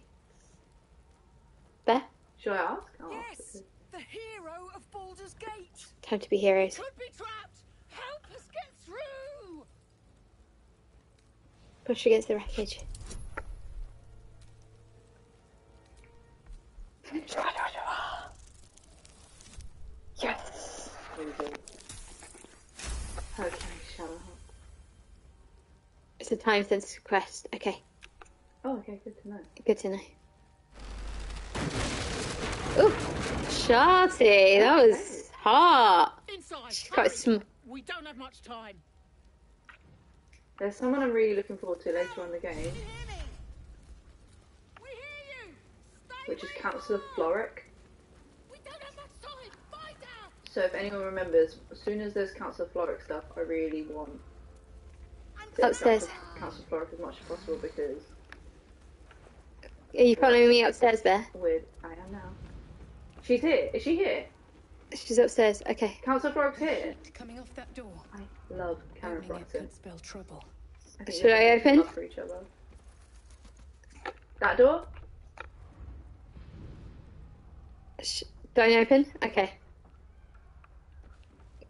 Bear, Should I ask? I'll ask Yes, the hero of Baldur's Gate. time to be heroes. Could be trapped. Help us get through. Push against the wreckage. Yes. Okay, shut up. It's a time sensitive quest. Okay, Oh, okay, good to know. good to know. Ooh, Sharty, that was hot. Inside. She's quite sm- We don't have much time. There's someone I'm really looking forward to later on in the game, which is Councillor Florrick. So if anyone remembers, as soon as there's Councillor Florrick stuff, I really want to Upstairs. interact with Councillor Florrick as much as possible because Are you following me upstairs, Bear? weird. I am now. She's here. Is she here? She's upstairs. Okay. Councillor Florrick's here. Coming off that door. I love Karen Opening it could spell trouble. I Should I open? For each other. That door? Sh- don't open? Okay.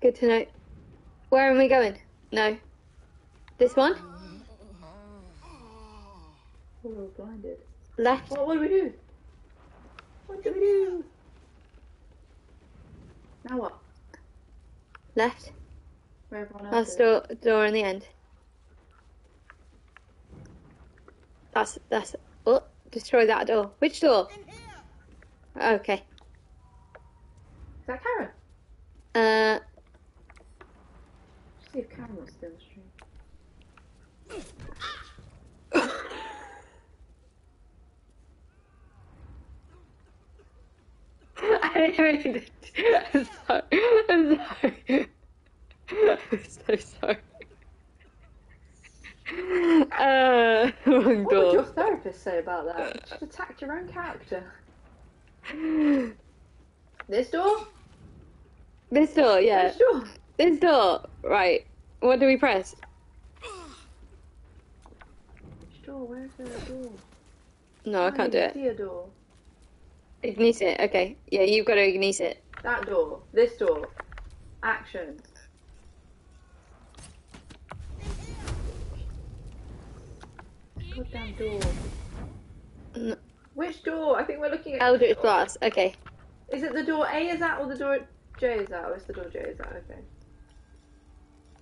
Good to know. Where am we going? No. This one? Oh, we're all blinded. Left. What, what do we do? What do we do? Now what? Left. Where everyone else That's door door in the end. That's that's oh destroy that door. Which door? Okay. That Karen? Uh See if Karen wants to stream. *laughs* I really *laughs* I'm sorry. I'm sorry. I'm so sorry. Uh, What would your therapist say about that? Just attacked your own character. This door? This door, yeah. This door? This door. Right. What do we press? Which door? Where's the door? No, I can't do it. See a door. Ignite it. Okay. Yeah, you've got to ignite it. That door. This door. Action. Goddamn door. N- Which door? I think we're looking at. Eldritch Blast. Okay. Is it the door A is that or the door J is that? Or is the door J is that? Okay.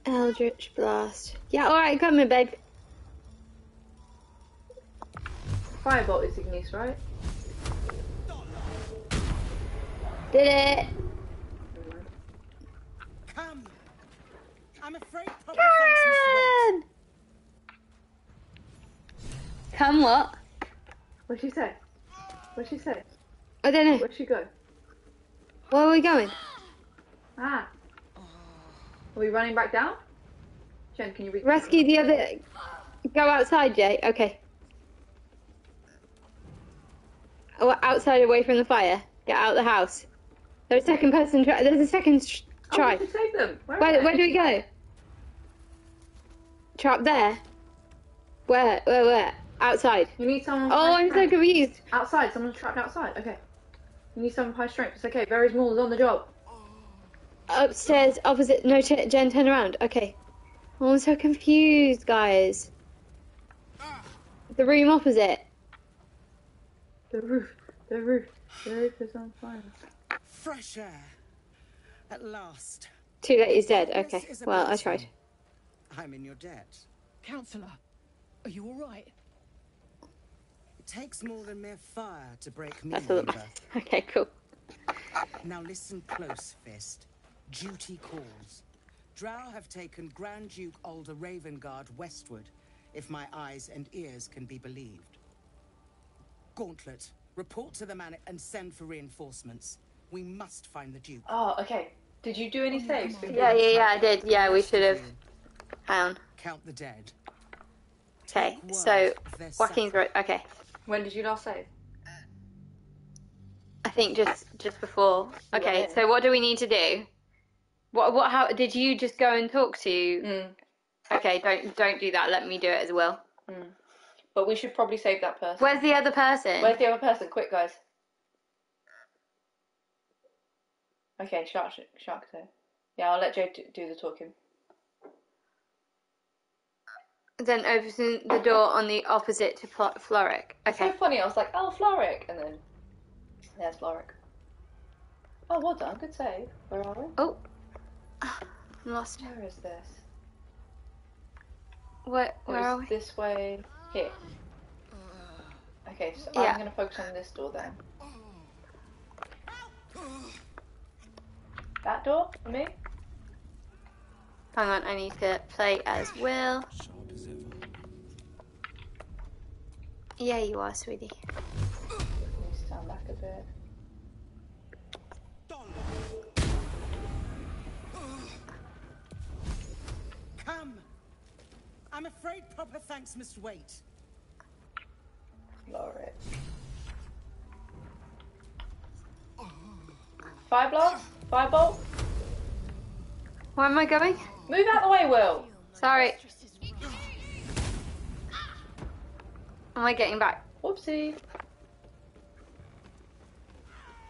Eldritch Blast. Yeah, alright, come in, babe. Firebolt is Ignis, right? Did it. Come. I'm afraid proper thanks must wait. Karen! Come what? What'd she say? What'd she say? I don't know. Where'd she go? Where are we going? Ah. Are we running back down? Jen, can you read? Rescue the other. Go outside, Jay. Okay. Oh, outside, away from the fire. Get out of the house. There's a second person. Try- There's a second Oh, try. we save them. Where, Where, where do we go? Trap there. Where? Where? Where? Outside. You need someone. Oh, I'm so confused. Outside. Someone's trapped outside. Okay. You need someone high strength. It's okay. Very small is on the job. Upstairs, opposite. No, Jen, Jen turn around. Okay. Oh, I'm so confused, guys. The room opposite. The roof. The roof. The roof is on fire. Fresh air. At last. Too late, he's dead. Okay. Well, I tried. I'm in your debt. Counselor, are you all right? It takes more than mere fire to break me, That's a little. Weaver. Okay, cool. Now listen close, Fist. Duty calls. Drow have taken Grand Duke Ulder Ravengard westward, if my eyes and ears can be believed. Gauntlet, report to the man and send for reinforcements. We must find the Duke. Oh, okay. Did you do any oh, saves? Because- Yeah, yeah, yeah, I did. Yeah, we should have. Hang on. Count the dead. Okay, so Joaquin's right. Okay, When did you last save? I think just just before. Okay, Right. so what do we need to do? What what? How did you just go and talk to? Mm. Okay, don't don't do that. Let me do it as well. Mm. But we should probably save that person. Where's the other person? Where's the other person? Quick, guys. Okay, Shark, Shark. Yeah, I'll let Joe do the talking. Then open the door on the opposite to Fl- Florrick. It's Okay. so funny. I was like, oh, Florrick, and then there's Florrick. Oh, well done. Good save. Where are we? Oh, I'm lost. Where is this? What? Where are we? This way. Here. Okay, so Yeah. I'm gonna focus on this door then. That door for me. Hang on, I need to play as Wyll. Yeah, you are, sweetie. Let me stand back a bit. I'm afraid proper thanks must wait. Florrick. Fire blast. Firebolt. Where am I going? Move out the way, Wyll. Sorry. Am I getting back? Whoopsie.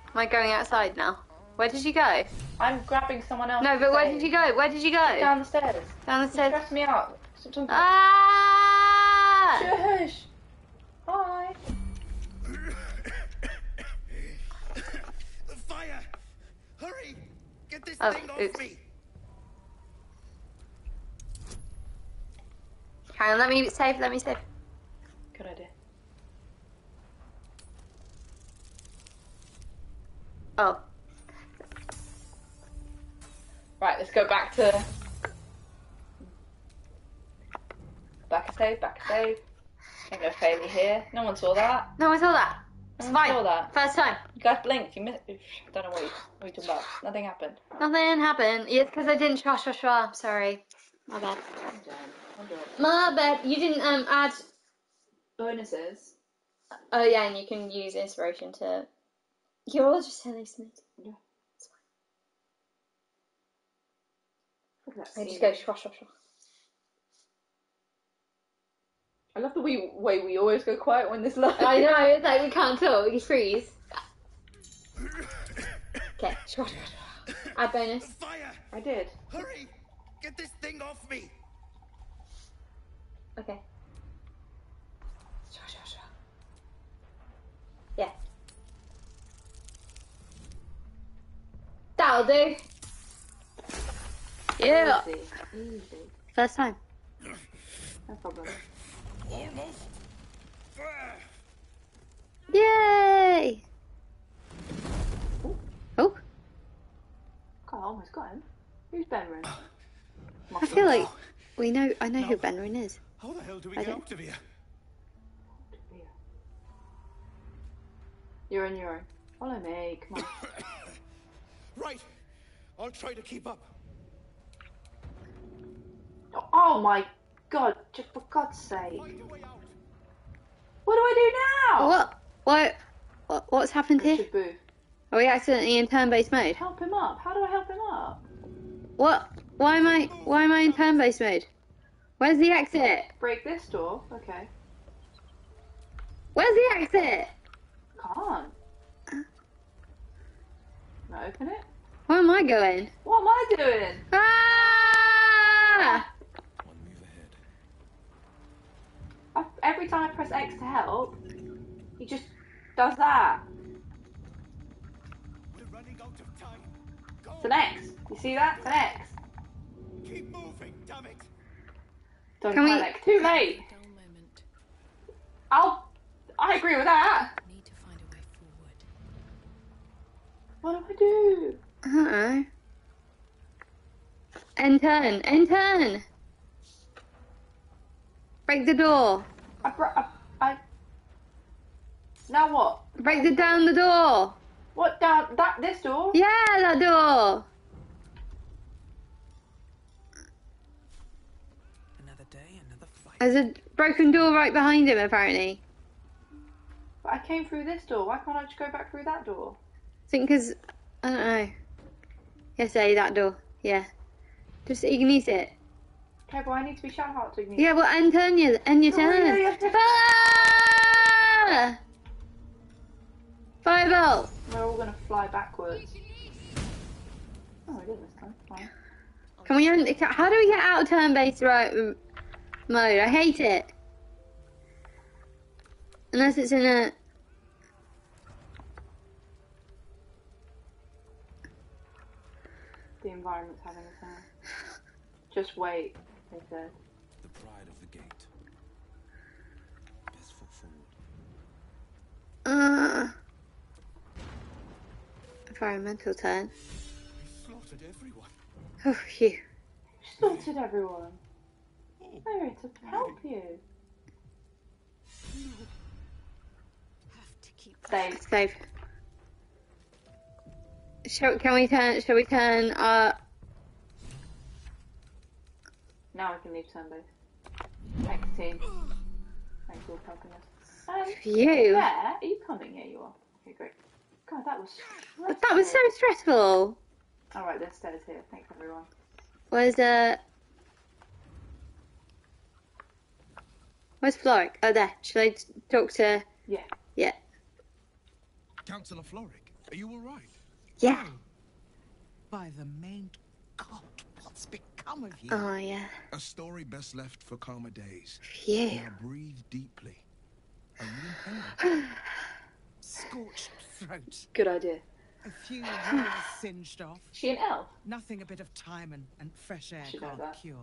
Am I going outside now? Where did you go? I'm grabbing someone else. No, but where did you go? Where did you go? Down the stairs. Down the You stairs. stress me out. Ah! Shush! Hi! the fire! Hurry! Get this oh, thing off oops. me! Hang on, let me save, let me save. Good idea. Oh. Right, let's go back to Back a save, back a save. Ain't no failure here. No one saw that. no, I saw that. It's one fine. saw that. First time. You guys blinked. You missed. I don't know what you, what you talking about. Nothing happened. Nothing happened. Yeah, because I didn't shwa shwa shwa. I'm sorry. My bad. My bad. You didn't um add. Bonuses. Oh yeah, and you can use inspiration to. You're all just hallucinating. Yeah. I just go shwa shwa shwa. I love the wee way we always go quiet when this live. I know. It's like we can't talk. You freeze. Okay. Shwa shwa shwa. Add bonus. Fire! I did. Hurry! Get this thing off me! Okay. Yeah. That'll do. Yeah. Easy. Easy. First time. No problem. Almost there! Yay! Oh, oh. God, I almost got him. Who's Benryn? I feel like oh. we know. I know who Benryn is. How the hell do we I get don't- out of here? You're in your own. Follow me. Come on. *coughs* Right! I'll try to keep up. Oh, oh my God! Just for God's sake. What do I do now? What? What? What? What's happened here? Booth. Are we accidentally in turn-based mode? Help him up. How do I help him up? What? Why am I? Why am I in turn-based mode? Where's the exit? Break this door. Okay. Where's the exit? Can't. Can I open it? Where am I going? What am I doing? Ah! I, every time I press X to help, he just does that. We're running out of time. It's an X. You see that? It's an X. Keep moving, damn it! Don't Can we- Too late. I'll. I agree with that. What do I do? Don't know. End turn. End turn. Break the door. I, br- I, I. Now what? Break the down the door. What down that this door? Yeah, that door. Another day, another fight. There's a broken door right behind him, apparently. But I came through this door. Why can't I just go back through that door? I think because I don't know. Yes, A, that door. Yeah. Just ignite it. Okay, but I need to be shout out to ignite. Yeah, well, end turn your end your Oh, yeah, you to- Ah! Firebolt. We're all gonna fly backwards. Oh, I didn't this time. Fine. Can we? How do we get out of turn-based right mode? I hate it. Unless it's in a. The environment's having a turn. Just wait, they said. The pride of the gate. Best foot forward. Uh, environmental turn. Slaughtered everyone. Oh, phew. Slaughtered everyone. We're to help you. Save. Save. Shall, can we turn? Shall we turn? Uh, Now we can leave turn base. Next team. Thanks for helping us. Um, Phew. There? Are you coming? Here you are. Okay, great. God, that was. but that was so stressful. Alright, there's stairs here. Thanks, everyone. Where's uh? Where's Florrick? Oh, there. Should I talk to? Yeah. Yeah. Councillor Florrick, are you all right? Yeah. By the main god, what's become of you? Oh yeah. A story best left for calmer days. Yeah. Now breathe deeply. Are you in pain? Scorched throat. Good idea. A few hairs *sighs* singed off. She an elf? Nothing a bit of time and, and fresh air Should can't that. cure.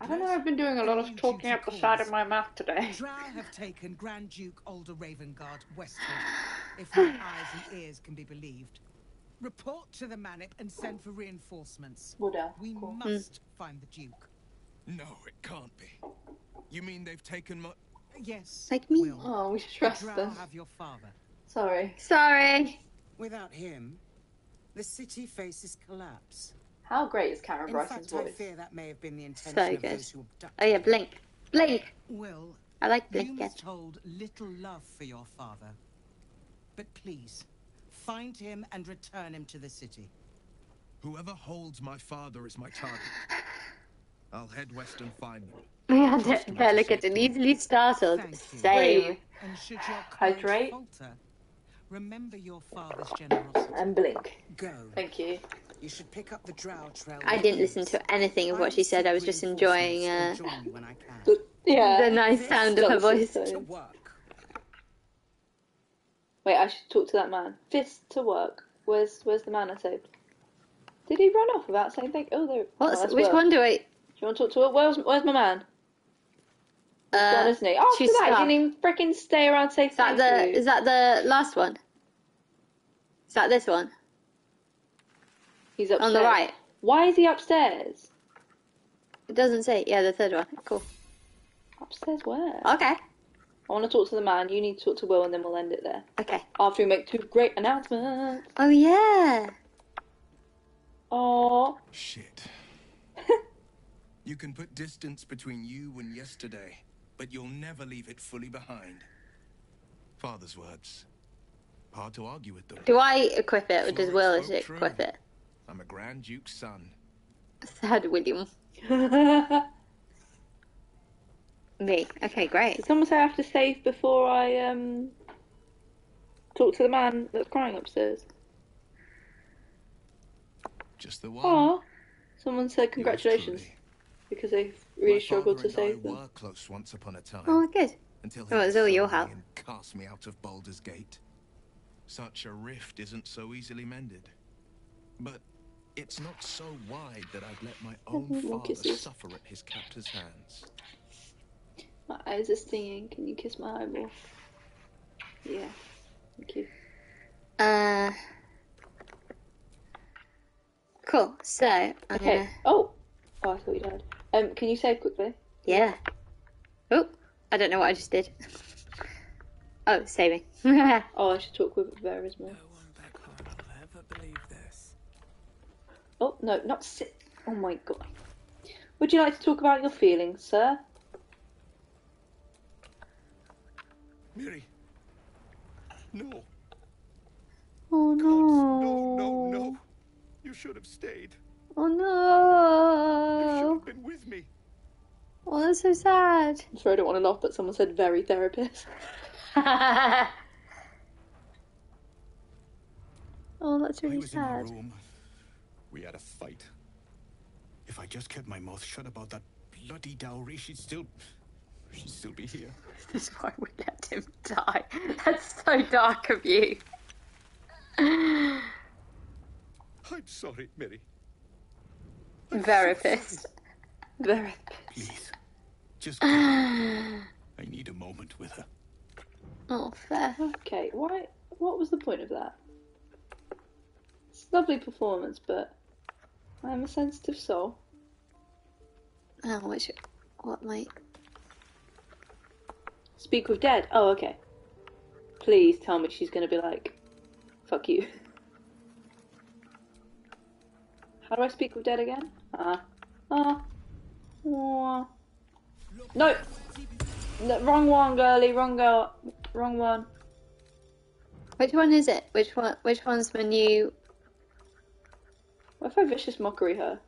I don't know. I've been doing a lot of talking up the side of my mouth today. Drow have taken Grand Duke Ulder Ravengard *sighs* westward, if my eyes and ears can be believed. Report to the Manip and send for reinforcements. Woodell, We cool. must hmm. find the Duke. No, it can't be. You mean they've taken my. Yes. Like me. Will. Oh, we should The trust Drow them. have your father. Sorry. Sorry. Without him, the city faces collapse. How great is Karen In Bryson's fact, I voice? fear that may have been the intention So of good. those who abducted Oh yeah, blink, blink. Wyll, I like you blinking. must hold little love for your father. But please, find him and return him to the city. Whoever holds my father is my target. I'll head west and find them. Yeah, they're, they're looking and easily startled. Same. And should your Hydrate. courage falter, remember your father's generosity. And blink. Go. Thank you. You should pick up the drow trail. I didn't listen to anything of what she said. I was just enjoying uh, Join me when I can. Yeah. the nice sound of her voice. Work. Wait, I should talk to that man. Fist to work. Where's Where's the man I saved? Did he run off without saying thank? Oh, there. What's oh, which Will. one do I? Do you want to talk to Wyll? Where's Where's my man? He's gone, Uh, isn't he? After that, he didn't even freaking stay around to say Is that thank the you. is that the last one? Is that this one? He's upstairs. On the right. Why is he upstairs? It doesn't say. Yeah, the third one. Cool. Upstairs where? Okay. I want to talk to the man. You need to talk to Wyll, and then we'll end it there. Okay. After we make two great announcements. Oh yeah. Oh. Shit. *laughs* you can put distance between you and yesterday, but you'll never leave it fully behind. Father's words. Hard to argue with them. Do I equip it or does Will spoke true. equip it? I'm a Grand Duke's son. Sad William. *laughs* Me. Okay, great. Did someone say I have to save before I um talk to the man that's crying upstairs? Just the one. Oh. Someone said congratulations because they really struggled to Father and save them. were close once upon a time. Oh, good. Until Oh, he it's all your help. and cast me out of Baldur's Gate. Such a rift isn't so easily mended. But it's not so wide that I'd let my own father kisses. suffer at his captor's hands. My eyes are stinging. Can you kiss my eyeball? Yeah. Thank you. Uh. Cool. So I'm Okay. gonna. Oh. Oh, I thought you died. Um, can you save quickly? Yeah. Oh, I don't know what I just did. *laughs* Oh, saving. *laughs* oh, I should talk with Varys more. ever believe this. Oh no, not sit. Oh my god. Would you like to talk about your feelings, sir? Miri. No. Oh no. No, no, no. You should have stayed. Oh no. You should no. have been with me. Oh, that's so sad. I'm sorry, I don't want to laugh, but someone said very therapist. *laughs* oh, that's really I really was in her sad. room. We had a fight. If I just kept my mouth shut about that bloody dowry, she'd still. She'd still be here. *laughs* This is why we let him die. That's so dark of you. *sighs* I'm sorry, Mary. Therapist. Therapist. Please. Just. go. *sighs* I need a moment with her. Oh, fair. Okay, why? What was the point of that? It's a lovely performance, but I'm a sensitive soul. Oh, which. What, mate? Speak with dead. Oh, okay. Please tell me she's gonna be like, "Fuck you." *laughs* How do I speak with dead again? Ah, ah, Aw. no, no, wrong one, girly, wrong girl, wrong one. Which one is it? Which one? Which one's when you? What if I vicious mockery her?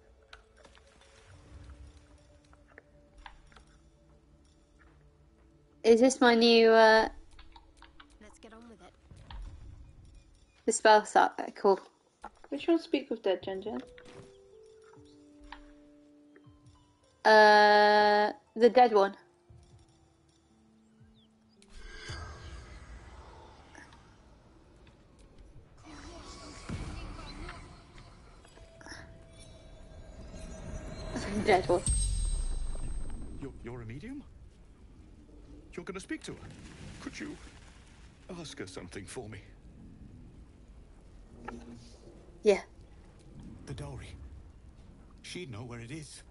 Is this my new, uh... Let's get on with it. The spell suck, cool. Which one speak with dead, Jen Jen? Uh, the dead one. *laughs* dead one. You're going to speak to her? Could you ask her something for me? Yeah. The dowry. She'd know where it is.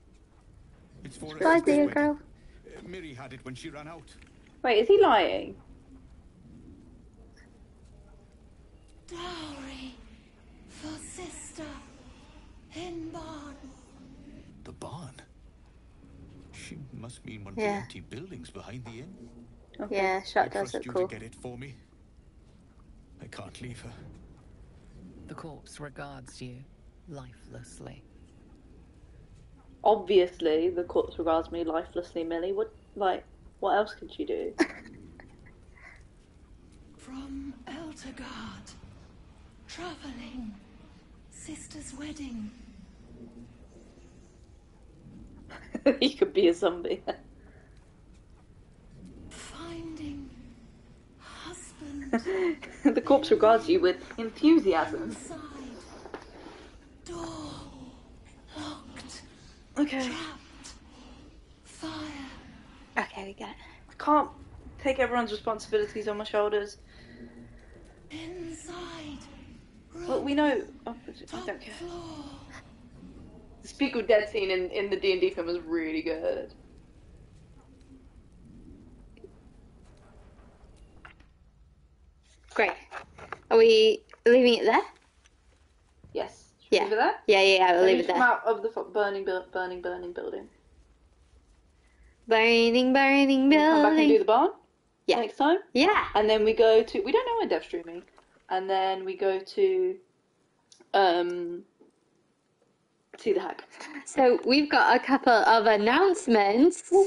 It's for Bye, Esther's dear wedding. girl. Uh, Miri had it when she ran out. Wait, is he lying? Dowry for sister in barn. The barn. She must mean one of Yeah. the empty buildings behind the inn. Yeah, I Shark does trust look you cool. to get it for me. I can't leave her. The corpse regards you lifelessly. Obviously, the corpse regards me lifelessly, Millie. What, like, what else could she do? *laughs* From Elturgard. Traveling. Sister's wedding. *laughs* he could be a zombie. Finding husband *laughs* the corpse regards you with enthusiasm. inside. Door locked. Okay. Trapped. Fire. Okay, we get it. I can't take everyone's responsibilities on my shoulders. Inside. Well, we know. Oh, I don't care. The Speak of Dead scene in, in the D and D film is really good. Great. Are we leaving it there? Yes. Yeah. Leave it there. Yeah, yeah, yeah. We'll leave it come there. out of the burning, bu- burning, burning building. Burning, burning We come back and do building. the barn. Yeah. Next time. Yeah. And then we go to. We don't know when Dev's streaming. And then we go to. Um. See the hag. So we've got a couple of announcements. Oh,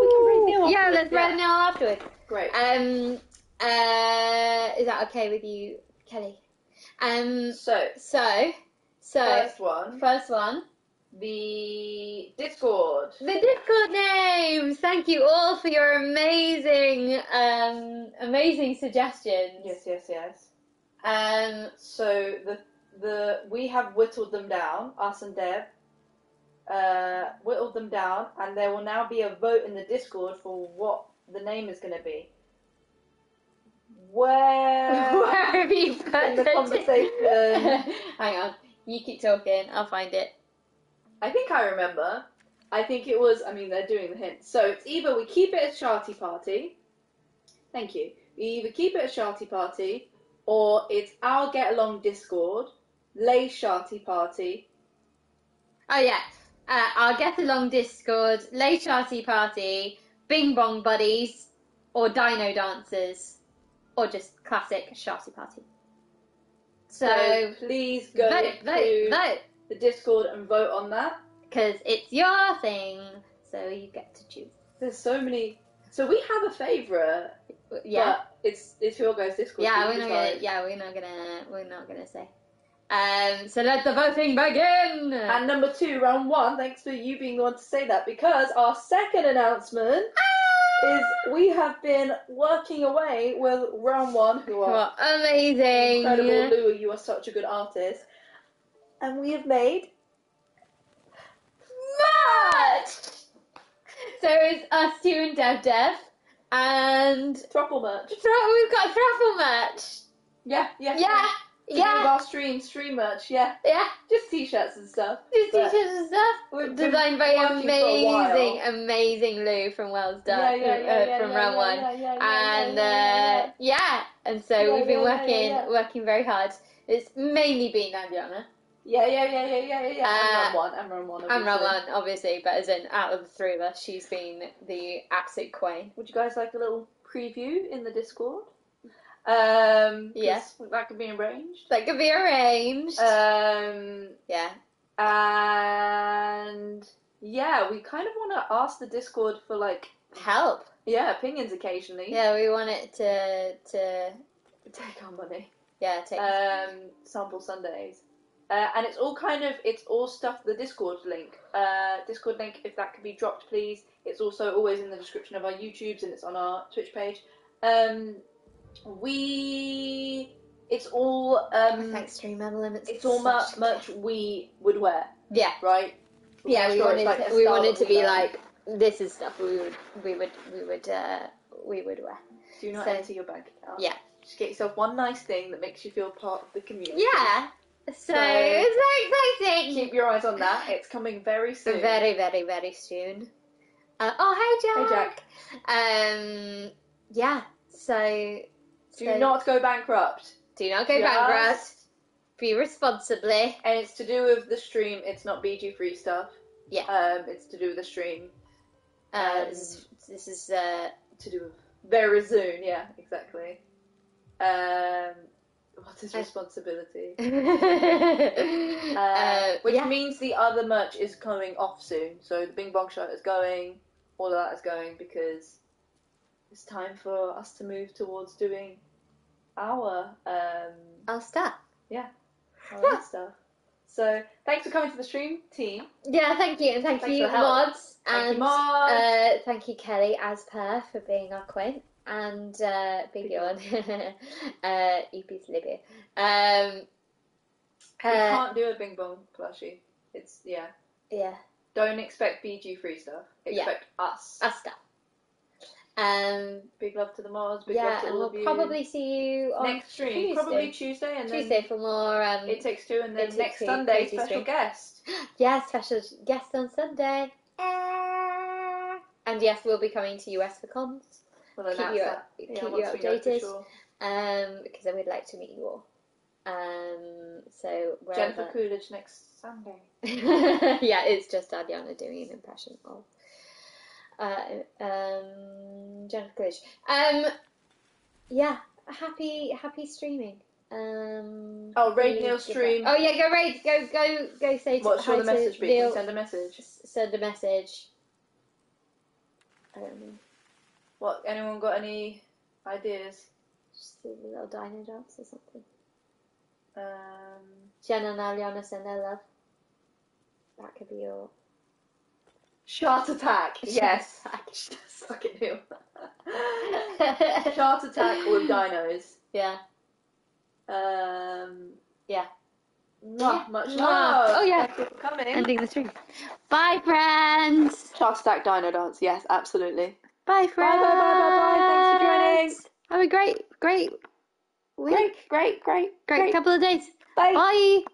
we can read Neil Yeah, let's read yeah. Neil afterwards. Great. Um, uh, is that okay with you, Kelly? Um, so, so, so First one. first one, The Discord. the Discord names. Thank you all for your amazing, um, amazing suggestions. Yes, yes, yes. Um, So the the we have whittled them down, us and Deb. Uh, whittled them down, and there will now be a vote in the Discord for what the name is going to be. Where? *laughs* where have you put in the conversation? *laughs* Hang on, you keep talking. I'll find it. I think I remember. I think it was. I mean, they're doing the hints. So it's either we keep it as Sharty Party. Thank you. We either keep it as Sharty Party, or it's our Get Along Discord, Lay Sharty Party. Oh yeah, uh, our get along Discord, Lay Sharty Party, Bing Bong Buddies, or Dino Dancers, or just classic Sharty Party. So, So please go vote, to vote, vote, the Discord and vote on that. because it's your thing, so you get to choose. There's so many. So we have a favourite. Yeah. But it's it's your guys' Discord. Yeah, we're not gonna. Yeah, we're not gonna. We're not gonna say. Um. So let the voting begin. And number two, round one. Thanks for you being the one to say that because our second announcement is we have been working away with round one, who are amazing! incredible. Lou, you are such a good artist, and we have made Merch! So it's us two and Dev Dev and truffle merch. Tru- we've got truffle merch. Yeah, yeah, Yeah, To yeah. our stream, stream merch. Yeah, Yeah. just t-shirts and stuff. Just But- t-shirts and stuff. We've Designed by working for a while. amazing, amazing Lou from Wells Yeah, Dark yeah, yeah, uh, yeah, from round one. and yeah, uh, yeah, and so we've been working working very hard. It's mainly been Nandiana. Yeah, yeah, yeah, yeah, yeah, yeah, yeah. Uh, and round one, and round one. And round obviously. one, obviously, but as in out of the three of us, she's been the absolute queen. Would you guys like a little preview in the Discord? Um, 'cause Yeah. that could be arranged. That could be arranged. Um, yeah. and yeah, we kind of want to ask the Discord for like help. Yeah, opinions occasionally. Yeah, we want it to to take our money. Yeah, take. Um, sample Sundays. Uh, and it's all kind of it's all stuff the discord link uh, discord link if that could be dropped please it's also always in the description of our youtubes and it's on our twitch page um, we it's all um Thanks, Stream Level Limits. it's all much merch we would wear Yeah. Right. Yeah, we Sure, wanted like to, we wanted to be like. like this is stuff we would we would we would uh we would wear. Do not So- enter your bank account. Yeah. Just get yourself one nice thing that makes you feel part of the community. Yeah. So, So- it's very exciting. Keep your eyes on that. It's coming very *laughs* soon. Very, very, very soon. Uh, oh, hey, Jack. Hey, Um, yeah. So, Do so- not go bankrupt. do not go Just- bankrupt. Be responsibly. And it's to do with the stream. It's not BG free stuff. Yeah. Um, it's to do with the stream. Uh, Um, this is, this is uh, to do with very soon. Yeah, exactly. Um, what is responsibility? *laughs* Uh, Uh, which yeah. means the other merch is coming off soon. So the Bing Bong shirt is going, all of that is going because it's time for us to move towards doing our um our stuff. Yeah, our own stuff. So thanks for coming to the stream, team. Yeah, thank you, and thank Thanks you, mods, Thank you, and mods. Uh, thank you, Kelly, as per, for being our queen, and uh, Big *laughs* Yawn, uh, EP's Libya. Um, we uh, can't do a Bing Bong plushie. It's yeah. yeah, Don't expect BG free stuff. Yeah. Expect us. us stuff. Um, Big love to the mods. Big yeah, love to and all we'll of you. probably see you on next stream, Tuesday. probably Tuesday, and Tuesday for more. Um, it takes two, and then It Takes next Two Sunday crazy special stream. guest. *gasps* Yeah, special guest on Sunday. And yes, we'll be coming to US for cons. We'll keep announce you, that. keep you once we know for updated. sure. Um, because I would like to meet you all. Um, so wherever. Jennifer Coolidge next Sunday. *laughs* yeah, it's just Adriana doing an impression of uh, um, Jennifer Coolidge. Um, yeah, happy happy streaming. Um, Oh, raid Neil stream. Oh yeah, go raid, go go go say to, What hi should the message be? Can Neil. send a message? Send a message. I don't know. What? Anyone got any ideas? Just a little dino dance or something. Um, Jenna and Aliona send their love. That could be your. Shark attack. *laughs* Yes. *laughs* Fucking hell. *laughs* Shark attack with dinos. Yeah. Um. Yeah. Mwah, much love. Oh, yeah. Thank you for coming. Ending the stream. Bye, friends. Shark attack dino dance. Yes, absolutely. Bye, Bye, friends. bye, bye, bye, bye. Thanks for joining. Have a great, great week. Great, great, great, great, great. couple of days. Bye. Bye.